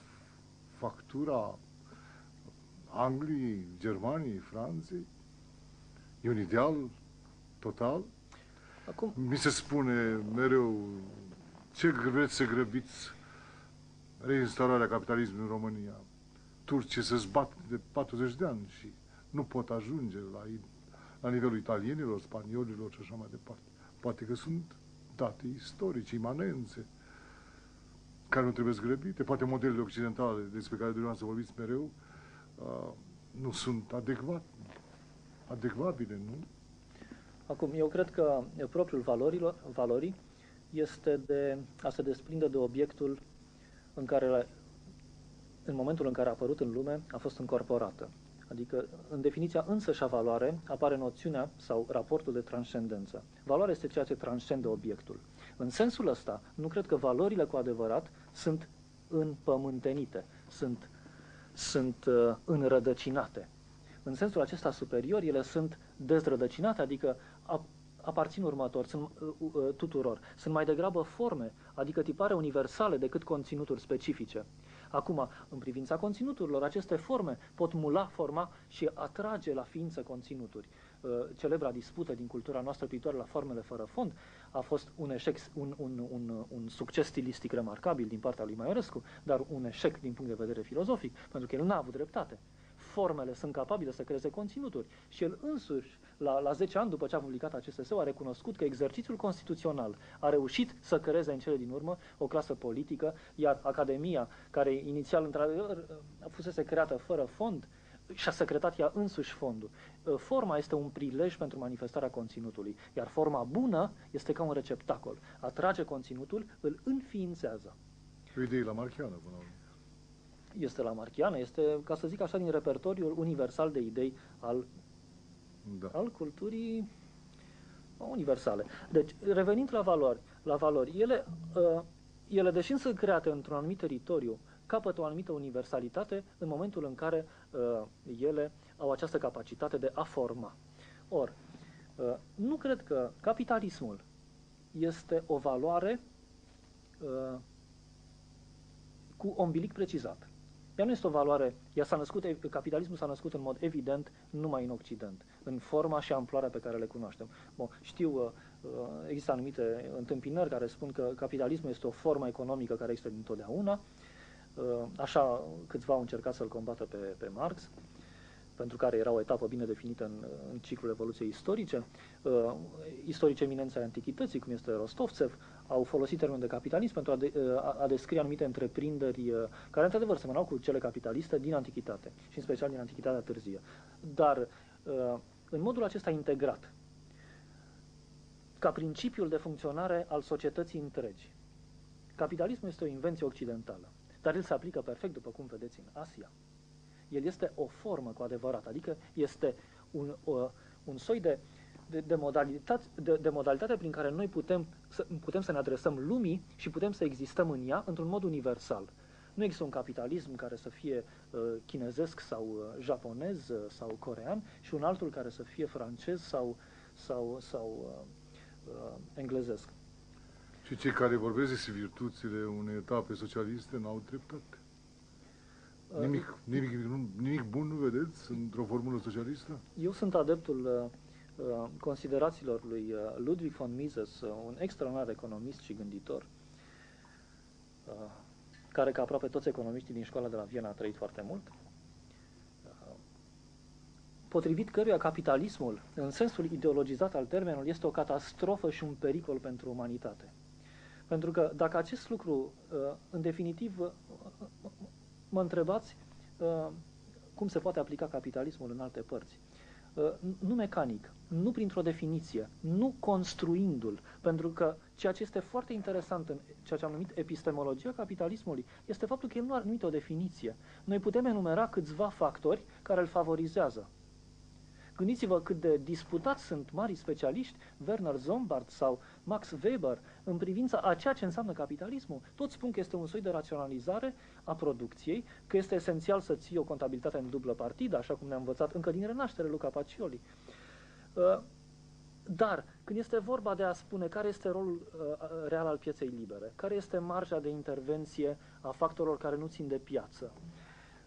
factura Angliei, Germaniei, Franței? E un ideal total?
Acum,
Mi se spune mereu ce vreți să grăbiți reinstaurarea capitalismului în România. Turcii se zbat de 40 de ani și nu pot ajunge la, la nivelul italienilor, spaniolilor și așa mai departe. Poate că sunt date istorice, imanențe, care nu trebuie grăbite. Poate modelele occidentale despre care dumneavoastră vorbiți mereu uh, nu sunt adecvat, adecvabile, nu?
acum, eu cred că propriul valorilor, valorii este de a se desprinde de obiectul în care, în momentul în care a apărut în lume, a fost încorporată. Adică, în definiția însăși a valoare, apare noțiunea sau raportul de transcendență. Valoarea este ceea ce transcende obiectul. În sensul ăsta, nu cred că valorile cu adevărat sunt împământenite, sunt, sunt uh, înrădăcinate. În sensul acesta superior, ele sunt dezrădăcinate, adică ap- aparțin următor, sunt uh, uh, tuturor. Sunt mai degrabă forme, adică tipare universale decât conținuturi specifice. Acum, în privința conținuturilor, aceste forme pot mula forma și atrage la ființă conținuturi. Uh, celebra dispută din cultura noastră privitoare la formele fără fond a fost un eșec, un, un, un, un succes stilistic remarcabil din partea lui Maiorescu, dar un eșec din punct de vedere filozofic, pentru că el n-a avut dreptate formele sunt capabile să creeze conținuturi. Și el însuși, la, la 10 ani după ce a publicat acest eseu, a recunoscut că exercițiul constituțional a reușit să creeze în cele din urmă o clasă politică, iar Academia, care inițial într-adevăr fusese creată fără fond, și-a secretat ea însuși fondul. Forma este un prilej pentru manifestarea conținutului, iar forma bună este ca un receptacol. Atrage conținutul, îl înființează.
O idee la marchiană, până la urmă.
Este la Marchiană, este, ca să zic așa, din repertoriul universal de idei al,
Da.
al culturii universale. Deci, revenind la valori, la valori ele, uh, ele deși sunt create într-un anumit teritoriu, capătă o anumită universalitate în momentul în care uh, ele au această capacitate de a forma. Or, uh, nu cred că capitalismul este o valoare uh, cu ombilic precizat. Ea nu este o valoare, ea s-a născut, capitalismul s-a născut în mod evident numai în Occident, în forma și amploarea pe care le cunoaștem. Bun, știu, uh, uh, există anumite întâmpinări care spun că capitalismul este o formă economică care există dintotdeauna, uh, așa câțiva au încercat să-l combată pe, pe Marx, pentru care era o etapă bine definită în, în ciclul evoluției istorice. Uh, istorici eminenți ai antichității, cum este Rostovțev, au folosit termenul de capitalism pentru a, de, a, a descrie anumite întreprinderi uh, care, într-adevăr, semănau cu cele capitaliste din antichitate și, în special, din antichitatea târzie. Dar uh, în modul acesta integrat, ca principiul de funcționare al societății întregi. Capitalismul este o invenție occidentală, dar el se aplică perfect, după cum vedeți, în Asia. El este o formă cu adevărat, adică este un, o, un soi de, de, de, modalitate, de, de modalitate prin care noi putem să, putem să ne adresăm lumii și putem să existăm în ea într-un mod universal. Nu există un capitalism care să fie uh, chinezesc sau uh, japonez uh, sau corean și un altul care să fie francez sau, sau, sau uh, uh, englezesc.
Și cei care vorbesc despre virtuțile unei etape socialiste n-au dreptate.
Uh,
Nimic, nimic, nu- nimic bun nu vedeți într-o formulă socialistă?
Eu sunt adeptul uh, uh, considerațiilor lui uh, Ludwig von Mises, uh, un extraordinar economist și gânditor, uh, care, ca aproape toți economiștii din școala de la Viena, a trăit foarte mult, uh, potrivit căruia capitalismul, în sensul ideologizat al termenului, este o catastrofă și un pericol pentru umanitate. Pentru că dacă acest lucru, uh, în definitiv, uh, mă întrebați uh, cum se poate aplica capitalismul în alte părți. Uh, Nu mecanic, nu printr-o definiție, nu construindu-l, pentru că ceea ce este foarte interesant în ceea ce am numit epistemologia capitalismului este faptul că el nu are numit o definiție. Noi putem enumera câțiva factori care îl favorizează. Gândiți-vă cât de disputați sunt mari specialiști, Werner Zombart sau Max Weber, în privința a ceea ce înseamnă capitalismul. Toți spun că este un soi de raționalizare a producției, că este esențial să ții o contabilitate în dublă partidă, așa cum ne-a învățat încă din renaștere Luca Pacioli. Uh, Dar, când este vorba de a spune care este rolul uh, real al pieței libere, care este marja de intervenție a factorilor care nu țin de piață,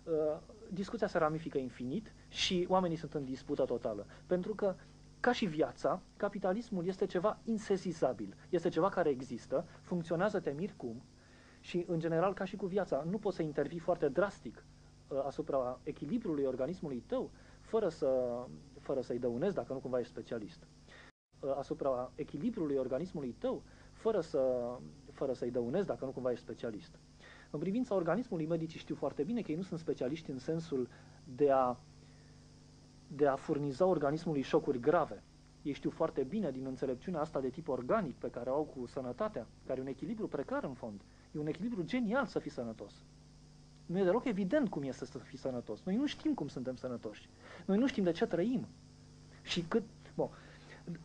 uh, discuția se ramifică infinit și oamenii sunt în dispută totală. Pentru că, ca și viața, capitalismul este ceva insesizabil, este ceva care există, funcționează te miri cum și, în general, ca și cu viața, nu poți să intervii foarte drastic uh, asupra echilibrului organismului tău, fără, să, fără să-i dăunezi, dacă nu cumva ești specialist uh, asupra echilibrului organismului tău, fără, să, fără să-i dăunezi, dacă nu cumva ești specialist. În privința organismului, medicii știu foarte bine că ei nu sunt specialiști în sensul de a, de a furniza organismului șocuri grave. Ei știu foarte bine din înțelepciunea asta de tip organic pe care o au cu sănătatea, care e un echilibru precar în fond. E un echilibru genial să fii sănătos. Nu e deloc evident cum este să fii sănătos. Noi nu știm cum suntem sănătoși. Noi nu știm de ce trăim. Și cât... Bun.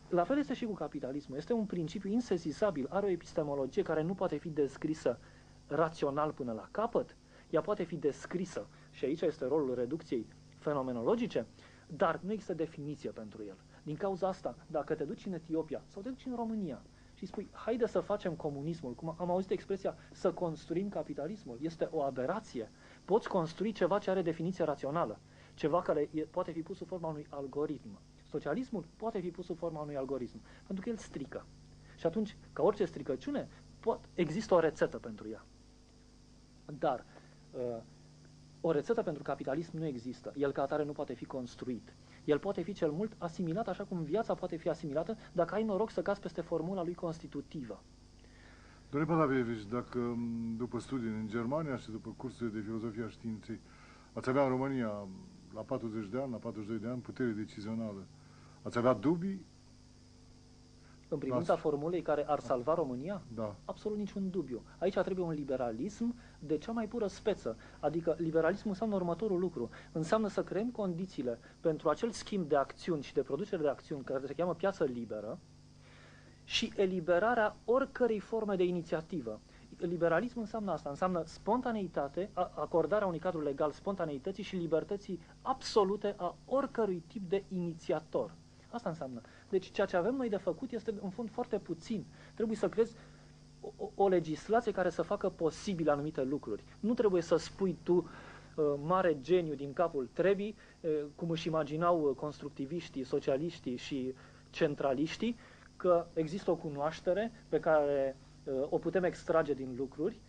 La fel este și cu capitalismul. Este un principiu insesizabil, are o epistemologie care nu poate fi descrisă rațional până la capăt, ea poate fi descrisă, și aici este rolul reducției fenomenologice, dar nu există definiție pentru el. Din cauza asta, dacă te duci în Etiopia sau te duci în România și spui, haide să facem comunismul, cum am auzit expresia, să construim capitalismul, este o aberație. Poți construi ceva ce are definiție rațională, ceva care e, poate fi pus sub forma unui algoritm. Socialismul poate fi pus sub forma unui algoritm, pentru că el strică. Și atunci, ca orice stricăciune, pot, există o rețetă pentru ea. Dar uh, o rețetă pentru capitalism nu există. El ca atare nu poate fi construit. El poate fi cel mult asimilat așa cum viața poate fi asimilată dacă ai noroc să cazi peste formula lui constitutivă.
Domnule Panavievici, dacă m, după studii în Germania și după cursurile de filozofie a științei ați avea în România la 40 de ani, la 42 de ani, putere decizională, ați avea dubii?
În privința
Lasă.
formulei care ar salva România?
Da.
Absolut niciun dubiu. Aici trebuie un liberalism de cea mai pură speță. Adică liberalismul înseamnă următorul lucru. Înseamnă să creăm condițiile pentru acel schimb de acțiuni și de producere de acțiuni care se cheamă piață liberă și eliberarea oricărei forme de inițiativă. Liberalismul înseamnă asta, înseamnă spontaneitate, a- acordarea unui cadru legal spontaneității și libertății absolute a oricărui tip de inițiator. Asta înseamnă. Deci ceea ce avem noi de făcut este în fond foarte puțin. Trebuie să crezi o, o- o legislație care să facă posibil anumite lucruri. Nu trebuie să spui tu uh, mare geniu din capul trebii, uh, cum își imaginau uh, constructiviștii, socialiștii și centraliștii, că există o cunoaștere pe care uh, o putem extrage din lucruri, i-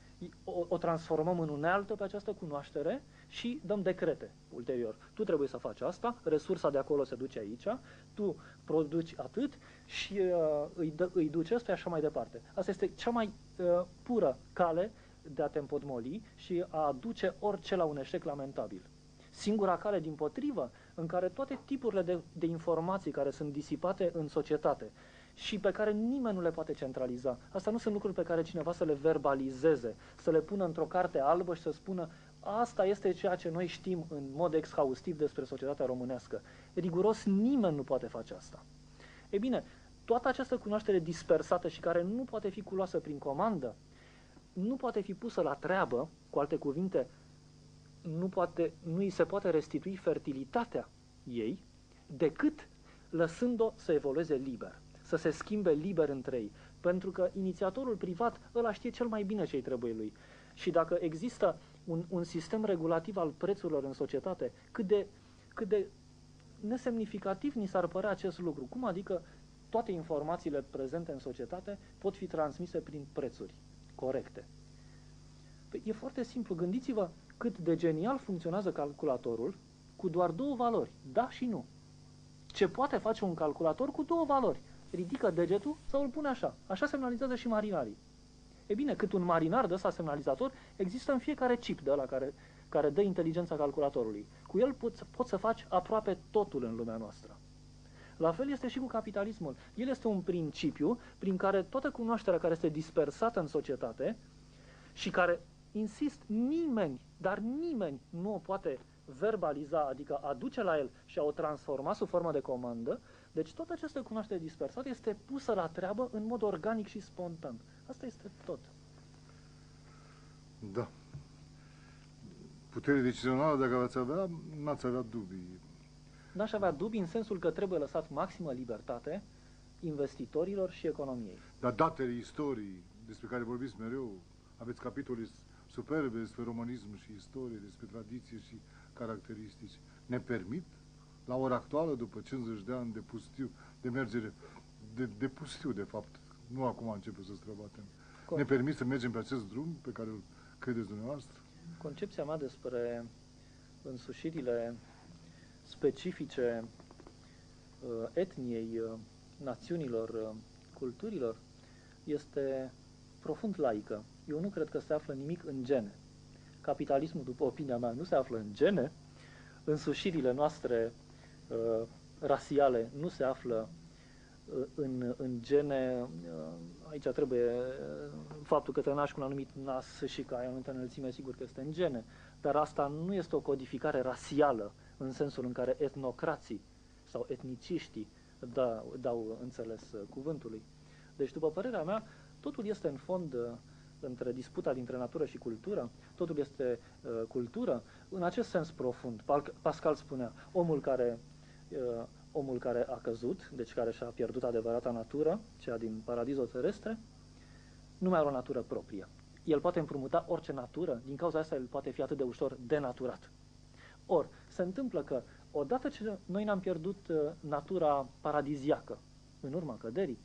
o, o transformăm în unealtă pe această cunoaștere și dăm decrete ulterior. Tu trebuie să faci asta, resursa de acolo se duce aici, tu produci atât și uh, îi, dă, îi duci ăsta și așa mai departe. Asta este cea mai uh, pură cale de a te împotmoli și a aduce orice la un eșec lamentabil. Singura cale, din potrivă, în care toate tipurile de, de informații care sunt disipate în societate și pe care nimeni nu le poate centraliza. Asta nu sunt lucruri pe care cineva să le verbalizeze, să le pună într-o carte albă și să spună asta este ceea ce noi știm în mod exhaustiv despre societatea românească. Riguros nimeni nu poate face asta. E bine, toată această cunoaștere dispersată și care nu poate fi culoasă prin comandă, nu poate fi pusă la treabă, cu alte cuvinte, nu, poate, nu îi se poate restitui fertilitatea ei, decât lăsând-o să evolueze liber, să se schimbe liber între ei. Pentru că inițiatorul privat ăla știe cel mai bine ce-i trebuie lui. Și dacă există un, un sistem regulativ al prețurilor în societate, cât de, cât de nesemnificativ ni s-ar părea acest lucru. Cum adică toate informațiile prezente în societate pot fi transmise prin prețuri corecte? Păi e foarte simplu. Gândiți-vă cât de genial funcționează calculatorul cu doar două valori, da și nu. Ce poate face un calculator cu două valori? Ridică degetul sau îl pune așa. Așa semnalizează și marinarii. E bine, cât un marinar de ăsta semnalizator există în fiecare chip de la care, care dă inteligența calculatorului. Cu el poți, poți să faci aproape totul în lumea noastră. La fel este și cu capitalismul. El este un principiu prin care toată cunoașterea care este dispersată în societate și care, insist, nimeni, dar nimeni nu o poate verbaliza, adică aduce la el și a o transforma sub formă de comandă, deci toată această cunoaștere dispersată este pusă la treabă în mod organic și spontan. Asta este tot.
Da. Putere decizională, dacă ați avea, n-ați avea dubii.
N-aș avea dubii în sensul că trebuie lăsat maximă libertate investitorilor și economiei.
Dar datele istoriei despre care vorbiți mereu, aveți capitole superbe despre romanism și istorie, despre tradiție și caracteristici, ne permit, la ora actuală, după 50 de ani de pustiu, de mergere, de, de pustiu, de fapt, nu acum începe să străbatem, Con... ne permit să mergem pe acest drum pe care îl credeți dumneavoastră?
Concepția mea despre însușirile specifice uh, etniei, uh, națiunilor, uh, culturilor, este profund laică. Eu nu cred că se află nimic în gene. Capitalismul, după opinia mea, nu se află în gene. Însușirile noastre uh, rasiale nu se află uh, în, în gene. Uh, aici trebuie uh, faptul că te naști cu un anumit nas și că ai o anumită înălțime, sigur că este în gene. Dar asta nu este o codificare rasială în sensul în care etnocrații sau etniciștii da, dau înțeles uh, cuvântului. Deci, după părerea mea, totul este în fond uh, între disputa dintre natură și cultură, totul este uh, cultură, în acest sens profund. Pascal spunea, omul care, uh, omul care a căzut, deci care și-a pierdut adevărata natură, cea din paradisul terestre, nu mai are o natură proprie. El poate împrumuta orice natură, din cauza asta el poate fi atât de ușor denaturat. Or, se întâmplă că odată ce noi ne-am pierdut uh, natura paradiziacă, în urma căderii,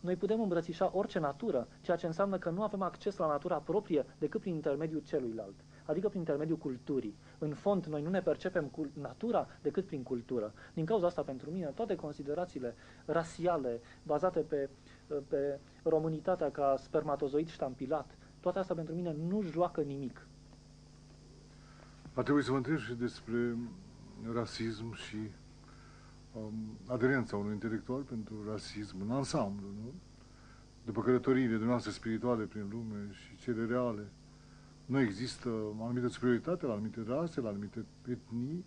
noi putem îmbrățișa orice natură, ceea ce înseamnă că nu avem acces la natura proprie decât prin intermediul celuilalt, adică prin intermediul culturii. În fond, noi nu ne percepem cu natura decât prin cultură. Din cauza asta, pentru mine, toate considerațiile rasiale, bazate pe, pe românitatea ca spermatozoid ștampilat, toate astea pentru mine nu joacă nimic.
A trebuit să vă întreb și despre rasism și um, aderența unui intelectual pentru rasism în ansamblu, nu? După călătoriile dumneavoastră spirituale prin lume și cele reale, nu există o anumită superioritate la anumite rase, la anumite etnii?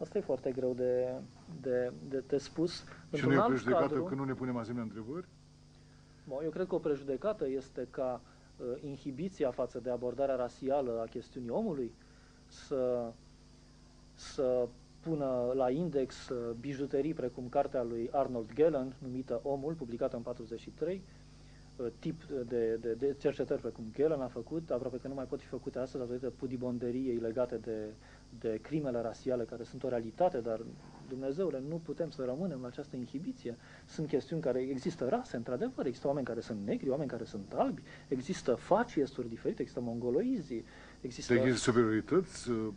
Asta e foarte greu de, de, de, de spus.
Și nu e prejudecată cadru, că nu ne punem asemenea întrebări?
Bă, eu cred că o prejudecată este ca uh, inhibiția față de abordarea rasială a chestiunii omului să, să pună la index uh, bijuterii precum cartea lui Arnold Gellen, numită Omul, publicată în 43, uh, tip de, de, de cercetări precum Gellen a făcut, aproape că nu mai pot fi făcute astăzi datorită pudibonderiei legate de, de crimele rasiale care sunt o realitate, dar Dumnezeule, nu putem să rămânem la această inhibiție. Sunt chestiuni care există rase, într-adevăr, există oameni care sunt negri, oameni care sunt albi, există faciesturi diferite, există mongoloizii, există...
Există superiorități uh,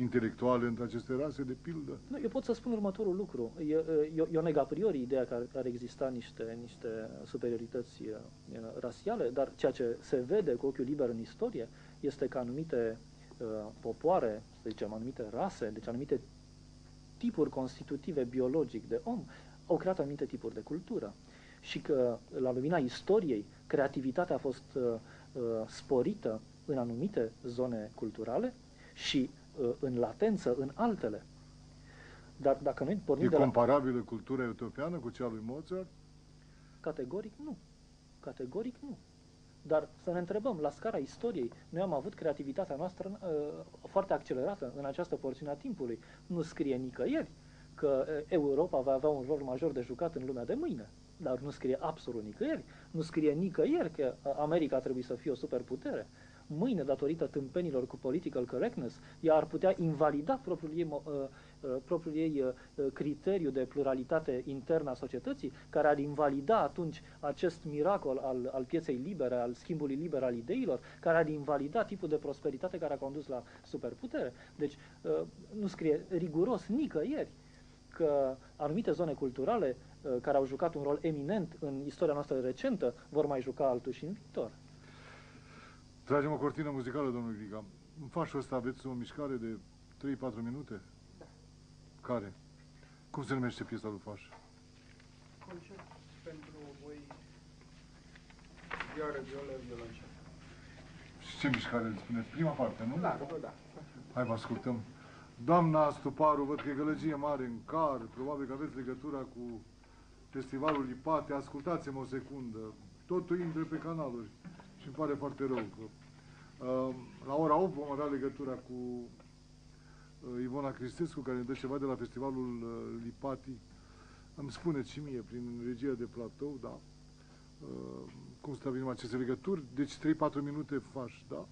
intelectuale între aceste rase, de pildă?
Nu, eu pot să spun următorul lucru. Eu, eu, eu neg a priori ideea că ar, ar exista niște, niște superiorități uh, rasiale, dar ceea ce se vede cu ochiul liber în istorie este că anumite uh, popoare să zicem, anumite rase, deci anumite tipuri constitutive biologic de om, au creat anumite tipuri de cultură. Și că la lumina istoriei, creativitatea a fost uh, uh, sporită în anumite zone culturale și uh, în latență în altele. Dar dacă noi pornim
E
de la...
comparabilă cultura etiopiană cu cea lui Mozart?
Categoric nu. Categoric nu. Dar să ne întrebăm, la scara istoriei, noi am avut creativitatea noastră uh, foarte accelerată în această porțiune a timpului. Nu scrie nicăieri că uh, Europa va avea un rol major de jucat în lumea de mâine. Dar nu scrie absolut nicăieri. Nu scrie nicăieri că uh, America trebuie să fie o superputere. Mâine, datorită tâmpenilor cu political correctness, ea ar putea invalida propriul ei, uh, uh, propriul ei uh, criteriu de pluralitate internă a societății, care ar invalida atunci acest miracol al, al pieței libere, al schimbului liber al ideilor, care ar invalida tipul de prosperitate care a condus la superputere. Deci uh, nu scrie riguros nicăieri că anumite zone culturale uh, care au jucat un rol eminent în istoria noastră recentă vor mai juca altul și în viitor.
Tragem o cortină muzicală, domnul Griga. În fașul ăsta aveți o mișcare de 3-4 minute?
Da.
Care? Cum se numește piesa lui Faș?
Concert pentru voi, vioară, violă, violoncel.
Și ce mișcare îți spuneți? Prima parte, nu?
Largă, da.
Hai vă ascultăm. Doamna Stuparu, văd că e gălăgie mare în car, probabil că aveți legătura cu festivalul Lipate. Ascultați-mă o secundă. Totul intră pe canaluri și îmi pare foarte rău că uh, la ora 8 vom avea legătura cu uh, Ivona Cristescu, care ne dă ceva de la festivalul uh, Lipati. Îmi spuneți și mie, prin regia de platou, da, uh, cum stabilim aceste legături. Deci 3-4 minute faci, da?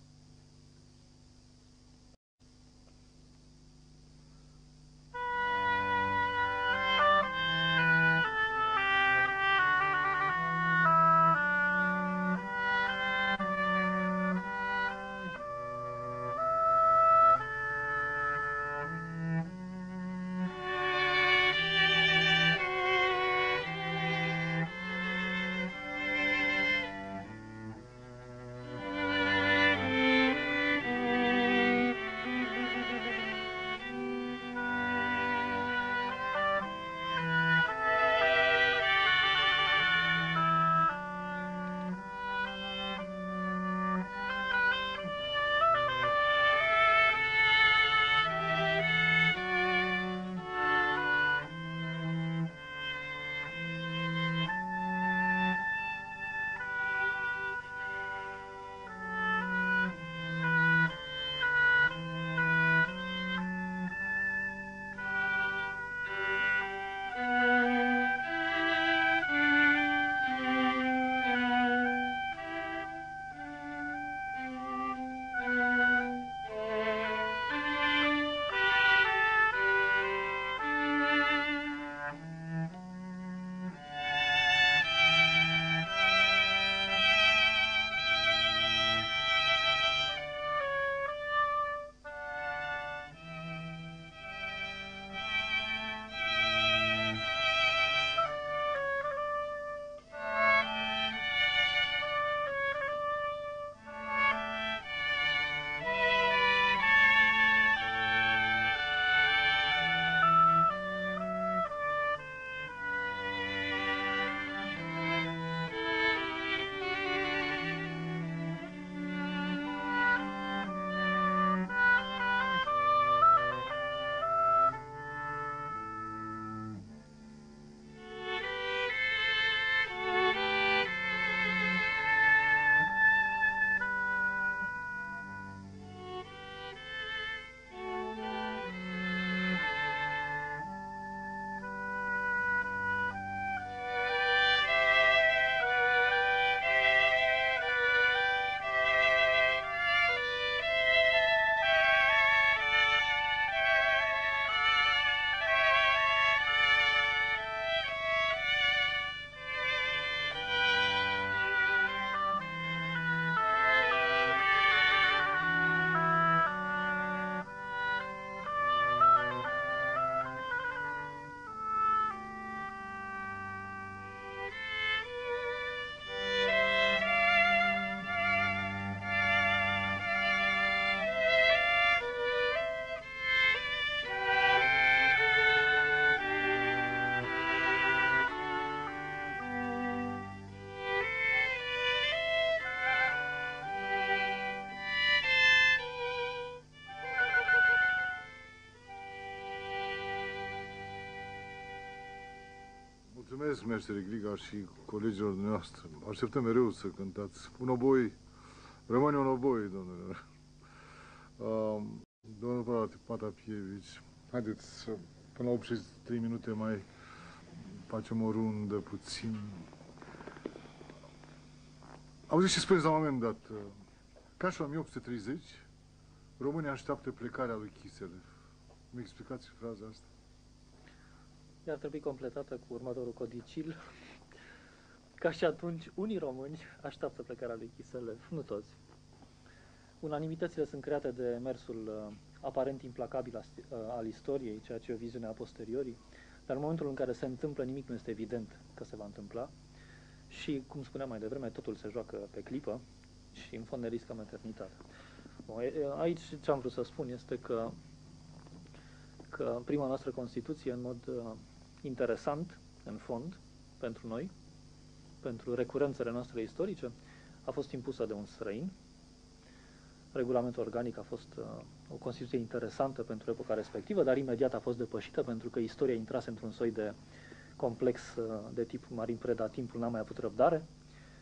Mulțumesc, meștere Gliga și colegilor noastre. Așteptăm mereu să cântați. Un oboi rămâne un oboi, domnule. Uh, domnul Patapievici, haideți să, până la 83 minute mai facem o rundă puțin. Auzi și spuneți la un moment dat, uh, ca și la 1830, România așteaptă plecarea lui Chiselev. Mi explicați fraza asta?
Iar trebui completată cu următorul codicil. Ca și atunci, unii români așteaptă plecarea lui Chiselev, nu toți. Unanimitățile sunt create de mersul uh, aparent implacabil uh, al istoriei, ceea ce e o viziune a posteriorii, dar în momentul în care se întâmplă nimic nu este evident că se va întâmpla și, cum spuneam mai devreme, totul se joacă pe clipă și în fond ne riscă maternitate. Bun, aici ce am vrut să spun este că, că prima noastră Constituție, în mod uh, interesant, în fond, pentru noi, pentru recurențele noastre istorice, a fost impusă de un străin. Regulamentul organic a fost uh, o Constituție interesantă pentru epoca respectivă, dar imediat a fost depășită pentru că istoria intrase într-un soi de complex uh, de tip Marin Preda, timpul n-a mai avut răbdare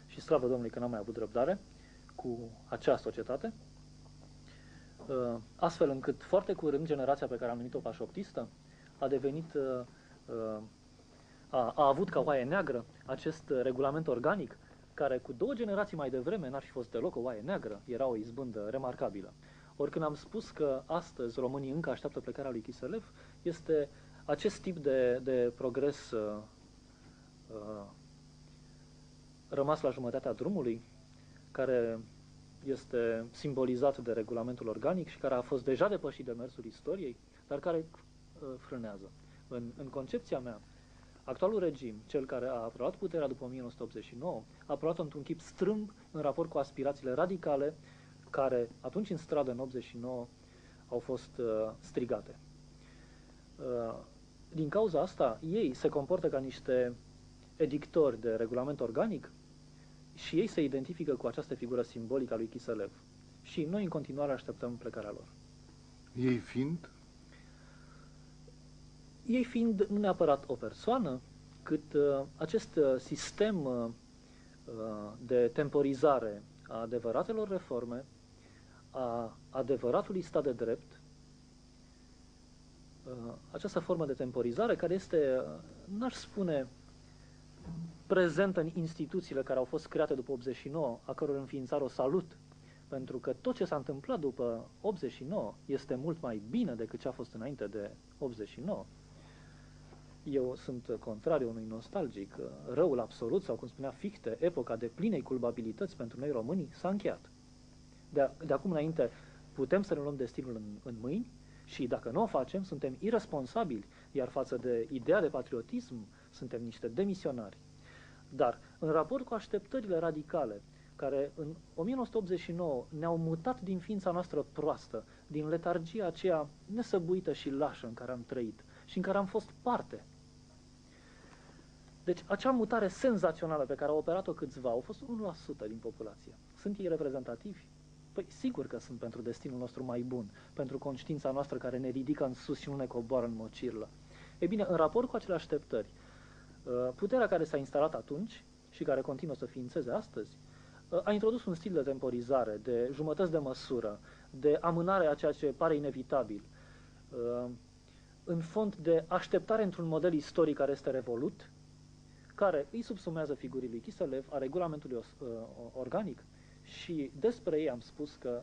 și slavă Domnului că n-a mai avut răbdare cu acea societate, uh, astfel încât foarte curând generația pe care am numit-o pașoptistă a devenit, uh, a, a avut ca oaie neagră acest regulament organic care cu două generații mai devreme n-ar fi fost deloc o oaie neagră, era o izbândă remarcabilă. Ori când am spus că astăzi românii încă așteaptă plecarea lui Chiselev, este acest tip de, de progres uh, uh, rămas la jumătatea drumului, care este simbolizat de regulamentul organic și care a fost deja depășit de mersul istoriei, dar care uh, frânează. În, în concepția mea, actualul regim, cel care a aprobat puterea după 1989, a aprobat-o într-un chip strâmb în raport cu aspirațiile radicale care atunci în stradă, în 89, au fost uh, strigate. Uh, din cauza asta, ei se comportă ca niște edictori de regulament organic și ei se identifică cu această figură simbolică a lui Chiselev. Și noi în continuare așteptăm plecarea lor.
Ei fiind?
Ei fiind nu neapărat o persoană, cât uh, acest uh, sistem uh, uh de temporizare a adevăratelor reforme, a adevăratului stat de drept, uh, această formă de temporizare care este, uh, n-aș spune, prezentă în instituțiile care au fost create după 89, a căror înființare o salut, pentru că tot ce s-a întâmplat după 89 este mult mai bine decât ce a fost înainte de 89. Eu sunt contrariu unui nostalgic. Răul absolut, sau cum spunea Fichte, epoca de plinei culpabilități pentru noi românii s-a încheiat. De, de acum înainte putem să ne luăm destinul în, în mâini și dacă nu o facem, suntem irresponsabili, iar față de ideea de patriotism, suntem niște demisionari. Dar, în raport cu așteptările radicale, care în 1989 ne-au mutat din ființa noastră proastă, din letargia aceea nesăbuită și lașă în care am trăit și în care am fost parte. Deci, acea mutare senzațională pe care au operat-o câțiva, au fost 1% din populație. Sunt ei reprezentativi? Păi sigur că sunt pentru destinul nostru mai bun, pentru conștiința noastră care ne ridică în sus și nu ne coboară în mocirlă. Ei bine, în raport cu acele așteptări, uh, puterea care s-a instalat atunci și care continuă să ființeze astăzi, uh, a introdus un stil de temporizare, de jumătăți de măsură, de amânare a ceea ce pare inevitabil, uh, în fond de așteptare într-un model istoric care este revolut, care îi subsumează figurii lui Kiselev, a regulamentului organic, și despre ei am spus că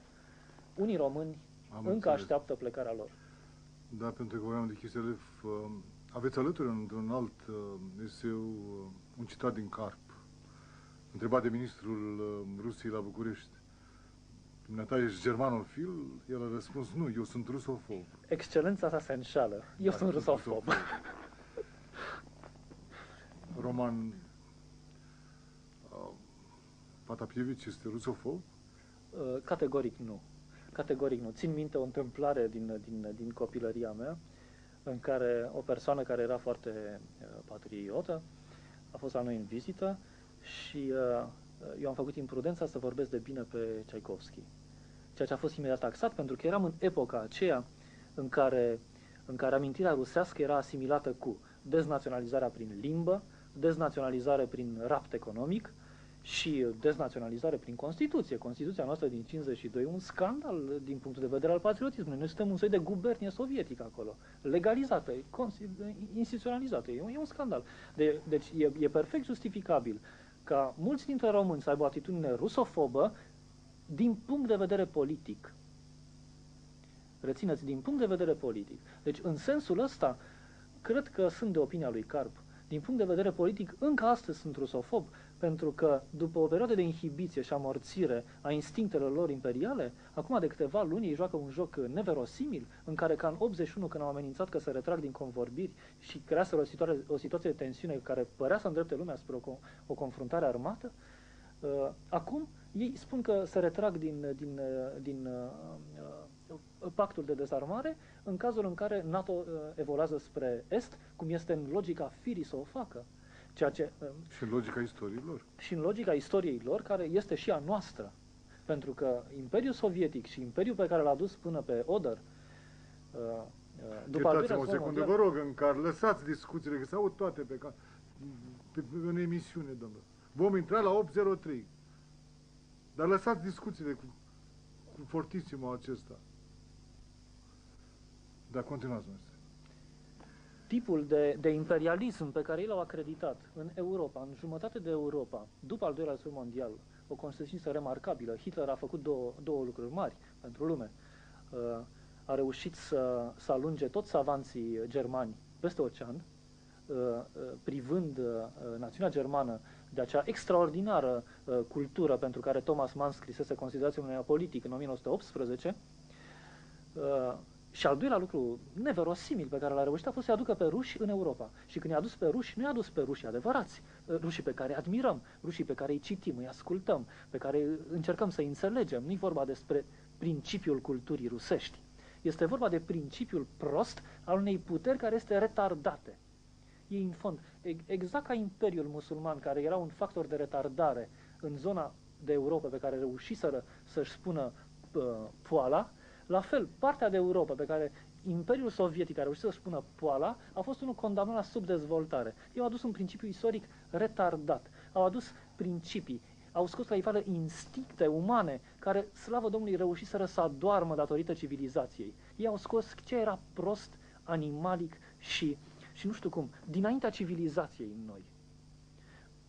unii români am încă înțeles. așteaptă plecarea lor.
Da, pentru că vorbeam de Chiselev, uh, aveți alături într-un alt uh, eseu uh, un citat din Carp, întrebat de ministrul Rusiei la București. Dumneata ești germanofil? El a răspuns, nu, eu sunt rusofob.
Excelența sa se înșală. Eu da, sunt rusofob. rusofob.
Roman Patapievici este rusofob?
Uh, categoric nu. Categoric nu. Țin minte o întâmplare din, din, din copilăria mea în care o persoană care era foarte uh, patriotă a fost la noi în vizită și uh, eu am făcut imprudența să vorbesc de bine pe Tchaikovsky. Ceea ce a fost imediat taxat pentru că eram în epoca aceea în care, în care amintirea rusească era asimilată cu deznaționalizarea prin limbă, deznaționalizare prin rapt economic și deznaționalizare prin Constituție. Constituția noastră din 52 e un scandal din punctul de vedere al patriotismului. Noi suntem un soi de gubernie sovietică acolo, legalizată, instituționalizată. E un, e un scandal. De, deci e, e perfect justificabil ca mulți dintre români să aibă o atitudine rusofobă din punct de vedere politic. Rețineți, din punct de vedere politic. Deci, în sensul ăsta, cred că sunt de opinia lui Carp. Din punct de vedere politic, încă astăzi sunt rusofob, pentru că după o perioadă de inhibiție și amorțire a instinctelor lor imperiale, acum de câteva luni ei joacă un joc neverosimil, în care ca în 81, când au amenințat că se retrag din convorbiri și creaseră o, situație, o situație de tensiune care părea să îndrepte lumea spre o, o confruntare armată, uh, acum ei spun că se retrag din, din, din uh, uh, pactul de dezarmare în cazul în care NATO uh, evoluează spre est, cum este în logica firii să o facă. Ceea ce, uh,
și în logica istoriei lor.
Și în logica istoriei lor, care este și a noastră. Pentru că Imperiul Sovietic și Imperiul pe care l-a dus până pe Oder, uh, uh, după al
o secundă, vă rog, în care lăsați discuțiile, că se aud toate pe, ca, pe, pe, pe emisiune, domnule. Vom intra la 803. Dar lăsați discuțiile cu, cu fortisimo acesta. Dar continuați, mă.
Tipul de, de imperialism pe care ei l-au acreditat în Europa, în jumătate de Europa, după al doilea război mondial, o consecință remarcabilă. Hitler a făcut două, două lucruri mari pentru lume. Uh, a reușit să, să alunge toți savanții germani peste ocean, uh, uh, privând națiunea germană de acea extraordinară uh, cultură pentru care Thomas Mann scrisese considerația unui politic în 1918. Uh, și al doilea lucru neverosimil pe care l-a reușit a fost să-i aducă pe ruși în Europa. Și când i-a adus pe ruși, nu i-a adus pe ruși adevărați, uh, rușii pe care admirăm, rușii pe care îi citim, îi ascultăm, pe care încercăm să-i înțelegem. Nu-i vorba despre principiul culturii rusești. Este vorba de principiul prost al unei puteri care este retardate e în fond exact ca Imperiul Musulman, care era un factor de retardare în zona de Europa pe care reușiseră să-și spună uh, poala, la fel, partea de Europa pe care Imperiul Sovietic a reușit să spună poala a fost unul condamnat la subdezvoltare. Ei au adus un principiu istoric retardat. Au adus principii, au scos la iveală instincte umane care, slavă Domnului, reușiseră să adoarmă datorită civilizației. Ei au scos ce era prost, animalic și și nu știu cum, dinaintea civilizației în noi.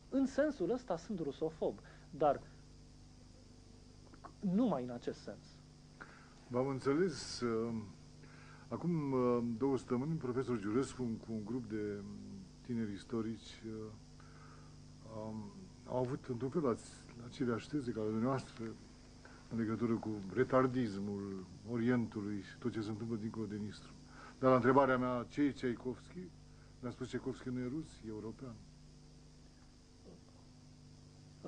În sensul ăsta sunt rusofob, dar numai în acest sens.
V-am înțeles. Uh, acum uh, două săptămâni, profesor Giurescu, cu un grup de tineri istorici, uh, au avut, într-un fel, aceleași teze ca ale noastre în legătură cu retardismul Orientului și tot ce se întâmplă dincolo de Nistru. Dar la întrebarea mea, ce e Tchaikovsky? Mi-a spus Cecovski nu e rus, e european.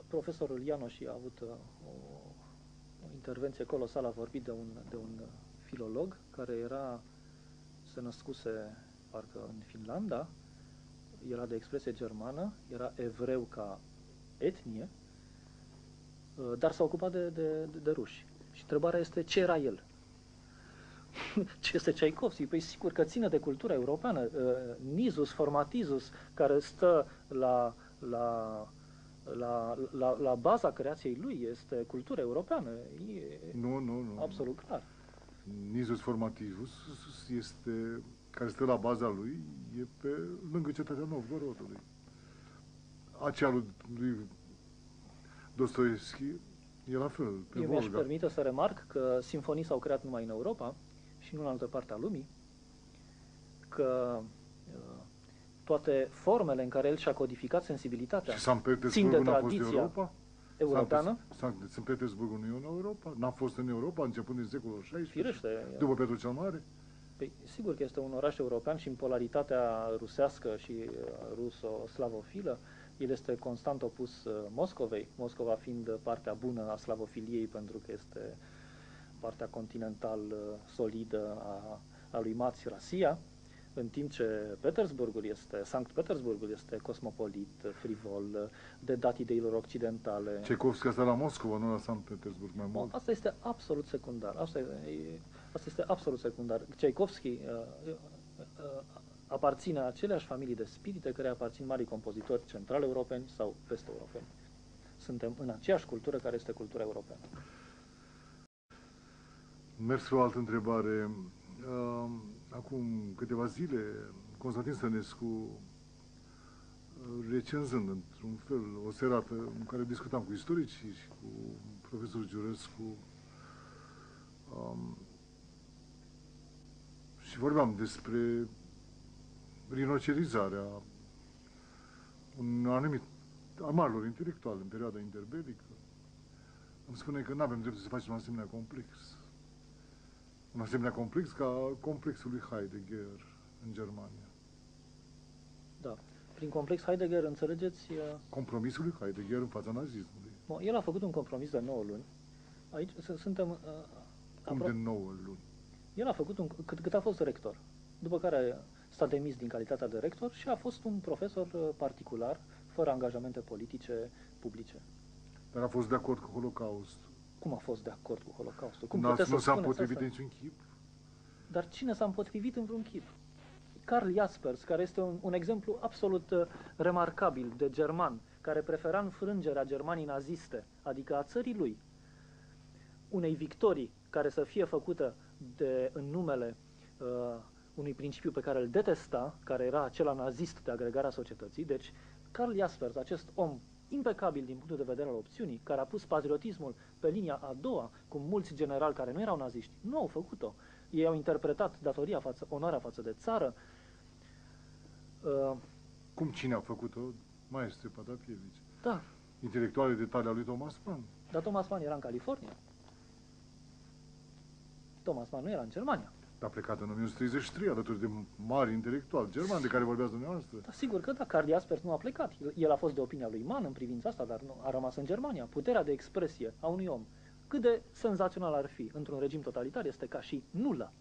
Profesorul Ianoși a avut uh, o, o intervenție colosală, a vorbit de un, de un filolog care era, se născuse parcă în Finlanda, era de expresie germană, era evreu ca etnie, uh, dar s-a ocupat de, de, de, de ruși. Și întrebarea este ce era el. ce este Tchaikovsky? Păi sigur că ține de cultura europeană. Uh, Nisus, Formatizus, care stă la, la, la, la, la baza creației lui, este cultura europeană. E
nu, nu, nu.
Absolut clar.
Nisus Formativus este, care stă la baza lui, e pe lângă cetatea Novgorodului. Acea lui, lui Dostoevski e la fel, pe
Eu mi-aș permite să remarc că simfonii s-au creat numai în Europa, și nu în altă parte a lumii, că uh, toate formele în care el și-a codificat sensibilitatea
și țin de tradiția Europa?
europeană.
Sankt Petersburg nu e în Europa? N-a fost în Europa începând din secolul XVI?
Firește.
După Petru cel Mare?
Păi, sigur că este un oraș european și în polaritatea rusească și uh, ruso-slavofilă, el este constant opus uh, Moscovei, Moscova fiind partea bună a slavofiliei pentru că este partea continental uh, solidă a, a lui Mați Rasia, în timp ce Petersburgul este, Sankt Petersburgul este cosmopolit, frivol, de dat ideilor occidentale.
Cecovski asta la Moscova, nu la Sankt Petersburg mai mult.
Asta este absolut secundar. Asta, e, asta este absolut secundar. Tchaikovsky uh, uh, aparține aceleași familii de spirite care aparțin marii compozitori central europeni sau vest-europeni. Suntem în aceeași cultură care este cultura europeană.
Mers pe o altă întrebare. Uh, Acum câteva zile, Constantin Stănescu, uh, recenzând într-un fel o serată în care discutam cu istoricii și cu profesorul Giurescu um, și vorbeam despre rinocerizarea un anumit a marilor intelectuali în perioada interbelică, îmi spune că nu avem dreptul să facem un asemenea complex. Un asemenea complex ca complexul lui Heidegger în Germania.
Da. Prin complex Heidegger înțelegeți... uh,
Compromisul lui Heidegger în fața nazismului.
Bun, el a făcut un compromis de 9 luni. Aici s- suntem... Uh,
Cum
apro-
de nouă luni.
El a făcut un, cât, cât a fost rector. După care s-a demis din calitatea de rector și a fost un profesor uh, particular, fără angajamente politice publice.
Dar a fost de acord cu Holocaustul.
Cum a fost de acord cu Holocaustul? Cum
N-a-
puteți să
nu s-a
spuneți
împotrivit
asta?
în niciun chip.
Dar cine s-a împotrivit în vreun chip? Karl Jaspers, care este un, un exemplu absolut uh, remarcabil de german, care prefera înfrângerea Germanii naziste, adică a țării lui, unei victorii care să fie făcută de, în numele uh, unui principiu pe care îl detesta, care era acela nazist de agregarea societății. Deci, Karl Jaspers, acest om impecabil din punctul de vedere al opțiunii, care a pus patriotismul pe linia a doua, cu mulți generali care nu erau naziști, nu au făcut-o. Ei au interpretat datoria față, onoarea față de țară. Uh,
Cum cine a făcut-o? Maestre Patapievici.
da,
Intelectuale de talia lui Thomas Mann.
dar Thomas Mann era în California. Thomas Mann nu era în Germania.
A plecat în 1933 alături de mari intelectuali germani de care vorbeați dumneavoastră.
Dar sigur că da, Karl Jaspers nu a plecat. El- El a fost de opinia lui Mann în privința asta, dar nu, a rămas în Germania. Puterea de expresie a unui om, cât de senzațional ar fi într-un regim totalitar, este ca și nulă.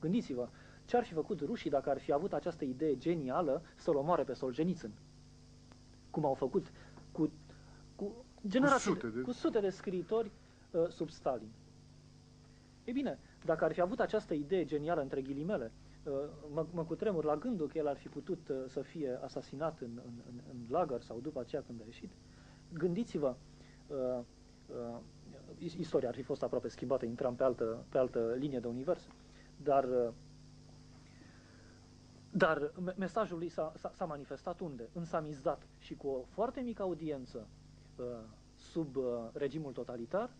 Gândiți-vă, ce ar fi făcut rușii dacă ar fi avut această idee genială să-l omoare pe Solzhenitsyn? Cum au făcut cu, cu generații,
sute de-
cu sute de scriitori uh, sub Stalin. Ei bine, dacă ar fi avut această idee genială, între ghilimele, uh, mă, mă cutremur la gândul că el ar fi putut uh, să fie asasinat în, în, în, în lagăr sau după aceea când a ieșit. Gândiți-vă, uh, uh, is- istoria ar fi fost aproape schimbată, intram pe altă, pe altă linie de univers, dar, uh, dar me- mesajul lui s-a, s-a, s-a manifestat unde? În samizdat și cu o foarte mică audiență uh, sub uh, regimul totalitar,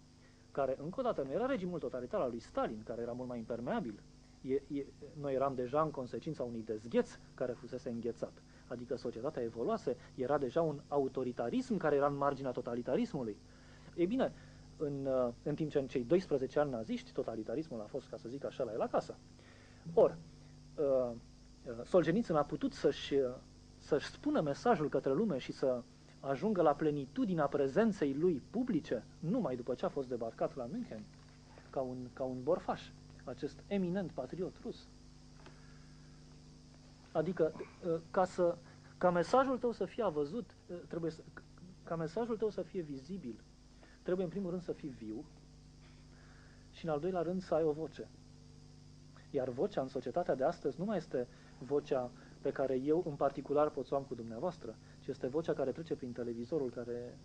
care, încă o dată, nu era regimul totalitar al lui Stalin, care era mult mai impermeabil. E, e, noi eram deja în consecința unui dezgheț care fusese înghețat. Adică societatea evoluase, era deja un autoritarism care era în marginea totalitarismului. Ei bine, în, uh, în timp ce în cei 12 ani naziști, totalitarismul a fost, ca să zic așa, la el acasă. Or, uh, uh, Solzhenitsyn a putut să-și, uh, să-și spună mesajul către lume și să ajungă la plenitudinea prezenței lui publice numai după ce a fost debarcat la München, ca un, ca un borfaș, acest eminent patriot rus. Adică, uh, ca, să, ca mesajul tău să fie văzut, uh, trebuie să, ca mesajul tău să fie vizibil, trebuie în primul rând să fii viu și în al doilea rând să ai o voce. Iar vocea în societatea de astăzi nu mai este vocea pe care eu în particular pot să o am cu dumneavoastră, ci este vocea care trece prin televizorul care,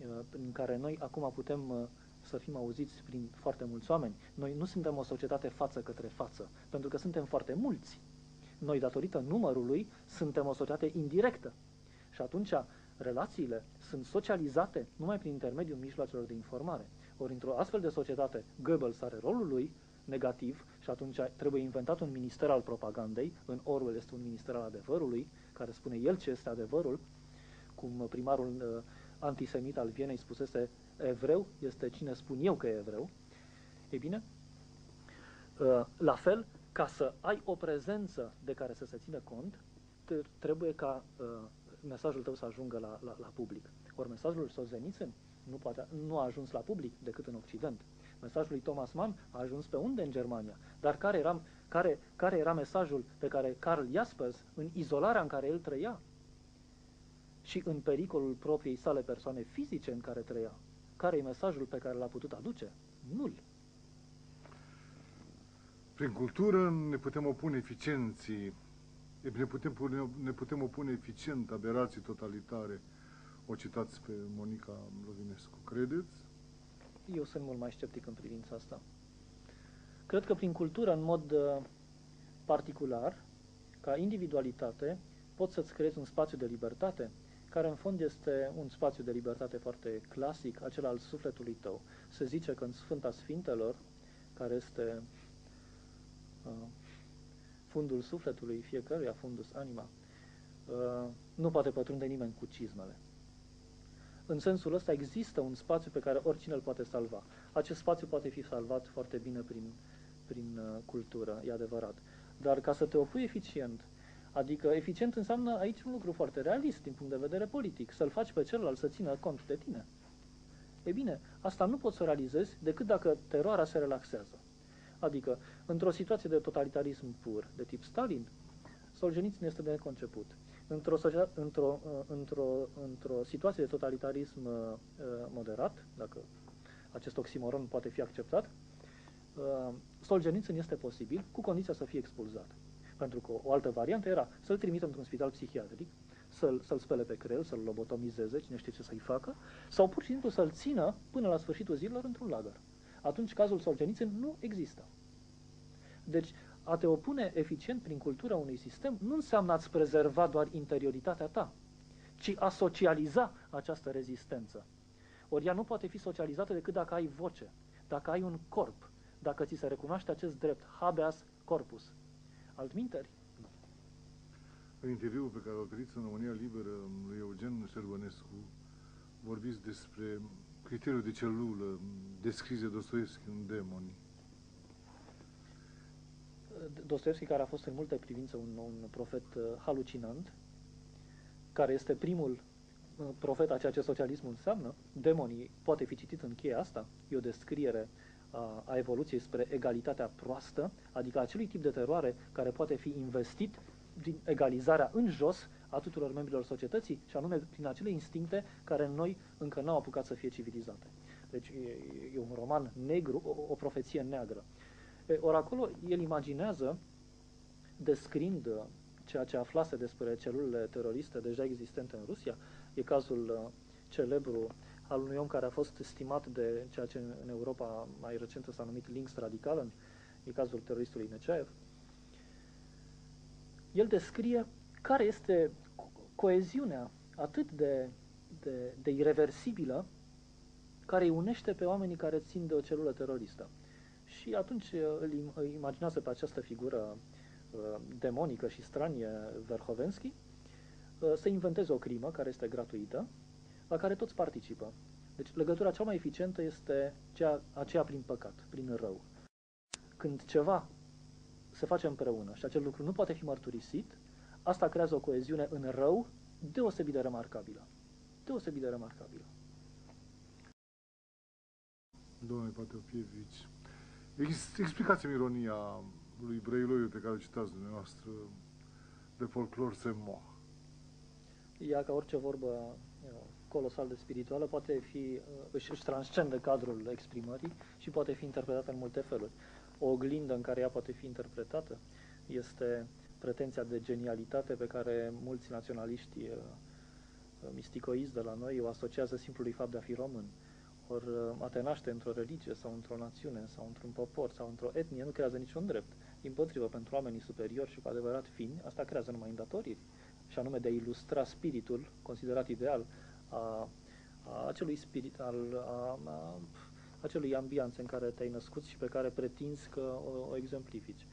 uh, prin care noi acum putem uh, să fim auziți prin foarte mulți oameni. Noi nu suntem o societate față către față, pentru că suntem foarte mulți. Noi, datorită numărului, suntem o societate indirectă. Și atunci, relațiile sunt socializate numai prin intermediul mijloacelor de informare. Ori, într-o astfel de societate, Goebbels are rolul lui negativ și atunci trebuie inventat un minister al propagandei. În Orwell este un minister al adevărului, care spune el ce este adevărul, cum primarul uh, antisemit al Vienei spusese evreu este cine spun eu că e evreu. Ei bine, uh, la fel, ca să ai o prezență de care să se țină cont, te- trebuie ca uh, mesajul tău să ajungă la, la, la public. Ori mesajul lui Solzhenitsyn nu, poate, nu a ajuns la public decât în Occident. Mesajul lui Thomas Mann a ajuns pe unde în Germania? Dar care era, care, care era mesajul pe care Karl Jaspers, în izolarea în care el trăia și în pericolul propriei sale persoane fizice în care trăia, care e mesajul pe care l-a putut aduce? Nul.
Prin cultură ne putem opune eficienții, E bine, putem pune, ne putem opune eficient aberații totalitare. O citați pe Monica Lovinescu. Credeți?
Eu sunt mult mai sceptic în privința asta. Cred că prin cultură, în mod uh, particular, ca individualitate, poți să-ți creezi un spațiu de libertate, care în fond este un spațiu de libertate foarte clasic, acela al sufletului tău. Se zice că în Sfânta Sfintelor, care este uh, fundul sufletului fiecăruia, fundus anima, uh, nu poate pătrunde nimeni cu cizmele. În sensul ăsta există un spațiu pe care oricine îl poate salva. Acest spațiu poate fi salvat foarte bine prin, prin uh, cultură, e adevărat. Dar ca să te opui eficient, adică eficient înseamnă aici un lucru foarte realist din punct de vedere politic, să-l faci pe celălalt să țină cont de tine. E bine, asta nu poți să o realizezi decât dacă teroarea se relaxează. Adică, într-o situație de totalitarism pur, de tip Stalin, Solzhenitsyn este de neconceput. Într-o, într-o, într-o, într-o situație de totalitarism uh, moderat, dacă acest oximoron poate fi acceptat, uh, Solzhenitsyn este posibil, cu condiția să fie expulzat. Pentru că o altă variantă era să-l trimită într-un spital psihiatric, să-l, să spele pe creier, să-l lobotomizeze, cine știe ce să-i facă, sau pur și simplu să-l țină până la sfârșitul zilelor într-un lagăr. Atunci cazul Solzhenitsyn nu există. Deci, a te opune eficient prin cultura unui sistem nu înseamnă a-ți prezerva doar interioritatea ta, ci a socializa această rezistență. Ori ea nu poate fi socializată decât dacă ai voce, dacă ai un corp, dacă ți se recunoaște acest drept, habeas corpus. Altminteri, nu.
În interviul pe care l-a oferit în România Liberă lui Eugen Șervănescu, vorbiți despre criteriul de celulă, descrise Dostoevski în Demoni.
Dostoevski, care a fost în multe privințe un, un profet uh, halucinant, care este primul uh, profet a ceea ce socialismul înseamnă, demonii, poate fi citit în cheia asta, e o descriere a, a evoluției spre egalitatea proastă, adică acelui tip de teroare care poate fi investit din egalizarea în jos a tuturor membrilor societății și anume prin acele instincte care în noi încă n-au apucat să fie civilizate. Deci e, e un roman negru, o, o profeție neagră. Ori acolo el imaginează, descrind uh, ceea ce aflase despre celulele teroriste deja existente în Rusia, e cazul uh, celebru al unui om care a fost stimat de ceea ce în Europa mai recent s-a numit links radical, e cazul teroristului Neceev. El descrie care este coeziunea atât de, de, de irreversibilă care îi unește pe oamenii care țin de o celulă teroristă. Și atunci uh, îl imaginează pe această figură uh, demonică și stranie Verhovensky uh, să inventeze o crimă care este gratuită, la care toți participă. Deci legătura cea mai eficientă este cea, aceea prin păcat, prin rău. Când ceva se face împreună și acel lucru nu poate fi mărturisit, asta creează o coeziune în rău deosebit de remarcabilă. Deosebit de remarcabilă.
Domnule Patopievici, explicați-mi ironia lui Brăiloiu pe care o citați dumneavoastră de folclor se mo.
Ea, ca orice vorbă colosal de spirituală, poate fi, uh, își, își transcende cadrul exprimării și poate fi interpretată în multe feluri. O oglindă în care ea poate fi interpretată este pretenția de genialitate pe care mulți naționaliști uh, misticoizi de la noi o asociază simplului fapt de a fi român. Ori uh, a te naște într-o religie sau într-o națiune sau într-un popor sau într-o etnie nu creează niciun drept. Din potrivă, pentru oamenii superiori și cu adevărat fini, asta creează numai îndatoriri, și anume de a ilustra spiritul considerat ideal a, a acelui spirit, al, a, a, acelui ambianțe în care te-ai născut și pe care pretinzi că o, o exemplifici.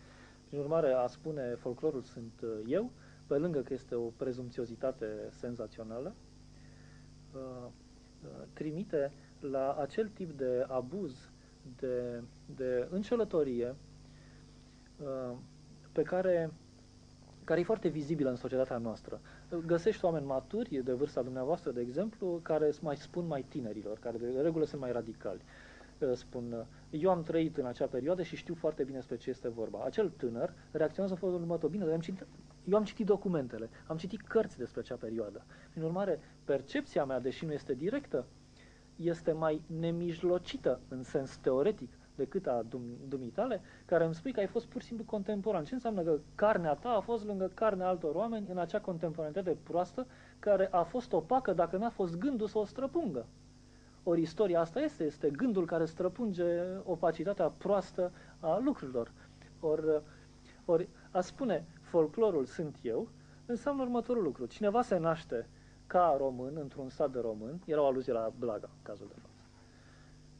Prin urmare, a spune folclorul sunt uh, eu, pe lângă că este o prezumțiozitate senzațională, uh, trimite la acel tip de abuz, de, de înșelătorie uh, pe care, care e foarte vizibilă în societatea noastră. Găsești oameni maturi de vârsta dumneavoastră, de exemplu, care mai spun mai tinerilor, care de regulă sunt mai radicali. Uh, spun, eu am trăit în acea perioadă și știu foarte bine despre ce este vorba. Acel tânăr reacționează în felul următor. Bine, dar am citit, eu am citit documentele, am citit cărți despre acea perioadă. Prin urmare, percepția mea, deși nu este directă, este mai nemijlocită în sens teoretic decât a dum- dumitale, care îmi spui că ai fost pur și simplu contemporan. Ce înseamnă că carnea ta a fost lângă carnea altor oameni în acea contemporanitate proastă care a fost opacă dacă n-a fost gândul să o străpungă. Ori istoria asta este, este gândul care străpunge opacitatea proastă a lucrurilor. Ori, ori a spune folclorul sunt eu, înseamnă următorul lucru. Cineva se naște ca român într-un sat de român, era o aluzie la Blaga, în cazul de față.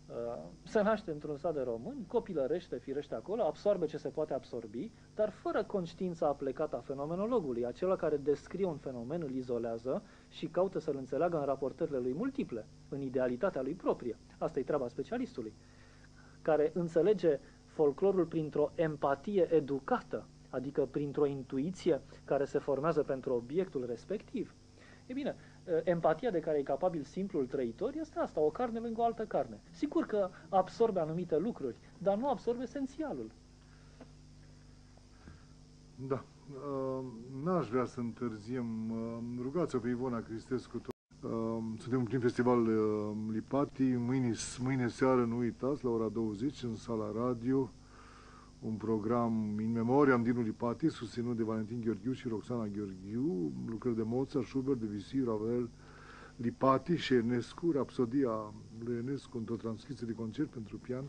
Uh, se naște într-un sat de români, copilărește, firește acolo, absorbe ce se poate absorbi, dar fără conștiința aplecată a fenomenologului, acela care descrie un fenomen, îl izolează și caută să-l înțeleagă în raportările lui multiple, în idealitatea lui proprie. Asta e treaba specialistului, care înțelege folclorul printr-o empatie educată, adică printr-o intuiție care se formează pentru obiectul respectiv. E bine, empatia de care e capabil simplul trăitor este asta, o carne lângă o altă carne. Sigur că absorbe anumite lucruri, dar nu absorbe esențialul.
Da. Uh, N-aș vrea să întârziem. Uh, Rugați-o pe Ivona Cristescu. tot. Uh, Suntem prin festival uh, Lipati. Mâine, mâine seară, nu uitați, la ora 20, în sala radio, un program in memoriam din Lipati, susținut de Valentin Gheorghiu și Roxana Gheorghiu, lucrări de Mozart, Schubert, Debussy, Ravel, Lipati și Enescu, Rapsodia lui Enescu într-o transcriție de concert pentru pian,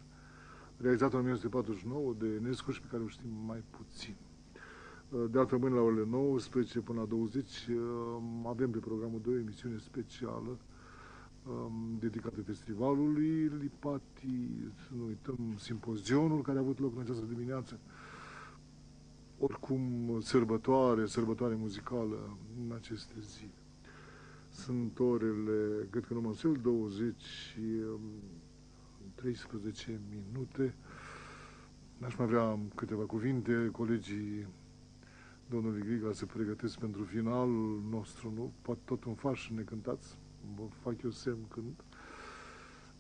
realizată în 1949 de Enescu și pe care o știm mai puțin. De altfel, mâine la orele 19 până la 20 avem pe programul 2 o emisiune specială um, dedicată festivalului Lipati, să nu uităm simpozionul care a avut loc în această dimineață. Oricum, sărbătoare, sărbătoare muzicală în aceste zile. Sunt orele, cred că nu mă înșel, 20 și um, 13 minute. Aș mai vrea câteva cuvinte, colegii domnului Griga se pregătesc pentru finalul nostru, nu? Poate tot un faș ne cântați, vă fac eu semn când.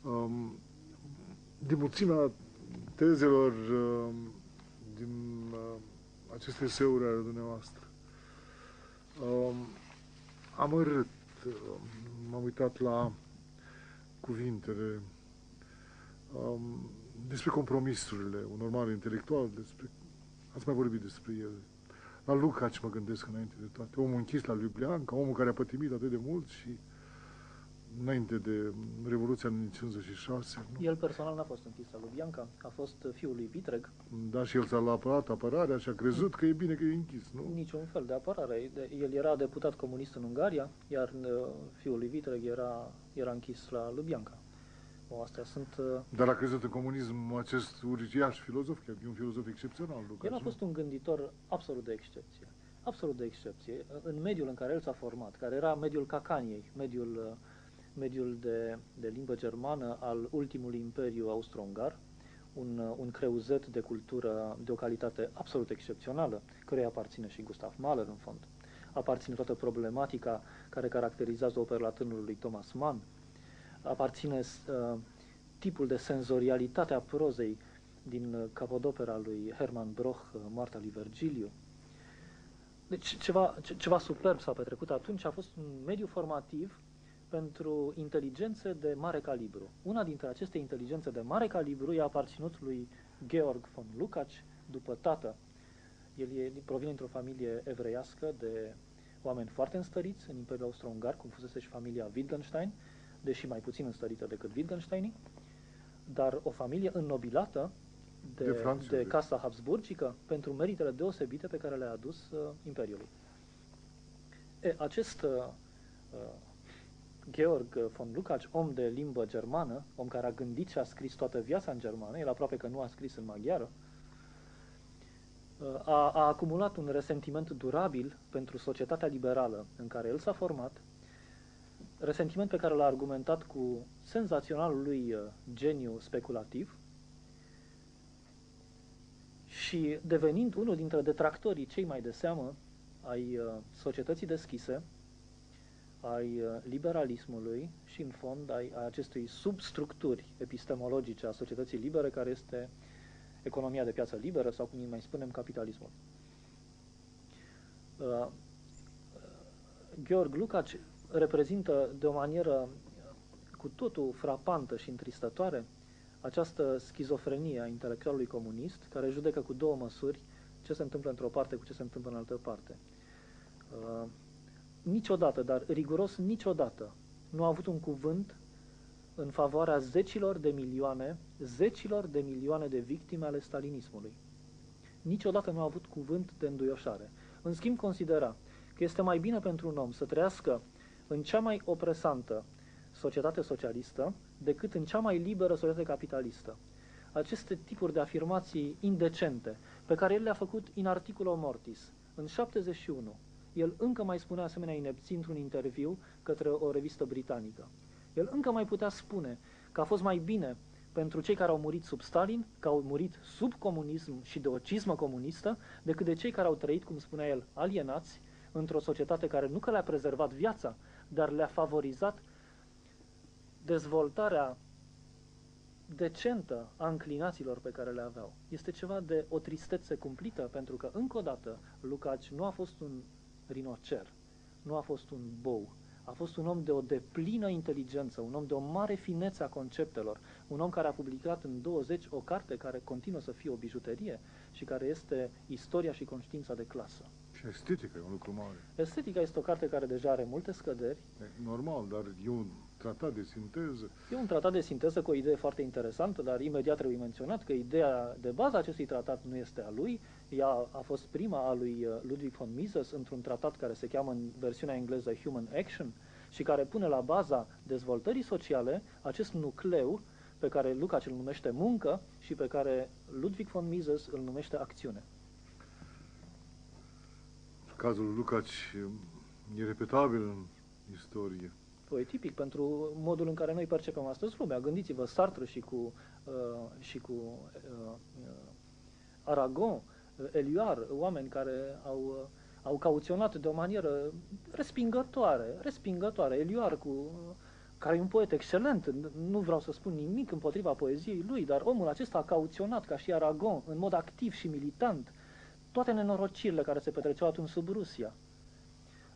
Um, din mulțimea tezelor um, din uh, aceste seuri ale dumneavoastră, um, am rât, um, m-am uitat la cuvintele um, despre compromisurile unor mari intelectuali, despre, ați mai vorbit despre ele. La Lucaci mă gândesc înainte de toate. Omul închis la Ljubljanca, omul care a pătimit atât de mult și înainte de Revoluția din 56. Nu?
El personal n-a fost închis la Ljubljanca, a fost fiul lui Vitreg,
Da, și el s-a apărat apărarea și a crezut că e bine că e închis, nu?
niciun fel de apărare. De- El era deputat comunist în Ungaria, iar uh, fiul lui Vitreg era, era închis la Ljubljanca. O, astea sunt... uh,
Dar a crezut în comunism acest uriaș filozof, chiar că e un filozof excepțional, Lucaci.
El a
nu?
fost un gânditor absolut de excepție. Absolut de excepție. În mediul în care el s-a format, care era mediul Cacaniei, mediul, uh, mediul de, de limbă germană al ultimului imperiu austro-ungar, un, uh, un creuzet de cultură de o calitate absolut excepțională, căruia aparține și Gustav Mahler în fond. Aparține toată problematica care caracterizează opera tânărului lui Thomas Mann, aparține uh, tipul de senzorialitate a prozei din uh, capodopera lui Hermann Broch, uh, Moartea lui Vergiliu. Deci ceva, ce- ceva superb s-a petrecut atunci, a fost un mediu formativ pentru inteligențe de mare calibru. Una dintre aceste inteligențe de mare calibru i-a aparținut lui Georg von Lukács după tată. El e, provine dintr-o familie evreiască de oameni foarte înstăriți în Imperiul Austro-Ungar, cum fusese și familia Wittgenstein, deși mai puțin înstărită decât Wittgensteinii, dar o familie înnobilată de,
De
de,
Franța,
de
deci.
casa Habsburgică pentru meritele deosebite pe care le-a adus uh, Imperiului. E, acest uh, uh, Georg von Lukács, om de limbă germană, om care a gândit și a scris toată viața în germană, el aproape că nu a scris în maghiară, uh, a, a acumulat un resentiment durabil pentru societatea liberală în care el s-a format, resentiment pe care l-a argumentat cu senzaționalul lui uh, geniu speculativ și devenind unul dintre detractorii cei mai de seamă ai uh, societății deschise, ai uh, liberalismului și, în fond, ai, ai acestui substructuri epistemologice a societății libere, care este economia de piață liberă sau, cum îi mai spunem, capitalismul. Uh, Georg Lukács reprezintă de o manieră cu totul frapantă și întristătoare această schizofrenie a intelectualului comunist care judecă cu două măsuri ce se întâmplă într-o parte cu ce se întâmplă în altă parte. Uh, niciodată, dar riguros niciodată, nu a avut un cuvânt în favoarea zecilor de milioane, zecilor de milioane de victime ale stalinismului. Niciodată nu a avut cuvânt de înduioșare. În schimb, considera că este mai bine pentru un om să trăiască în cea mai opresantă societate socialistă decât în cea mai liberă societate capitalistă. Aceste tipuri de afirmații indecente pe care el le-a făcut în articolul mortis, în 71, el încă mai spunea asemenea inepții într-un interviu către o revistă britanică. El încă mai putea spune că a fost mai bine pentru cei care au murit sub Stalin, că au murit sub comunism și de o cizmă comunistă, decât de cei care au trăit, cum spunea el, alienați, într-o societate care nu că le-a prezervat viața, dar le-a favorizat dezvoltarea decentă a înclinațiilor pe care le aveau. Este ceva de o tristețe cumplită, pentru că, încă o dată, Lucaci nu a fost un rinocer, nu a fost un bou, a fost un om de o deplină inteligență, un om de o mare finețe a conceptelor, un om care a publicat în 20 o carte care continuă să fie o bijuterie și care este istoria și conștiința de clasă.
Și estetica e un lucru mare.
Estetica este o carte care deja are multe scăderi.
E normal, dar e un tratat de sinteză.
E un tratat de sinteză cu o idee foarte interesantă, dar imediat trebuie menționat că ideea de bază a acestui tratat nu este a lui. Ea a fost prima a lui uh, Ludwig von Mises într-un tratat care se cheamă în versiunea engleză Human Action și care pune la baza dezvoltării sociale acest nucleu pe care Lukács îl numește muncă și pe care Ludwig von Mises îl numește acțiune.
Cazul Lukács e repetabil în istorie.
Poetipic pentru modul în care noi percepem astăzi lumea. Gândiți-vă Sartre și cu, uh, și cu uh, uh, Aragon, uh, Eliar, oameni care au, uh, au cauționat de o manieră respingătoare, respingătoare. Eliar cu uh, care e un poet excelent, nu vreau să spun nimic împotriva poeziei lui, dar omul acesta a cauționat, ca și Aragon, în mod activ și militant, toate nenorocirile care se petreceau atunci sub Rusia.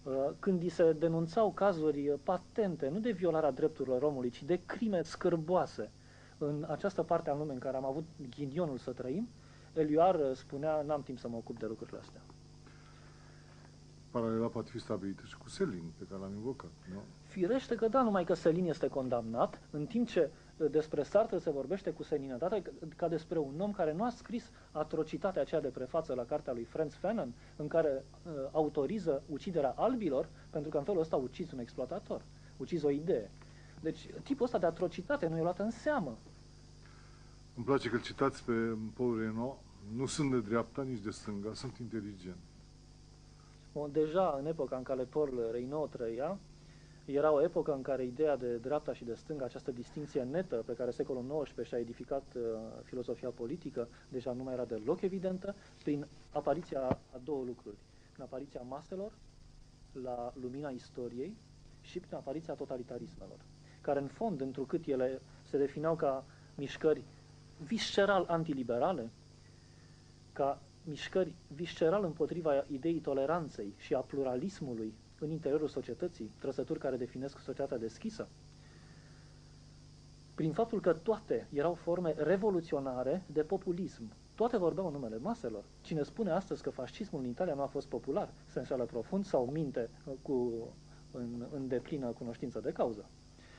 Uh, când îi se denunțau cazuri patente, nu de violarea drepturilor omului, ci de crime scârboase în această parte a lumii în care am avut ghinionul să trăim, Eliuar spunea, n-am timp să mă ocup de lucrurile astea.
Paralela poate fi stabilită și cu Selin, pe care l-am invocat, nu?
Firește că da, numai că Selin este condamnat, în timp ce uh, despre Sartre se vorbește cu seninătate ca despre un om care nu a scris atrocitatea aceea de prefață la cartea lui Franz Fanon, în care uh, autoriză uciderea albilor, pentru că în felul ăsta ucizi un exploatator, ucizi o idee. Deci tipul ăsta de atrocitate nu e luat în seamă.
Îmi place că citați pe Paul Reno, nu sunt de dreapta, nici de stânga, sunt inteligent.
Deja în epoca în care Paul Reno trăia, era o epocă în care ideea de dreapta și de stânga, această distinție netă pe care secolul XIX și-a edificat uh, filozofia politică, deja nu mai era deloc evidentă, prin apariția a două lucruri. Prin apariția maselor la lumina istoriei și prin apariția totalitarismelor, care în fond, întrucât ele se defineau ca mișcări visceral antiliberale, ca mișcări visceral împotriva ideii toleranței și a pluralismului în interiorul societății, trăsături care definesc societatea deschisă, prin faptul că toate erau forme revoluționare de populism. Toate vorbeau în numele maselor. Cine spune astăzi că fascismul în Italia nu a fost popular, se înșală profund sau minte uh, cu, în, în deplină cunoștință de cauză.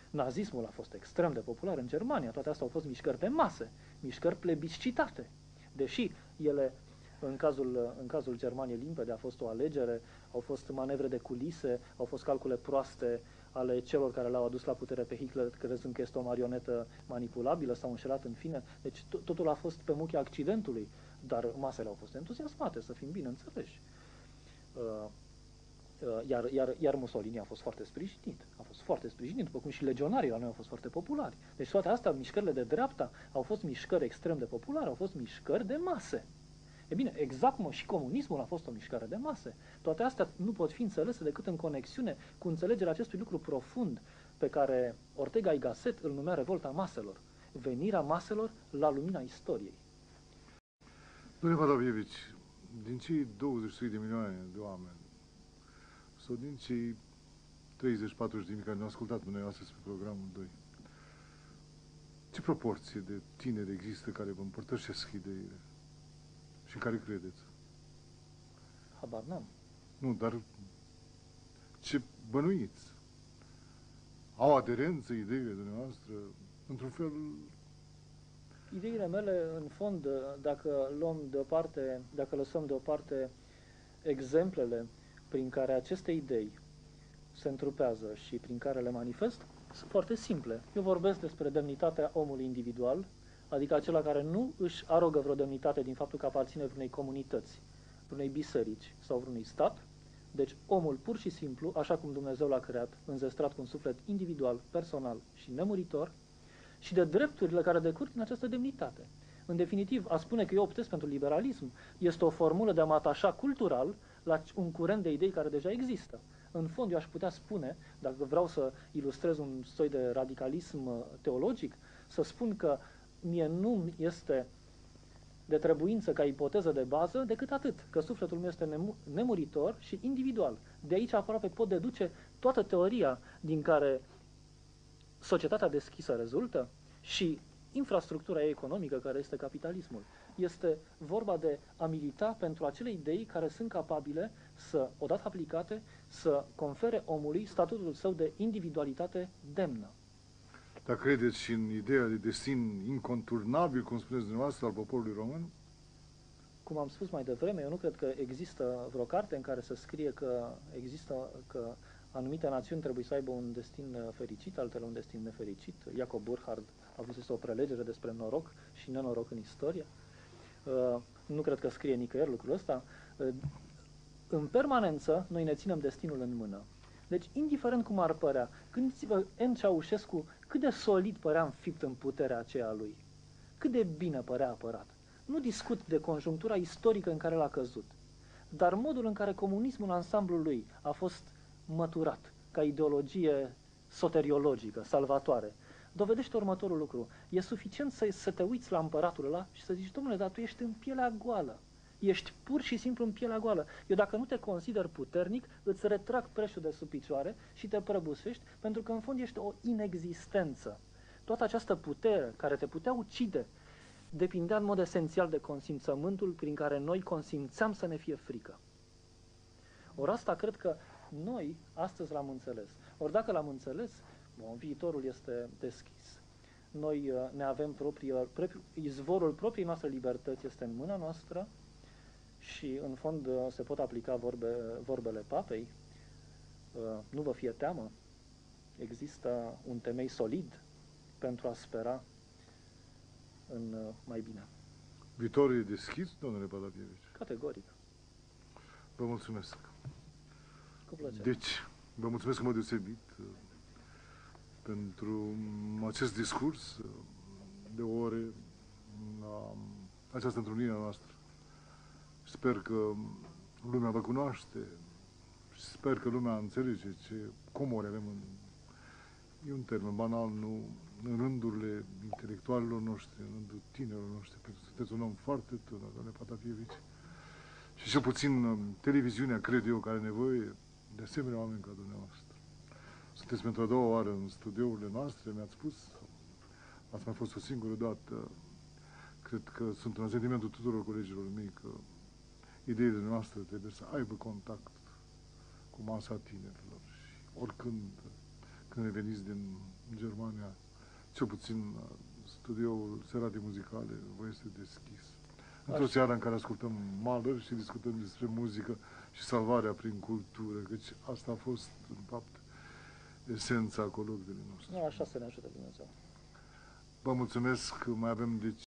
Nazismul a fost extrem de popular în Germania, toate astea au fost mișcări de mase, mișcări plebiscitate. Deși ele în cazul, în cazul Germaniei limpede a fost o alegere, au fost manevre de culise, au fost calcule proaste ale celor care l-au adus la putere pe Hitler, crezând că este o marionetă manipulabilă, s-au înșelat în fine. Deci totul a fost pe muchia accidentului, dar masele au fost entuziasmate, să fim bine înțeleși. Uh, uh, iar, iar, iar Mussolini a fost foarte sprijinit. A fost foarte sprijinit, după cum și legionarii la noi au fost foarte populari. Deci toate astea, mișcările de dreapta, au fost mișcări extrem de populare, au fost mișcări de mase. E bine, exact cum și comunismul a fost o mișcare de mase. Toate astea nu pot fi înțelese decât în conexiune cu înțelegerea acestui lucru profund pe care Ortega y Gasset îl numea revolta maselor. Venirea maselor la lumina istoriei.
Domnule Vadavievici, din cei 23 de milioane de oameni, sau din cei 30-40 de mii care ne-au ascultat până astăzi pe programul 2, Ce proporție de tineri există care vă împărtășesc ideile și în care credeți?
Habar n-am.
Nu, dar ce bănuiți? Au aderență ideile dumneavoastră? Într-un fel,
Ideile mele, în fond, dacă luăm deoparte, dacă lăsăm deoparte exemplele prin care aceste idei se întrupează și prin care le manifest, sunt foarte simple. Eu vorbesc despre demnitatea omului individual, adică acela care nu își arogă vreo demnitate din faptul că aparține vreunei comunități, vreunei biserici sau vreunui stat. Deci omul pur și simplu, așa cum Dumnezeu l-a creat, înzestrat cu un suflet individual, personal și nemuritor, și de drepturile care decurg din această demnitate. În definitiv, a spune că eu optez pentru liberalism este o formulă de a mă atașa cultural la un curent de idei care deja există. În fond, eu aș putea spune, dacă vreau să ilustrez un soi de radicalism uh, teologic, să spun că mie nu este de trebuință ca ipoteză de bază decât atât, că sufletul meu este nemuritor și individual. De aici aproape pot deduce toată teoria din care societatea deschisă rezultă și infrastructura economică care este capitalismul. Este vorba de a milita pentru acele idei care sunt capabile să, odată aplicate, să confere omului statutul său de individualitate demnă.
Dar credeți și în ideea de destin inconturnabil, cum spuneți dumneavoastră, al poporului român?
Cum am spus mai devreme, eu nu cred că există vreo carte în care să scrie că există că anumite națiuni trebuie să aibă un destin uh, fericit, altele un destin nefericit. Jacob Burhard a avut o prelegere despre noroc și nenoroc în istorie. Uh, nu cred că scrie nicăieri lucrul ăsta. Uh, în permanență, noi ne ținem destinul în mână. Deci, indiferent cum ar părea, gândiți-vă N. Ceaușescu cât de solid părea înfipt în puterea aceea lui. Cât de bine părea apărat. Nu discut de conjunctura istorică în care l-a căzut, dar modul în care comunismul în ansamblul lui a fost măturat ca ideologie soteriologică, salvatoare, dovedește următorul lucru. E suficient să, să te uiți la împăratul ăla și să zici, domnule, dar tu ești în pielea goală. Ești pur și simplu în pielea goală. Eu dacă nu te consider puternic, îți retrag preșul de sub picioare și te prăbusești, pentru că în fond ești o inexistență. Toată această putere care te putea ucide depindea în mod esențial de consimțământul prin care noi consimțeam să ne fie frică. Ori asta cred că noi astăzi l-am înțeles. Ori dacă l-am înțeles, bun, viitorul este deschis. Noi uh, ne avem proprii, proprii, izvorul propriei noastre libertăți este în mâna noastră și în fond uh, se pot aplica vorbe, vorbele papei. Uh, nu vă fie teamă, există un temei solid pentru a spera în mai bine.
Viitorul e deschis, domnule Balabievici?
Categoric.
Vă mulțumesc.
Cu plăcere.
Deci, vă mulțumesc în mod deosebit uh, pentru acest discurs uh, de ore la această întrunire noastră. Sper că lumea vă cunoaște și sper că lumea înțelege ce comori avem în... E un termen banal, nu în rândurile intelectualilor noștri, în rândul tinerilor noștri, pentru că sunteți un om foarte tânăr, doamne Patafievici. Și cel puțin uh, televiziunea, cred eu, care are nevoie de asemenea oameni ca dumneavoastră. Sunteți pentru a doua oară în studiourile noastre, mi-ați spus, ați mai fost o singură dată, cred că sunt în sentimentul tuturor colegilor mei că ideile noastre trebuie să aibă contact cu masa tinerilor și oricând, când reveniți din Germania, cel puțin studioul Serate Muzicale vă este deschis. Într-o seară în care ascultăm Mahler și discutăm despre muzică, și salvarea prin cultură, căci asta a fost, în fapt, esența colocviului nostru.
Nu, așa să ne ajute Dumnezeu.
Vă mulțumesc, mai avem deci